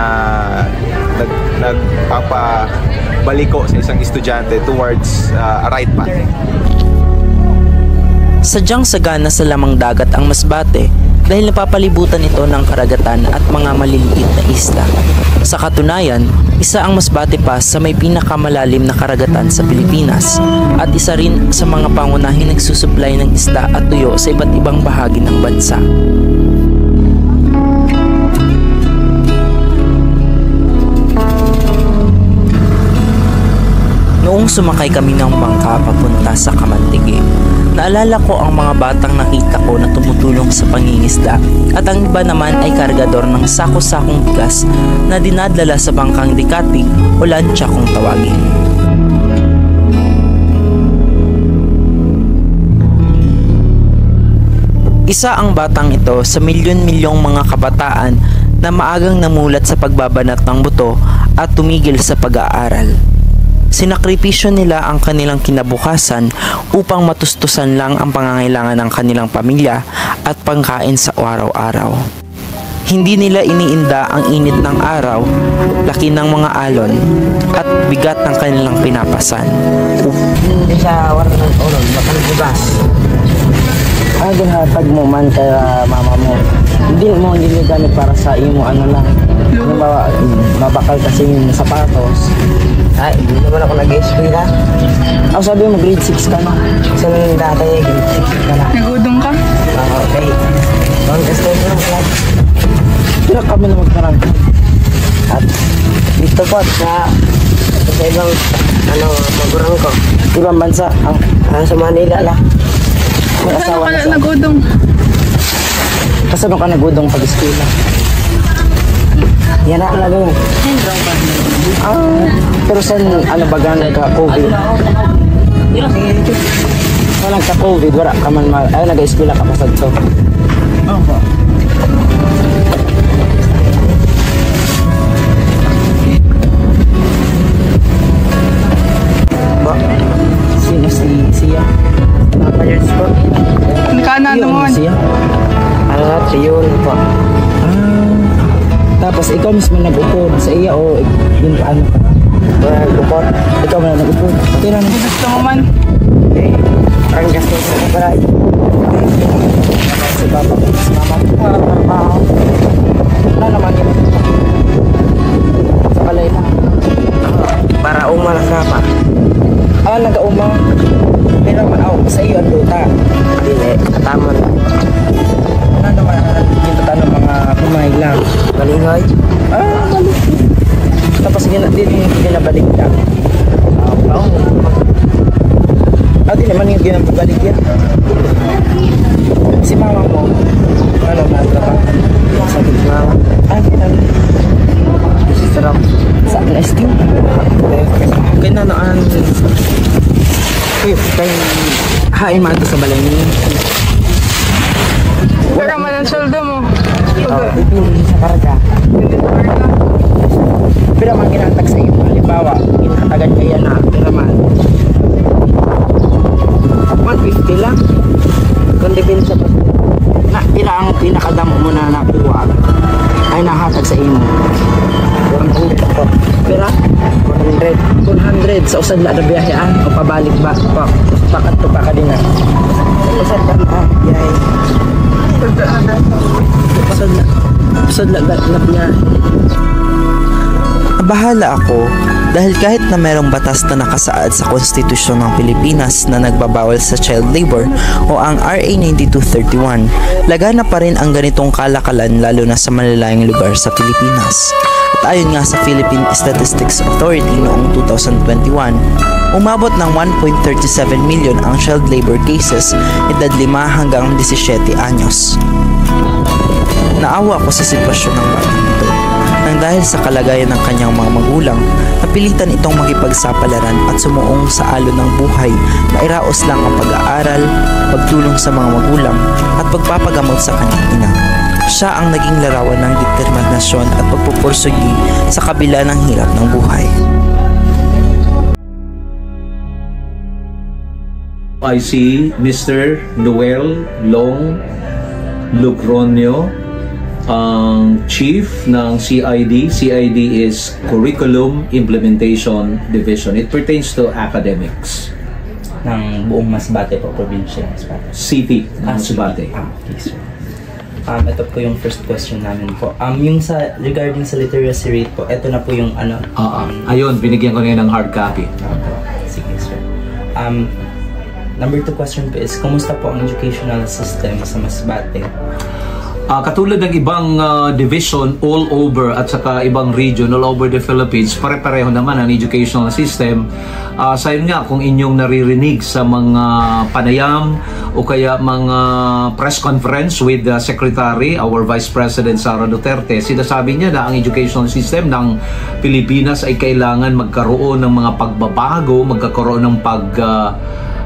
nag nagpapabaliko sa isang estudyante towards ah, a right path. Sadyang sagana sa lamang dagat ang Masbate dahil napapalibutan ito ng karagatan at mga maliliit na isla. Sa katunayan, isa ang Masbate Pass sa may pinakamalalim na karagatan sa Pilipinas at isa rin sa mga pangunahing nagsusupply ng isda at tuyo sa iba't ibang bahagi ng bansa. Noong sumakay kami ng bangka papunta sa Kamantigi, naalala ko ang mga batang nakita ko na tumutulong sa pangingisda at ang iba naman ay kargador ng sako-sakong bigas na dinadala sa bangkang Dikati o lansya kung tawagin. Isa ang batang ito sa milyon-milyong mga kabataan na maagang namulat sa pagbabanat ng buto at tumigil sa pag-aaral. Sinakripisyo nila ang kanilang kinabukasan upang matustusan lang ang pangangailangan ng kanilang pamilya at pangkain sa araw-araw. Hindi nila iniinda ang init ng araw, laki ng mga alon, at bigat ng kanilang pinapasan. Sa warang ng ulo, baka nagbugas. Ano ginhatag mo man sa mama mo? Hindi mo hindi gamit para sa imo ano lang. Halimbawa, mabakal kasi yung sapatos. Ay, hindi naman ako nag-eskwela. Ako sabi mo, grade 6 ka na. Sa nang dati, grade 6 ka na. Nagudong ka? Ah, okay. Long distance lang lang. Pero kami na magkarang. At dito po sa sa ibang ano, magurang ko. Ibang bansa. Ang ah, sa Manila lang. May asawa na siya. nagudong? Kasano ka nagudong pag-eskwela? Yan na ano yun. Ah, pero saan, ano ba ga nagka-COVID? Wala nagka-COVID, wala ka man, ma- ay nag-eskwela ka pa sa ito. Opo. Sa usad na biyahe ah, o pabalik ba? Pa, pakat to pa ka din ah. Usad ah, biyahe. Usad la. Usad gat na biyahe. Bahala ako dahil kahit na merong batas na nakasaad sa konstitusyon ng Pilipinas na nagbabawal sa child labor o ang RA 9231, lagana pa rin ang ganitong kalakalan lalo na sa malalayang lugar sa Pilipinas. At ayon nga sa Philippine Statistics Authority noong 2021, umabot ng 1.37 million ang child labor cases edad 5 hanggang 17 anyos. Naawa ako sa sitwasyon ng batang ito nang dahil sa kalagayan ng kanyang mga magulang, napilitan itong makipagsapalaran at sumuong sa alon ng buhay na iraos lang ang pag-aaral, pagtulong sa mga magulang at pagpapagamot sa kanyang ina. Siya ang naging larawan ng determinasyon at pagpupursigi sa kabila ng hirap ng buhay. I see Mr. Noel Long Lugronio, ang chief ng CID. CID is Curriculum Implementation Division. It pertains to academics. ng buong Masbate po, probinsya Masbate. City ng Ah, Masbate. Ah, okay, sir. Um, ito po yung first question namin po. Um, yung sa, regarding sa literacy rate po, ito na po yung ano, um, Ayun, binigyan ko ngayon ng hard copy. Sige, sir. Um, number two question po is, kumusta po ang educational system sa Masbate? Ah, katulad ng ibang ah, division all over at saka ibang region all over the Philippines, pare-pareho naman ang educational system. Uh, sa yun nga, kung inyong naririnig sa mga panayam o kaya mga press conference with the Secretary, our Vice President Sara Duterte, sinasabi niya na ang educational system ng Pilipinas ay kailangan magkaroon ng mga pagbabago, magkakaroon ng pag ah,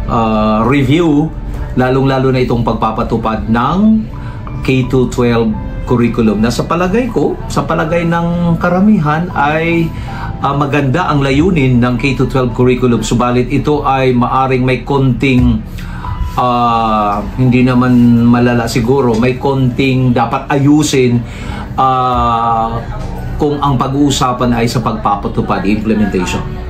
ah, review lalong-lalo na itong pagpapatupad ng K-12 curriculum na sa palagay ko, sa palagay ng karamihan ay ah, maganda ang layunin ng K-12 curriculum subalit ito ay maaring may konting ah, hindi naman malala siguro, may konting dapat ayusin ah, kung ang pag-uusapan ay sa pagpapatupad, implementation.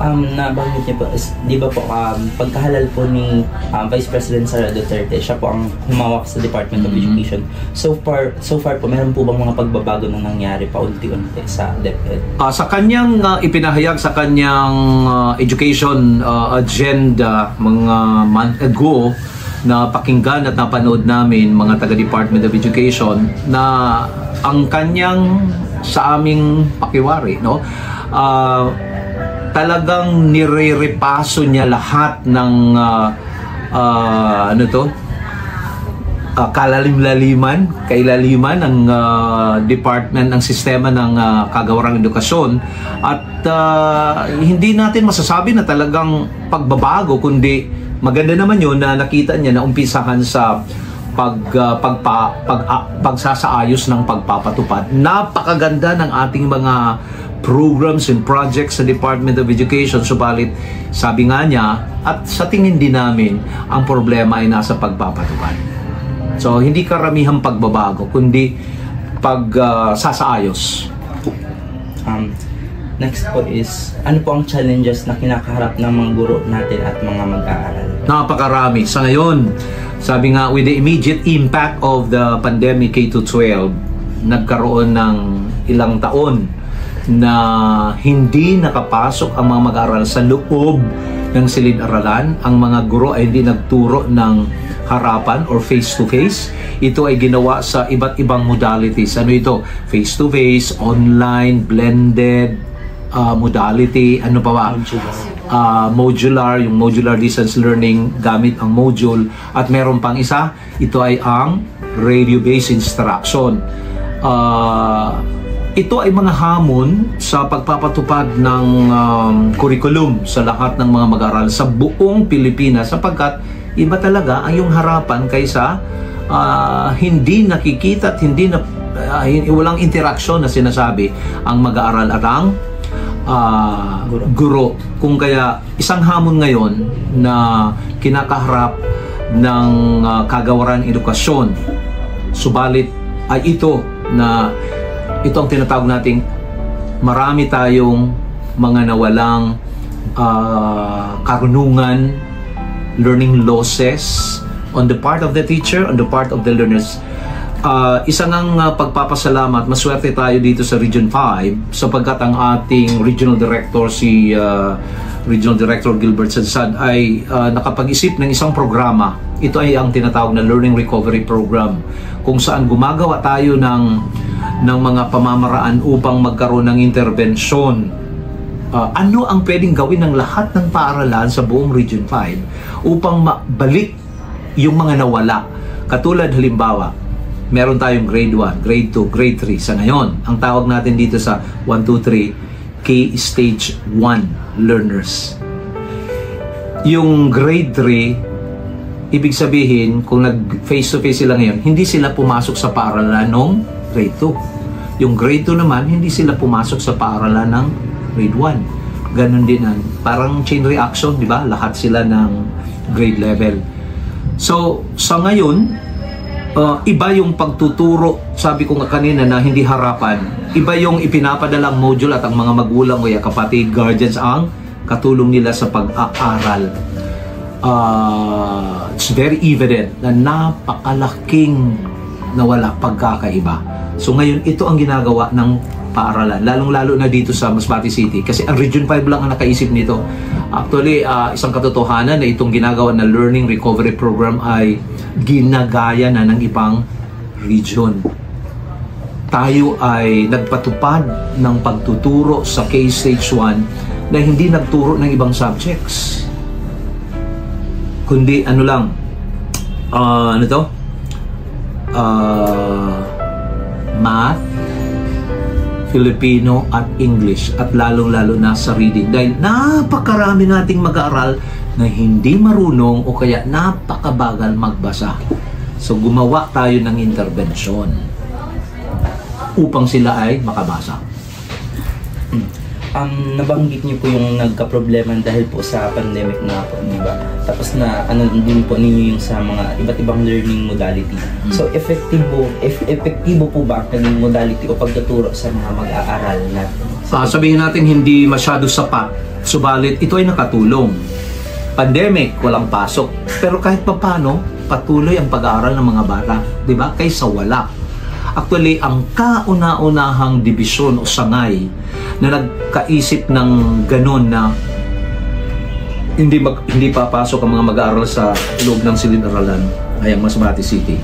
Um, nabanggit niyo po, is, di ba po, um, pagkahalal po ni um, Vice President Sara Duterte, siya po ang humawak sa Department of Education. So far, so far po, meron po bang mga pagbabago na nangyari pa unti-unti sa DepEd? Ah, sa kanyang ah, ipinahayag sa kanyang ah, education ah, agenda mga month ago na pakinggan at napanood namin mga taga Department of Education na ang kanyang sa aming pakiwari no ah, talagang nire-repaso niya lahat ng ah, ah, ano to? Uh, kalalim-laliman, kailaliman ng ah, department ng sistema ng ah, kagawarang edukasyon. At ah, hindi natin masasabi na talagang pagbabago kundi maganda naman yun na nakita niya na umpisahan sa pag, ah, pagpa, pag, ah, pagsasaayos ng pagpapatupad. Napakaganda ng ating mga programs and projects sa Department of Education. Subalit, sabi nga niya, at sa tingin din namin, ang problema ay nasa pagpapatupad. So, hindi karamihang pagbabago, kundi pag ah, sasaayos. Um, next po is, ano po ang challenges na kinakaharap ng mga guro natin at mga mag-aaral? Napakarami. Sa ngayon, sabi nga, with the immediate impact of the pandemic K-12, nagkaroon ng ilang taon na hindi nakapasok ang mga mag-aaral sa loob ng silid-aralan. Ang mga guro ay hindi nagturo ng harapan or face-to-face. Ito ay ginawa sa iba't ibang modalities. Ano ito? Face-to-face, online, blended, uh, modality, ano pa ba? Uh, modular, yung modular distance learning gamit ang module. At meron pang isa, ito ay ang radio-based instruction. Uh, ito ay mga hamon sa pagpapatupad ng um, curriculum sa lahat ng mga mag-aaral sa buong Pilipinas sapagkat iba talaga ang yung harapan kaysa uh, hindi nakikita at hindi na uh, walang interaksyon na sinasabi ang mag-aaral at ang uh, guro. guro. Kung kaya isang hamon ngayon na kinakaharap ng uh, kagawaran edukasyon subalit ay ito na ito ang tinatawag nating marami tayong mga nawalang uh, karunungan, learning losses on the part of the teacher, on the part of the learners. Uh, isang ang uh, pagpapasalamat, maswerte tayo dito sa Region 5 sapagkat ang ating regional director si uh, Regional Director Gilbert Sadsad ay uh, nakapag-isip ng isang programa. Ito ay ang tinatawag na Learning Recovery Program kung saan gumagawa tayo ng ng mga pamamaraan upang magkaroon ng interbensyon. Uh, ano ang pwedeng gawin ng lahat ng paaralan sa buong Region 5 upang mabalik yung mga nawala? Katulad halimbawa, meron tayong grade 1, grade 2, grade 3 sa ngayon. Ang tawag natin dito sa 1, 2, 3, K Stage 1 learners. Yung grade 3, ibig sabihin, kung nag face-to-face sila ngayon, hindi sila pumasok sa paaralan ng grade 2. Yung grade 2 naman, hindi sila pumasok sa paaralan ng grade 1. Ganon din ang parang chain reaction, di ba? Lahat sila ng grade level. So, sa ngayon, uh, iba yung pagtuturo, sabi ko nga kanina na hindi harapan. Iba yung ipinapadalang module at ang mga magulang o kapatid, guardians ang katulong nila sa pag-aaral. Uh, it's very evident na napakalaking nawala pagkakaiba. So ngayon, ito ang ginagawa ng paaralan, lalong-lalo na dito sa Masbate City. Kasi ang Region 5 lang ang nakaisip nito. Actually, uh, isang katotohanan na itong ginagawa na Learning Recovery Program ay ginagaya na ng ibang region. Tayo ay nagpatupad ng pagtuturo sa K-Stage 1 na hindi nagturo ng ibang subjects. Kundi ano lang, uh, ano to? Uh, math, Filipino at English at lalong-lalo na sa reading dahil napakarami nating mag-aaral na hindi marunong o kaya napakabagal magbasa. So gumawa tayo ng intervensyon upang sila ay makabasa. Um, nabanggit niyo po yung nagka-problema dahil po sa pandemic na po, di ba? Tapos na ano din po ninyo yung sa mga iba't ibang learning modality. Hmm. So effective po, if, epektibo po ba ang learning modality o pagtuturo sa mga mag-aaral natin? Uh, sabihin natin hindi masyado sapat, subalit ito ay nakatulong. Pandemic, walang pasok. Pero kahit papano, patuloy ang pag-aaral ng mga bata, di ba? Kaysa wala. Actually, ang kauna-unahang dibisyon o sangay na nagkaisip ng ganun na hindi mag, hindi papasok ang mga mag-aaral sa loob ng silid-aralan ay ang Masbate City.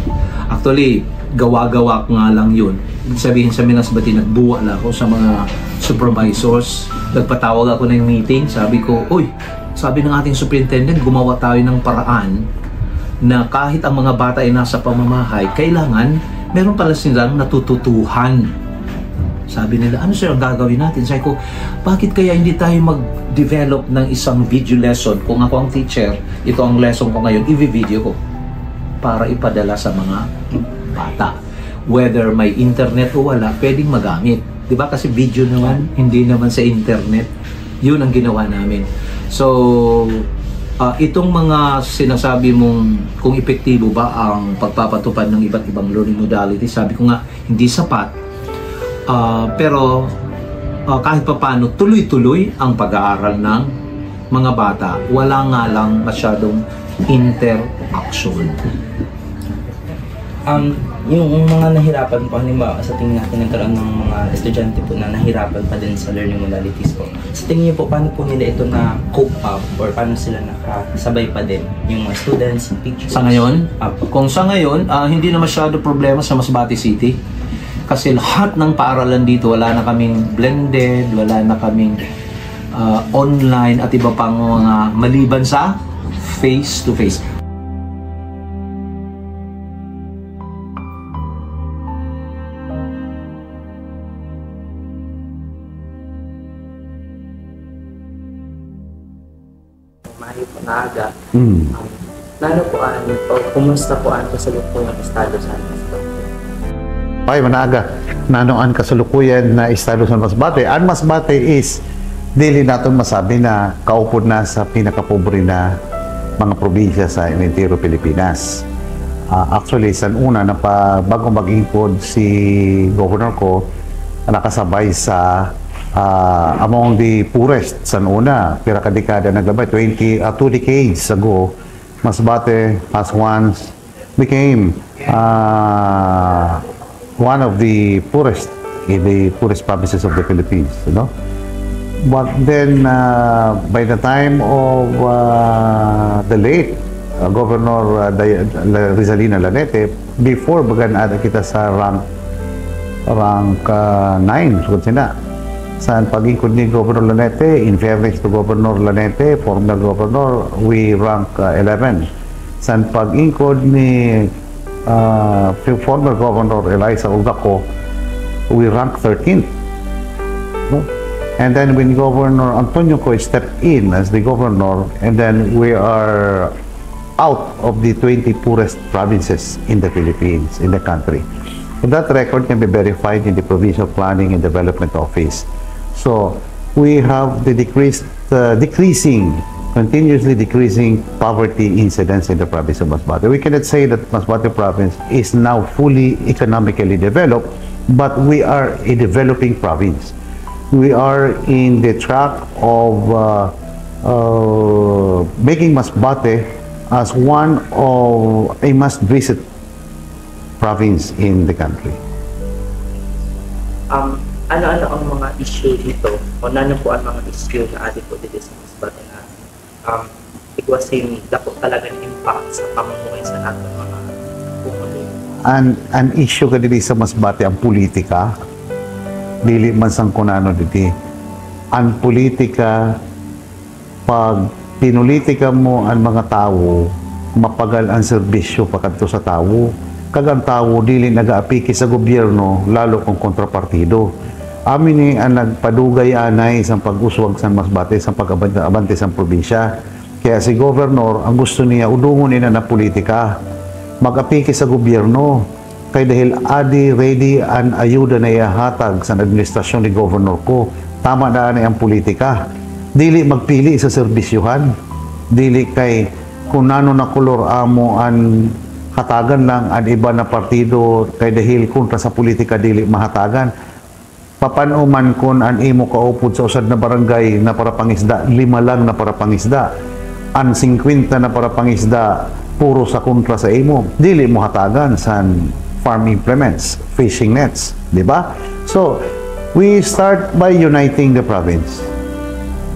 Actually, gawa-gawa nga lang yun. Sabihin sa Minasbati, nagbuwa lang ako sa mga supervisors. Nagpatawag ako ng meeting. Sabi ko, Uy, sabi ng ating superintendent, gumawa tayo ng paraan na kahit ang mga bata ay nasa pamamahay, kailangan meron pala silang natututuhan. Sabi nila, ano sir ang gagawin natin? Sabi ko, bakit kaya hindi tayo mag-develop ng isang video lesson? Kung ako ang teacher, ito ang lesson ko ngayon, i-video ko. para ipadala sa mga bata. Whether may internet o wala, pwedeng magamit. 'Di ba? Kasi video naman, hindi naman sa internet. 'Yun ang ginawa namin. So, ah, itong mga sinasabi mong kung epektibo ba ang pagpapatupad ng iba't ibang learning modality, sabi ko nga, hindi sapat. Ah, pero ah, kahit papano, tuloy-tuloy ang pag-aaral ng mga bata. Wala nga lang masyadong interaction. Um, yung mga nahirapan po, halimbawa sa tingin natin nagkaroon ng mga estudyante po na nahirapan pa din sa learning modalities po. Sa tingin niyo po, paano po nila ito na cope up or paano sila nakasabay pa din yung mga students, yung teachers? Sa ngayon, kung sa ngayon, ah, hindi na masyado problema sa Masbate City. Kasi lahat ng paaralan dito, wala na kaming blended, wala na kaming ah, online at iba pang mga maliban sa face-to-face. Mayo Mm. Lalo po ano po, kumusta po ang kasalukuyang estado sa atin? Ay, managa. Nanoan kasalukuyan na estado sa Masbate. Ang Masbate is dili natin masabi na kaupod na sa pinakapobre na mga probinsya sa entero Pilipinas. Ah, actually, sa una, na pa, bago mag-impod si governor ko, nakasabay sa ah, among the poorest sa una. Pira ka dekada naglabay, 20, uh, two decades ago, Masbate has once became uh, one of the poorest in the poorest provinces of the Philippines, you know. But then, uh, by the time of uh, the late uh, Governor uh, Rizalina Lanete, before bagan ada kita sa rank rank uh, 9, sugod sina. Pagingkod ni Governor Lanete, in fairness to Governor Lanete, former governor, we rank uh, 11. Sa pagingkod ni uh, former Governor Eliza Ulgaco, we rank 13th. No? And then when Governor Antonio Coy stepped in as the governor, and then we are out of the 20 poorest provinces in the Philippines, in the country. And that record can be verified in the Provincial Planning and Development Office. So we have the decreased, uh, decreasing, continuously decreasing poverty incidence in the province of Masbate. We cannot say that Masbate province is now fully economically developed, but we are a developing province. We are in the track of uh, uh, making Masbate as one of a must-visit province in the country. Um, ano-ano ang mga issue dito o ano po ang mga issue na atin po sa Masbate na um, igwasin dako talaga ng impact sa pamumuhay sa natin mga pumuloy. An, an issue ka dili sa Masbate ang politika. Dili man sang kunano diti. Ang politika pag pinulitika mo ang mga tao, mapagal ang serbisyo pakadto sa tao. Kag ang tao dili nagaapiki sa gobyerno lalo kung kontrapartido. Amin ni ang nagpadugay anay sa pag-uswag sa Masbate sa pag-abante sa probinsya. Kaya si governor ang gusto niya udungon niya na politika. Mag-apiki sa gobyerno. Kay dahil adi ready an ayuda na ihatag sa administrasyon ni governor ko. Tama na ni ang politika. Dili magpili sa serbisyuhan. Dili kay kung nano na kolor amo an hatagan lang an iba na partido kay dahil kontra sa politika dili mahatagan papano man kun an imo kaupod sa usad na barangay na para pangisda lima lang na para pangisda. An 50 na para pangisda puro sa kontra sa imo. Dili mo hatagan sa farm implements fishing nets di ba? So we start by uniting the province.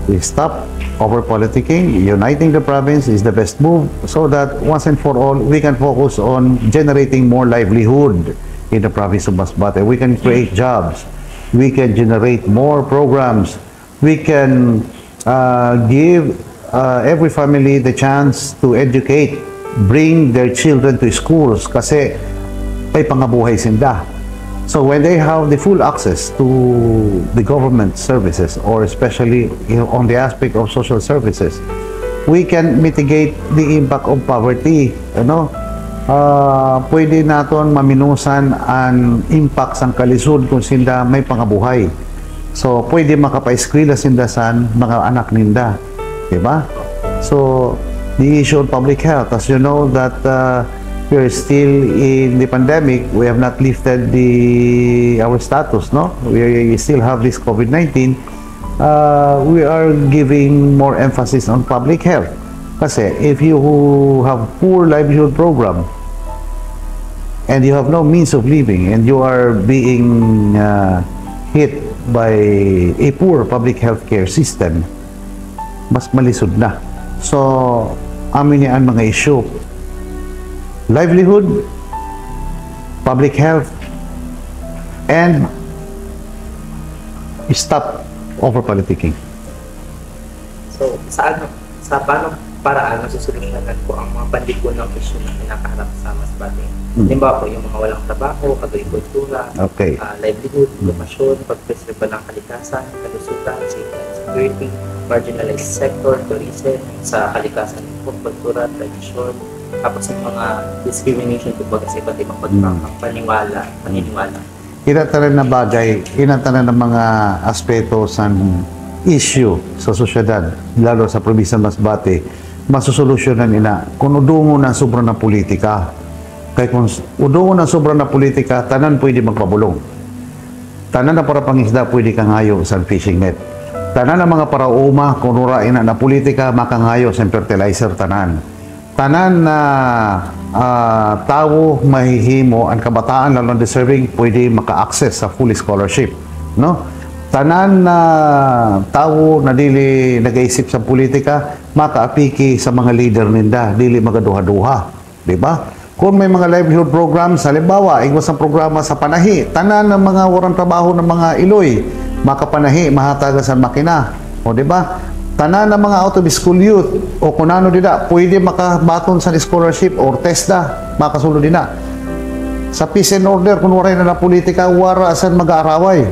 We stop over politicking uniting the province is the best move so that once and for all we can focus on generating more livelihood in the province of Masbate. We can create jobs we can generate more programs we can uh, give uh, every family the chance to educate bring their children to schools kasi may pangabuhay sinda. So when they have the full access to the government services or especially you know, on the aspect of social services, we can mitigate the impact of poverty, you know. Ah, pwede naton maminusan ang impact sang kalisod kung sinda may pangabuhay. So, pwede makapa-eskwela sinda sa mga anak ninda. Diba? So, the issue of public health, as you know that uh, we are still in the pandemic, we have not lifted the our status, no? We still have this COVID-19. Uh, we are giving more emphasis on public health. Kasi if you have poor livelihood program, and you have no means of living and you are being uh, hit by a poor public health care system, mas malisod na. So, amin ang mga issue. Livelihood, public health, and stop over politicking. So, sa ano, sa paano paraan masusolusyonan po ang mga panlipunang issue na kinakaharap sa Masbate? Hmm. Halimbawa po, yung mga walang trabaho, agrikultura, Okay. ah, livelihood, edukasyon, pagpreserba ng kalikasan, kalusugan, safety and security, marginalized sector, tourism, sa kalikasan po, kultura, tradisyon, tapos yung mga discrimination po baga sa iba't ibang pagpapang paniwala, paniniwala. Inatanan na bagay, inatanan ng mga aspeto sa issue sa sosyedad, lalo sa probinsya ng Masbate, masusolusyonan ina kung udungo na sobra na politika. Kaya kung udungo na sobra na politika, tanan pwede magpabulong. Tanan na para pangisda pwede kangayo sa fishing net. Tanan na mga parauma, kung urain na na politika, makangayo sa fertilizer tanan. Tanan na ah, tao mahihimo, ang kabataan lalo deserving, pwede maka-access sa full scholarship. No? Tanan na tao na dili nagaisip sa politika, makaapiki sa mga leader ninda, dili magaduha-duha. Di ba? Kung may mga livelihood programs, halimbawa, igwas ang programa sa panahi, tanan ng mga warang trabaho ng mga iloy, makapanahi, mahatagan sa makina. O di ba? Tanan ng mga out of school youth, o kung ano dida, pwede makabaton sa scholarship or TESDA, makasulod din na. Sa peace and order, kung waray na na politika, wara saan mag-aaraway.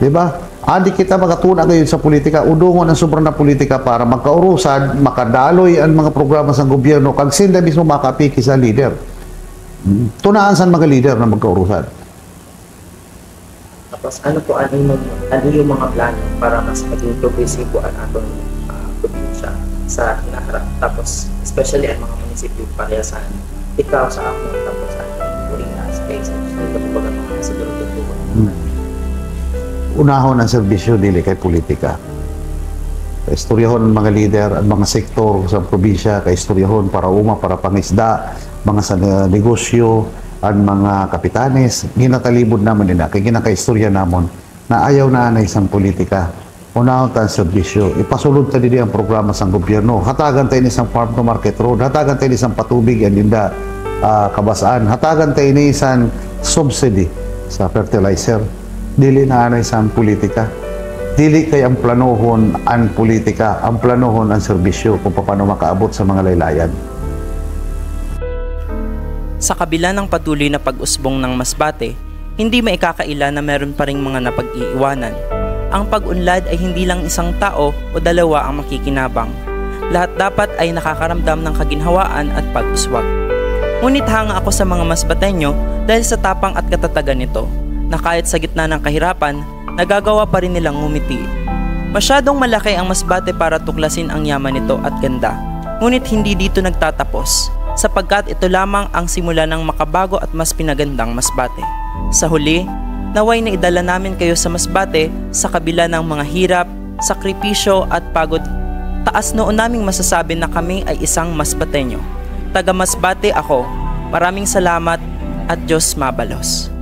Di ba? Adi kita magatuna ngayon sa politika, udungon ang sobrang na politika para magkaurusan, makadaloy ang mga programa sa gobyerno, kag sila mismo makapiki sa leader. Hmm. Tunaan sa mga leader na magkaurusan. Tapos ano po, ano yung, ano yung mga plano para mas maging progresibo ang atong uh, probinsya sa hinaharap. Tapos, especially ang mga munisipyo parehasan, ikaw sa ako, tapos ang uling na space. Ito po ba mga siguro tutuwa? Hmm. Unahon ang serbisyo, dili kay politika. Kaistoryahon ang mga leader, ang mga sektor sa probinsya, kaistoryahon para uma, para pangisda, mga sa negosyo, ang mga kapitanes, ginatalibod naman nila, kay ginakaistorya namon na ayaw na na isang politika. Unahon ta ang serbisyo. Ipasulod ta din ang programa sa gobyerno. Hatagan tayo isang farm to market road, hatagan tayo isang patubig ang linda ah, kabasaan, hatagan tayo isang subsidy sa fertilizer. Dili na na isang politika. Dili kay ang planohon ang politika, ang planohon ang serbisyo kung paano makaabot sa mga laylayan. Sa kabila ng patuloy na pag-usbong ng Masbate, hindi maikakaila na meron pa ring mga napag-iiwanan. Ang pag-unlad ay hindi lang isang tao o dalawa ang makikinabang. Lahat dapat ay nakakaramdam ng kaginhawaan at pag-uswag. Ngunit hanga ako sa mga Masbateño dahil sa tapang at katatagan nito, na kahit sa gitna ng kahirapan, nagagawa pa rin nilang ngumiti. Masyadong malaki ang Masbate para tuklasin ang yaman nito at ganda. Ngunit hindi dito nagtatapos sapagkat ito lamang ang simula ng makabago at mas pinagandang Masbate. Sa huli, naway na idala namin kayo sa Masbate sa kabila ng mga hirap, sakripisyo at pagod. Taas noon naming masasabi na kami ay isang Masbateño. Taga Masbate ako. Maraming salamat at Diyos mabalos.